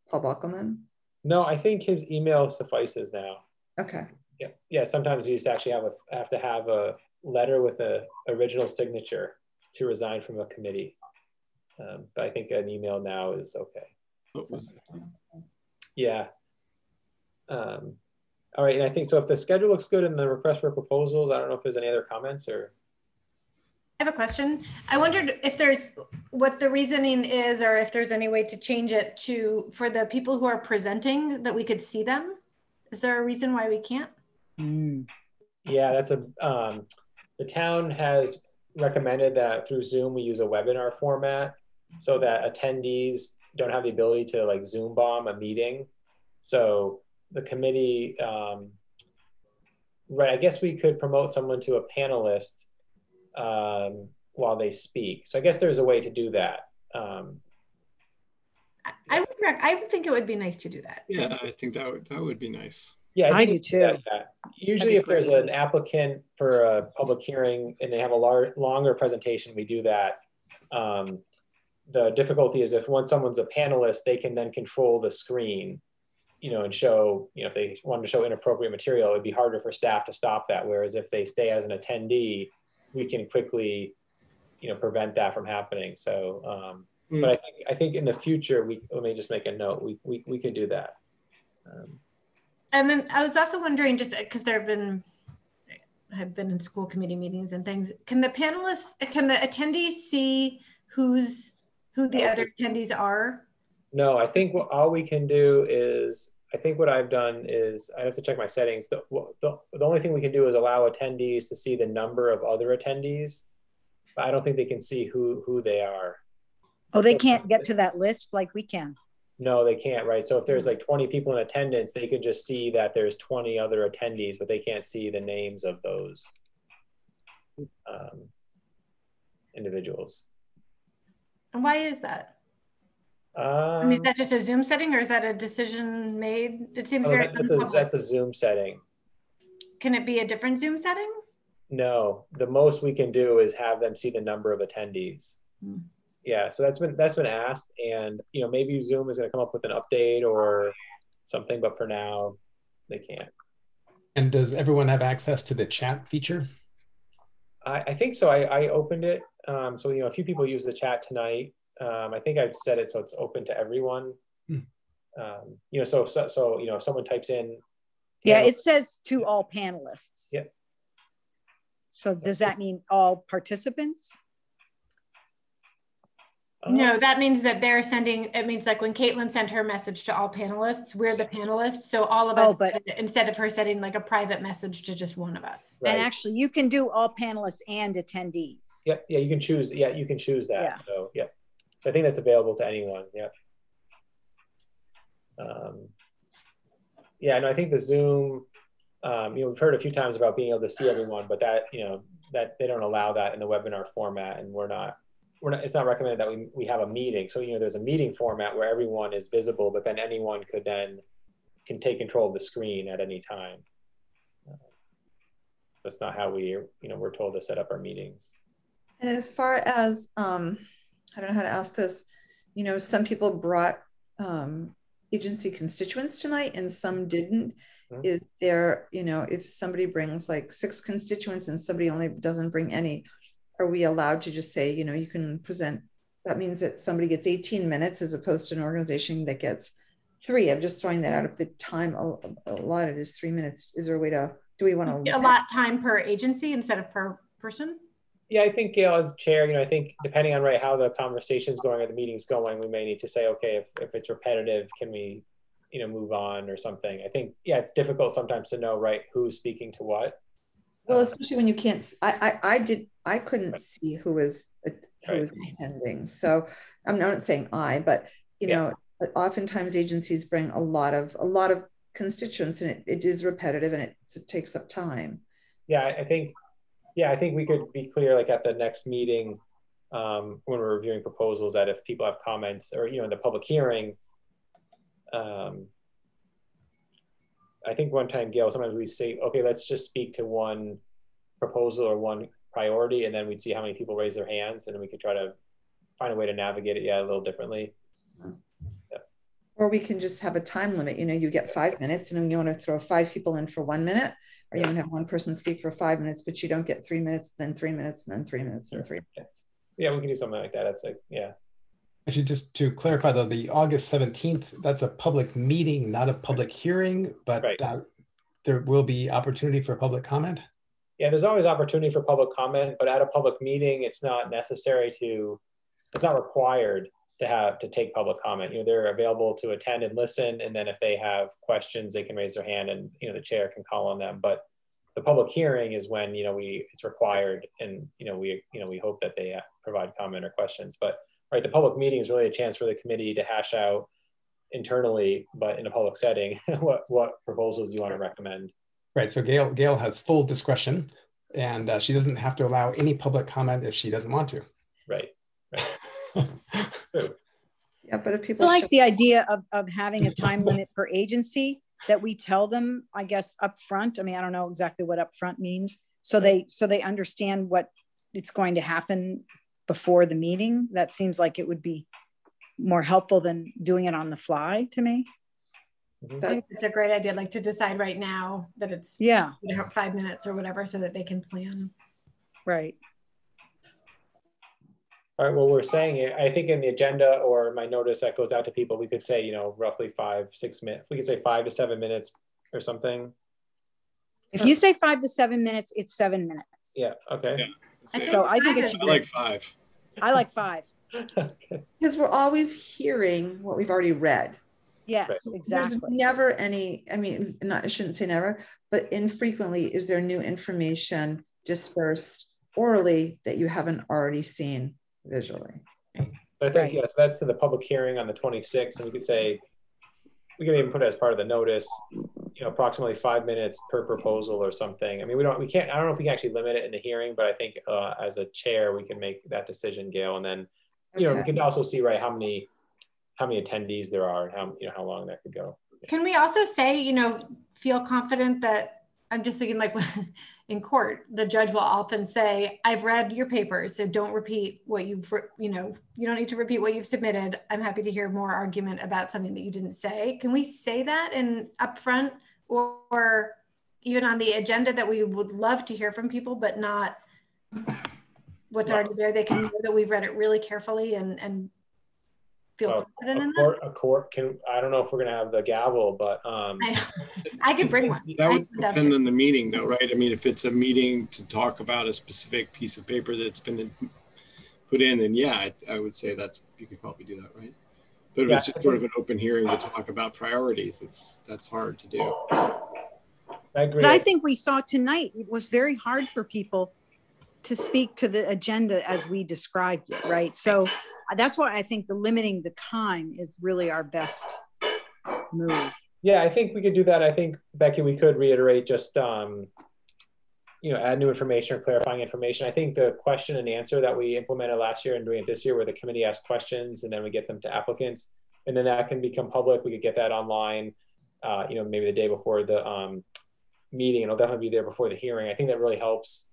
Paul Bockelman. No, I think his email suffices now. Okay. Yeah, yeah. Sometimes you used to actually have a have to have a letter with a original signature to resign from a committee. Um, but I think an email now is okay. Yeah. Um, all right, and I think so. If the schedule looks good in the request for proposals, I don't know if there's any other comments or. I have a question. I wondered if there's what the reasoning is, or if there's any way to change it to for the people who are presenting that we could see them. Is there a reason why we can't? Mm. Yeah, that's a. Um, the town has recommended that through Zoom we use a webinar format so that attendees don't have the ability to like Zoom bomb a meeting. So the committee, um, right, I guess we could promote someone to a panelist um, while they speak. So I guess there's a way to do that. Um, I would, I would think it would be nice to do that. Yeah, I think that would that would be nice. Yeah, I, I do too. That. Usually, if there's an applicant for a public hearing and they have a lar- longer presentation, we do that. Um, the difficulty is if once someone's a panelist, they can then control the screen, you know, and show, you know, if they wanted to show inappropriate material, it'd be harder for staff to stop that. Whereas if they stay as an attendee, we can quickly, you know, prevent that from happening. So, um, mm. but I think I think in the future, we let me just make a note. We we we could do that. Um, and then I was also wondering, just uh, because there have been I've been in school committee meetings and things. Can the panelists, can the attendees see who's who the other attendees are? No, I think what, all we can do is, I think what I've done is, I have to check my settings. The, the, the only thing we can do is allow attendees to see the number of other attendees. But I don't think they can see who, who they are. Oh, they so, can't get to that list like we can. No, they can't, right? So if there's like 20 people in attendance, they can just see that there's 20 other attendees, but they can't see the names of those um, individuals. And why is that? Um, I mean, is that just a Zoom setting or is that a decision made? It seems oh, very that's a, that's a Zoom setting. Can it be a different Zoom setting? No, the most we can do is have them see the number of attendees. Hmm. Yeah, so that's been that's been asked, and you know maybe Zoom is going to come up with an update or something, but for now, they can't. And does everyone have access to the chat feature? I, I think so. I, I opened it um, so, you know, a few people use the chat tonight. Um, I think I've set it so it's open to everyone. Hmm. Um, you know, so, so, so, you know, if someone types in. Yeah, it says to all panelists. Yeah. So does that mean all participants? No, that means that they're sending, it means like when Caitlin sent her message to all panelists, we're the panelists. So all of us, oh, but instead of her sending like a private message to just one of us. Right. And actually you can do all panelists and attendees. Yeah, yeah, you can choose. Yeah, you can choose that. Yeah. So yeah. So I think that's available to anyone. Yeah. Um, yeah, and I think the Zoom, um, you know, we've heard a few times about being able to see everyone, but that, you know, that they don't allow that in the webinar format and we're not we're not, it's not recommended that we, we have a meeting. So, you know, there's a meeting format where everyone is visible, but then anyone could then can take control of the screen at any time. Uh, so that's not how we, you know, we're told to set up our meetings. And as far as, um, I don't know how to ask this, you know, some people brought, um, agency constituents tonight and some didn't. Mm-hmm. Is there, you know, if somebody brings like six constituents and somebody only doesn't bring any, are we allowed to just say, you know, you can present? That means that somebody gets 18 minutes as opposed to an organization that gets three. I'm just throwing that out. If the time allotted is three minutes, is there a way to, do we want to? Allot time per agency instead of per person? Yeah, I think Gail, as chair, you know, I think depending on right how the conversation's going or the meeting's going, we may need to say, okay, if, if it's repetitive, can we, you know, move on or something? I think, yeah, it's difficult sometimes to know, right, who's speaking to what. Well, especially when you can't, I, I, I did, I couldn't see who was, who was attending. So I'm not saying I, but, you yeah. know, oftentimes agencies bring a lot of, a lot of constituents and it, it is repetitive and it, it takes up time. Yeah, I think yeah, I think we could be clear, like at the next meeting, um, when we're reviewing proposals, that if people have comments or you know in the public hearing, um, I think one time, Gail, sometimes we say, okay, let's just speak to one proposal or one priority, and then we'd see how many people raise their hands, and then we could try to find a way to navigate it, yeah, a little differently. Mm-hmm. Yeah. Or we can just have a time limit. You know, you get five minutes, and then you want to throw five people in for one minute, or you can have one person speak for five minutes, but you don't get three minutes, then three minutes, and then three minutes, and three minutes. Yeah, we can do something like that. That's like, yeah. Actually, just to clarify though, the August 17th, that's a public meeting, not a public hearing, but right. uh, there will be opportunity for public comment. Yeah, there's always opportunity for public comment, but at a public meeting, it's not necessary to, it's not required to have to take public comment. You know, they're available to attend and listen, and then if they have questions, they can raise their hand, and you know the chair can call on them. But the public hearing is when you know we it's required, and you know we you know we hope that they uh, provide comment or questions. But right, the public meeting is really a chance for the committee to hash out internally, but in a public setting, (laughs) what what proposals you want to recommend. Right. So Gail Gail has full discretion, and uh, she doesn't have to allow any public comment if she doesn't want to. Right. (laughs) yeah, but if people I like the idea of, of having a time limit per agency that we tell them, I guess, up front. I mean, I don't know exactly what upfront means. So they so they understand what it's going to happen before the meeting. That seems like it would be more helpful than doing it on the fly to me. Mm-hmm. it's a great idea, like to decide right now that it's yeah five minutes or whatever, so that they can plan. Right. All right, well, we're saying, I think in the agenda or my notice that goes out to people, we could say, you know, roughly five, six minutes. We could say five to seven minutes or something. If you say five to seven minutes, it's seven minutes. Yeah, okay. Yeah. So I think it should be. I like five. I like five. (laughs) Because we're always hearing what we've already read. Yes, right. exactly. There's never any, I mean, not, I shouldn't say never, but infrequently is there new information dispersed orally that you haven't already seen visually. I think, right. yes, that's to the public hearing on the 26th. And we could say, we can even put it as part of the notice, you know, approximately five minutes per proposal or something. I mean, we don't, we can't, I don't know if we can actually limit it in the hearing, but I think uh, as a chair, we can make that decision, Gail. And then, you okay. know, we can also see, right, how many, how many attendees there are and how, you know, how long that could go. Can we also say, you know, feel confident that I'm just thinking like (laughs) in court, the judge will often say, I've read your papers, so don't repeat what you've, you know, you don't need to repeat what you've submitted. I'm happy to hear more argument about something that you didn't say. Can we say that in upfront or, or even on the agenda that we would love to hear from people, but not what's already there? They can know that we've read it really carefully and, and feel well, confident in court, that? A court can, I don't know if we're going to have the gavel, but. Um, I, I can bring one. That would depend on the meeting though, right? I mean, if it's a meeting to talk about a specific piece of paper that's been put in, then yeah, I, I would say that's, you could probably do that, right? But if yeah, it's just sort of an open hearing to talk about priorities, it's, that's hard to do. I agree. But I think we saw tonight, it was very hard for people to speak to the agenda as we described it, right? So that's why I think the limiting the time is really our best move. Yeah, I think we could do that. I think Becky, we could reiterate just um, you know add new information or clarifying information. I think the question and answer that we implemented last year and doing it this year, where the committee asks questions and then we get them to applicants, and then that can become public. We could get that online. Uh, you know, maybe the day before the um, meeting, and it'll definitely be there before the hearing. I think that really helps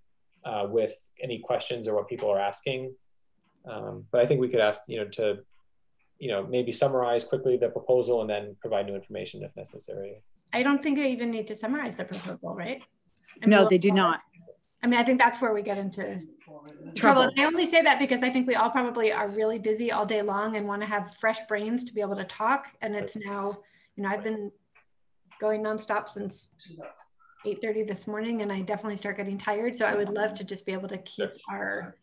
uh, with any questions or what people are asking. Um, but I think we could ask, you know, to you know, maybe summarize quickly the proposal and then provide new information if necessary. I don't think they even need to summarize the proposal, right? I mean, no, they do not. I mean, I think that's where we get into trouble. trouble. I only say that because I think we all probably are really busy all day long and want to have fresh brains to be able to talk. And it's now, you know, I've been going nonstop since 8.30 this morning and I definitely start getting tired. So I would love to just be able to keep our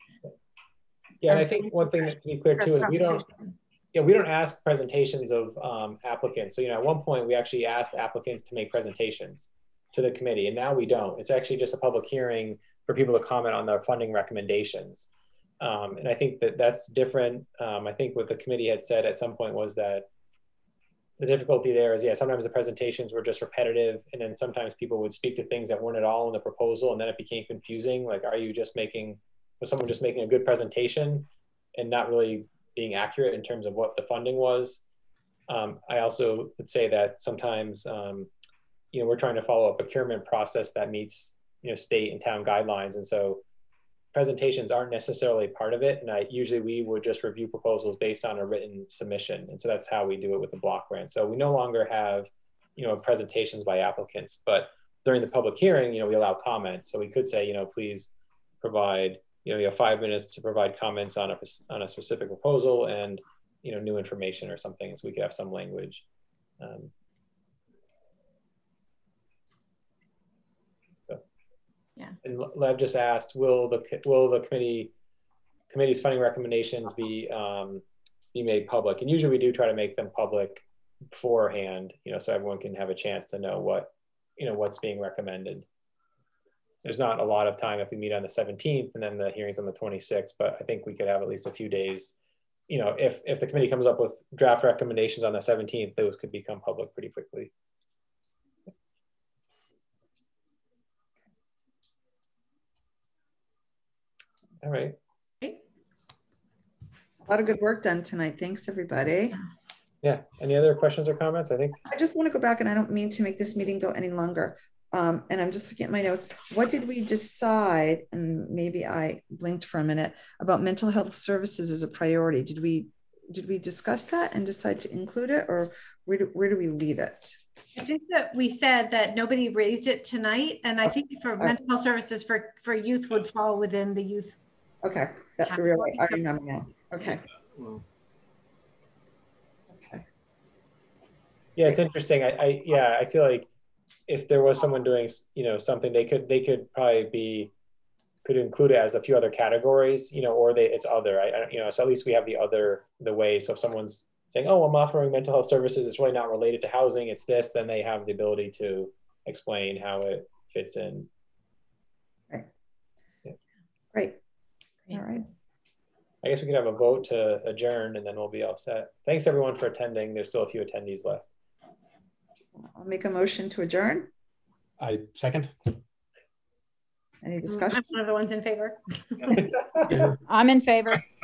yeah, and I think one thing to be clear too is we don't yeah, we don't ask presentations of um, applicants. So, you know, at one point we actually asked applicants to make presentations to the committee, and now we don't. It's actually just a public hearing for people to comment on their funding recommendations. Um, and I think that that's different. Um, I think what the committee had said at some point was that the difficulty there is, yeah, sometimes the presentations were just repetitive, and then sometimes people would speak to things that weren't at all in the proposal, and then it became confusing. Like, are you just making, was someone just making a good presentation and not really being accurate in terms of what the funding was. Um, I also would say that sometimes, um, you know, we're trying to follow a procurement process that meets, you know, state and town guidelines. And so presentations aren't necessarily part of it. And I usually we would just review proposals based on a written submission. And so that's how we do it with the block grant. So we no longer have, you know, presentations by applicants, but during the public hearing, you know, we allow comments. So we could say, you know, please provide you know, you have five minutes to provide comments on a, on a specific proposal and, you know, new information or something. So we could have some language. Um, so, yeah. And Lev just asked, will the, will the committee, committee's funding recommendations be, um, be made public? And usually we do try to make them public beforehand, you know, so everyone can have a chance to know what, you know, what's being recommended there's not a lot of time if we meet on the 17th and then the hearings on the 26th, but I think we could have at least a few days. You know, if, if the committee comes up with draft recommendations on the 17th, those could become public pretty quickly. All right. A lot of good work done tonight. Thanks, everybody. Yeah. Any other questions or comments? I think I just want to go back and I don't mean to make this meeting go any longer um, and I'm just looking at my notes. What did we decide? And maybe I blinked for a minute about mental health services as a priority. Did we did we discuss that and decide to include it, or where do where do we leave it? I think that we said that nobody raised it tonight, and I think for mental health services for for youth would fall within the youth. Okay, that really, I remember now. Okay. Okay. Yeah, it's interesting. I, I yeah, I feel like if there was someone doing you know something they could they could probably be could include it as a few other categories you know or they it's other. I, I you know so at least we have the other the way. So if someone's saying oh i'm offering mental health services it's really not related to housing it's this then they have the ability to explain how it fits in. Right. Yeah. great. All right. I guess we could have a vote to adjourn and then we'll be all set. Thanks everyone for attending. There's still a few attendees left I'll make a motion to adjourn. I second. Any mm, discussion? I'm one of the ones in favor. (laughs) I'm in favor. (laughs)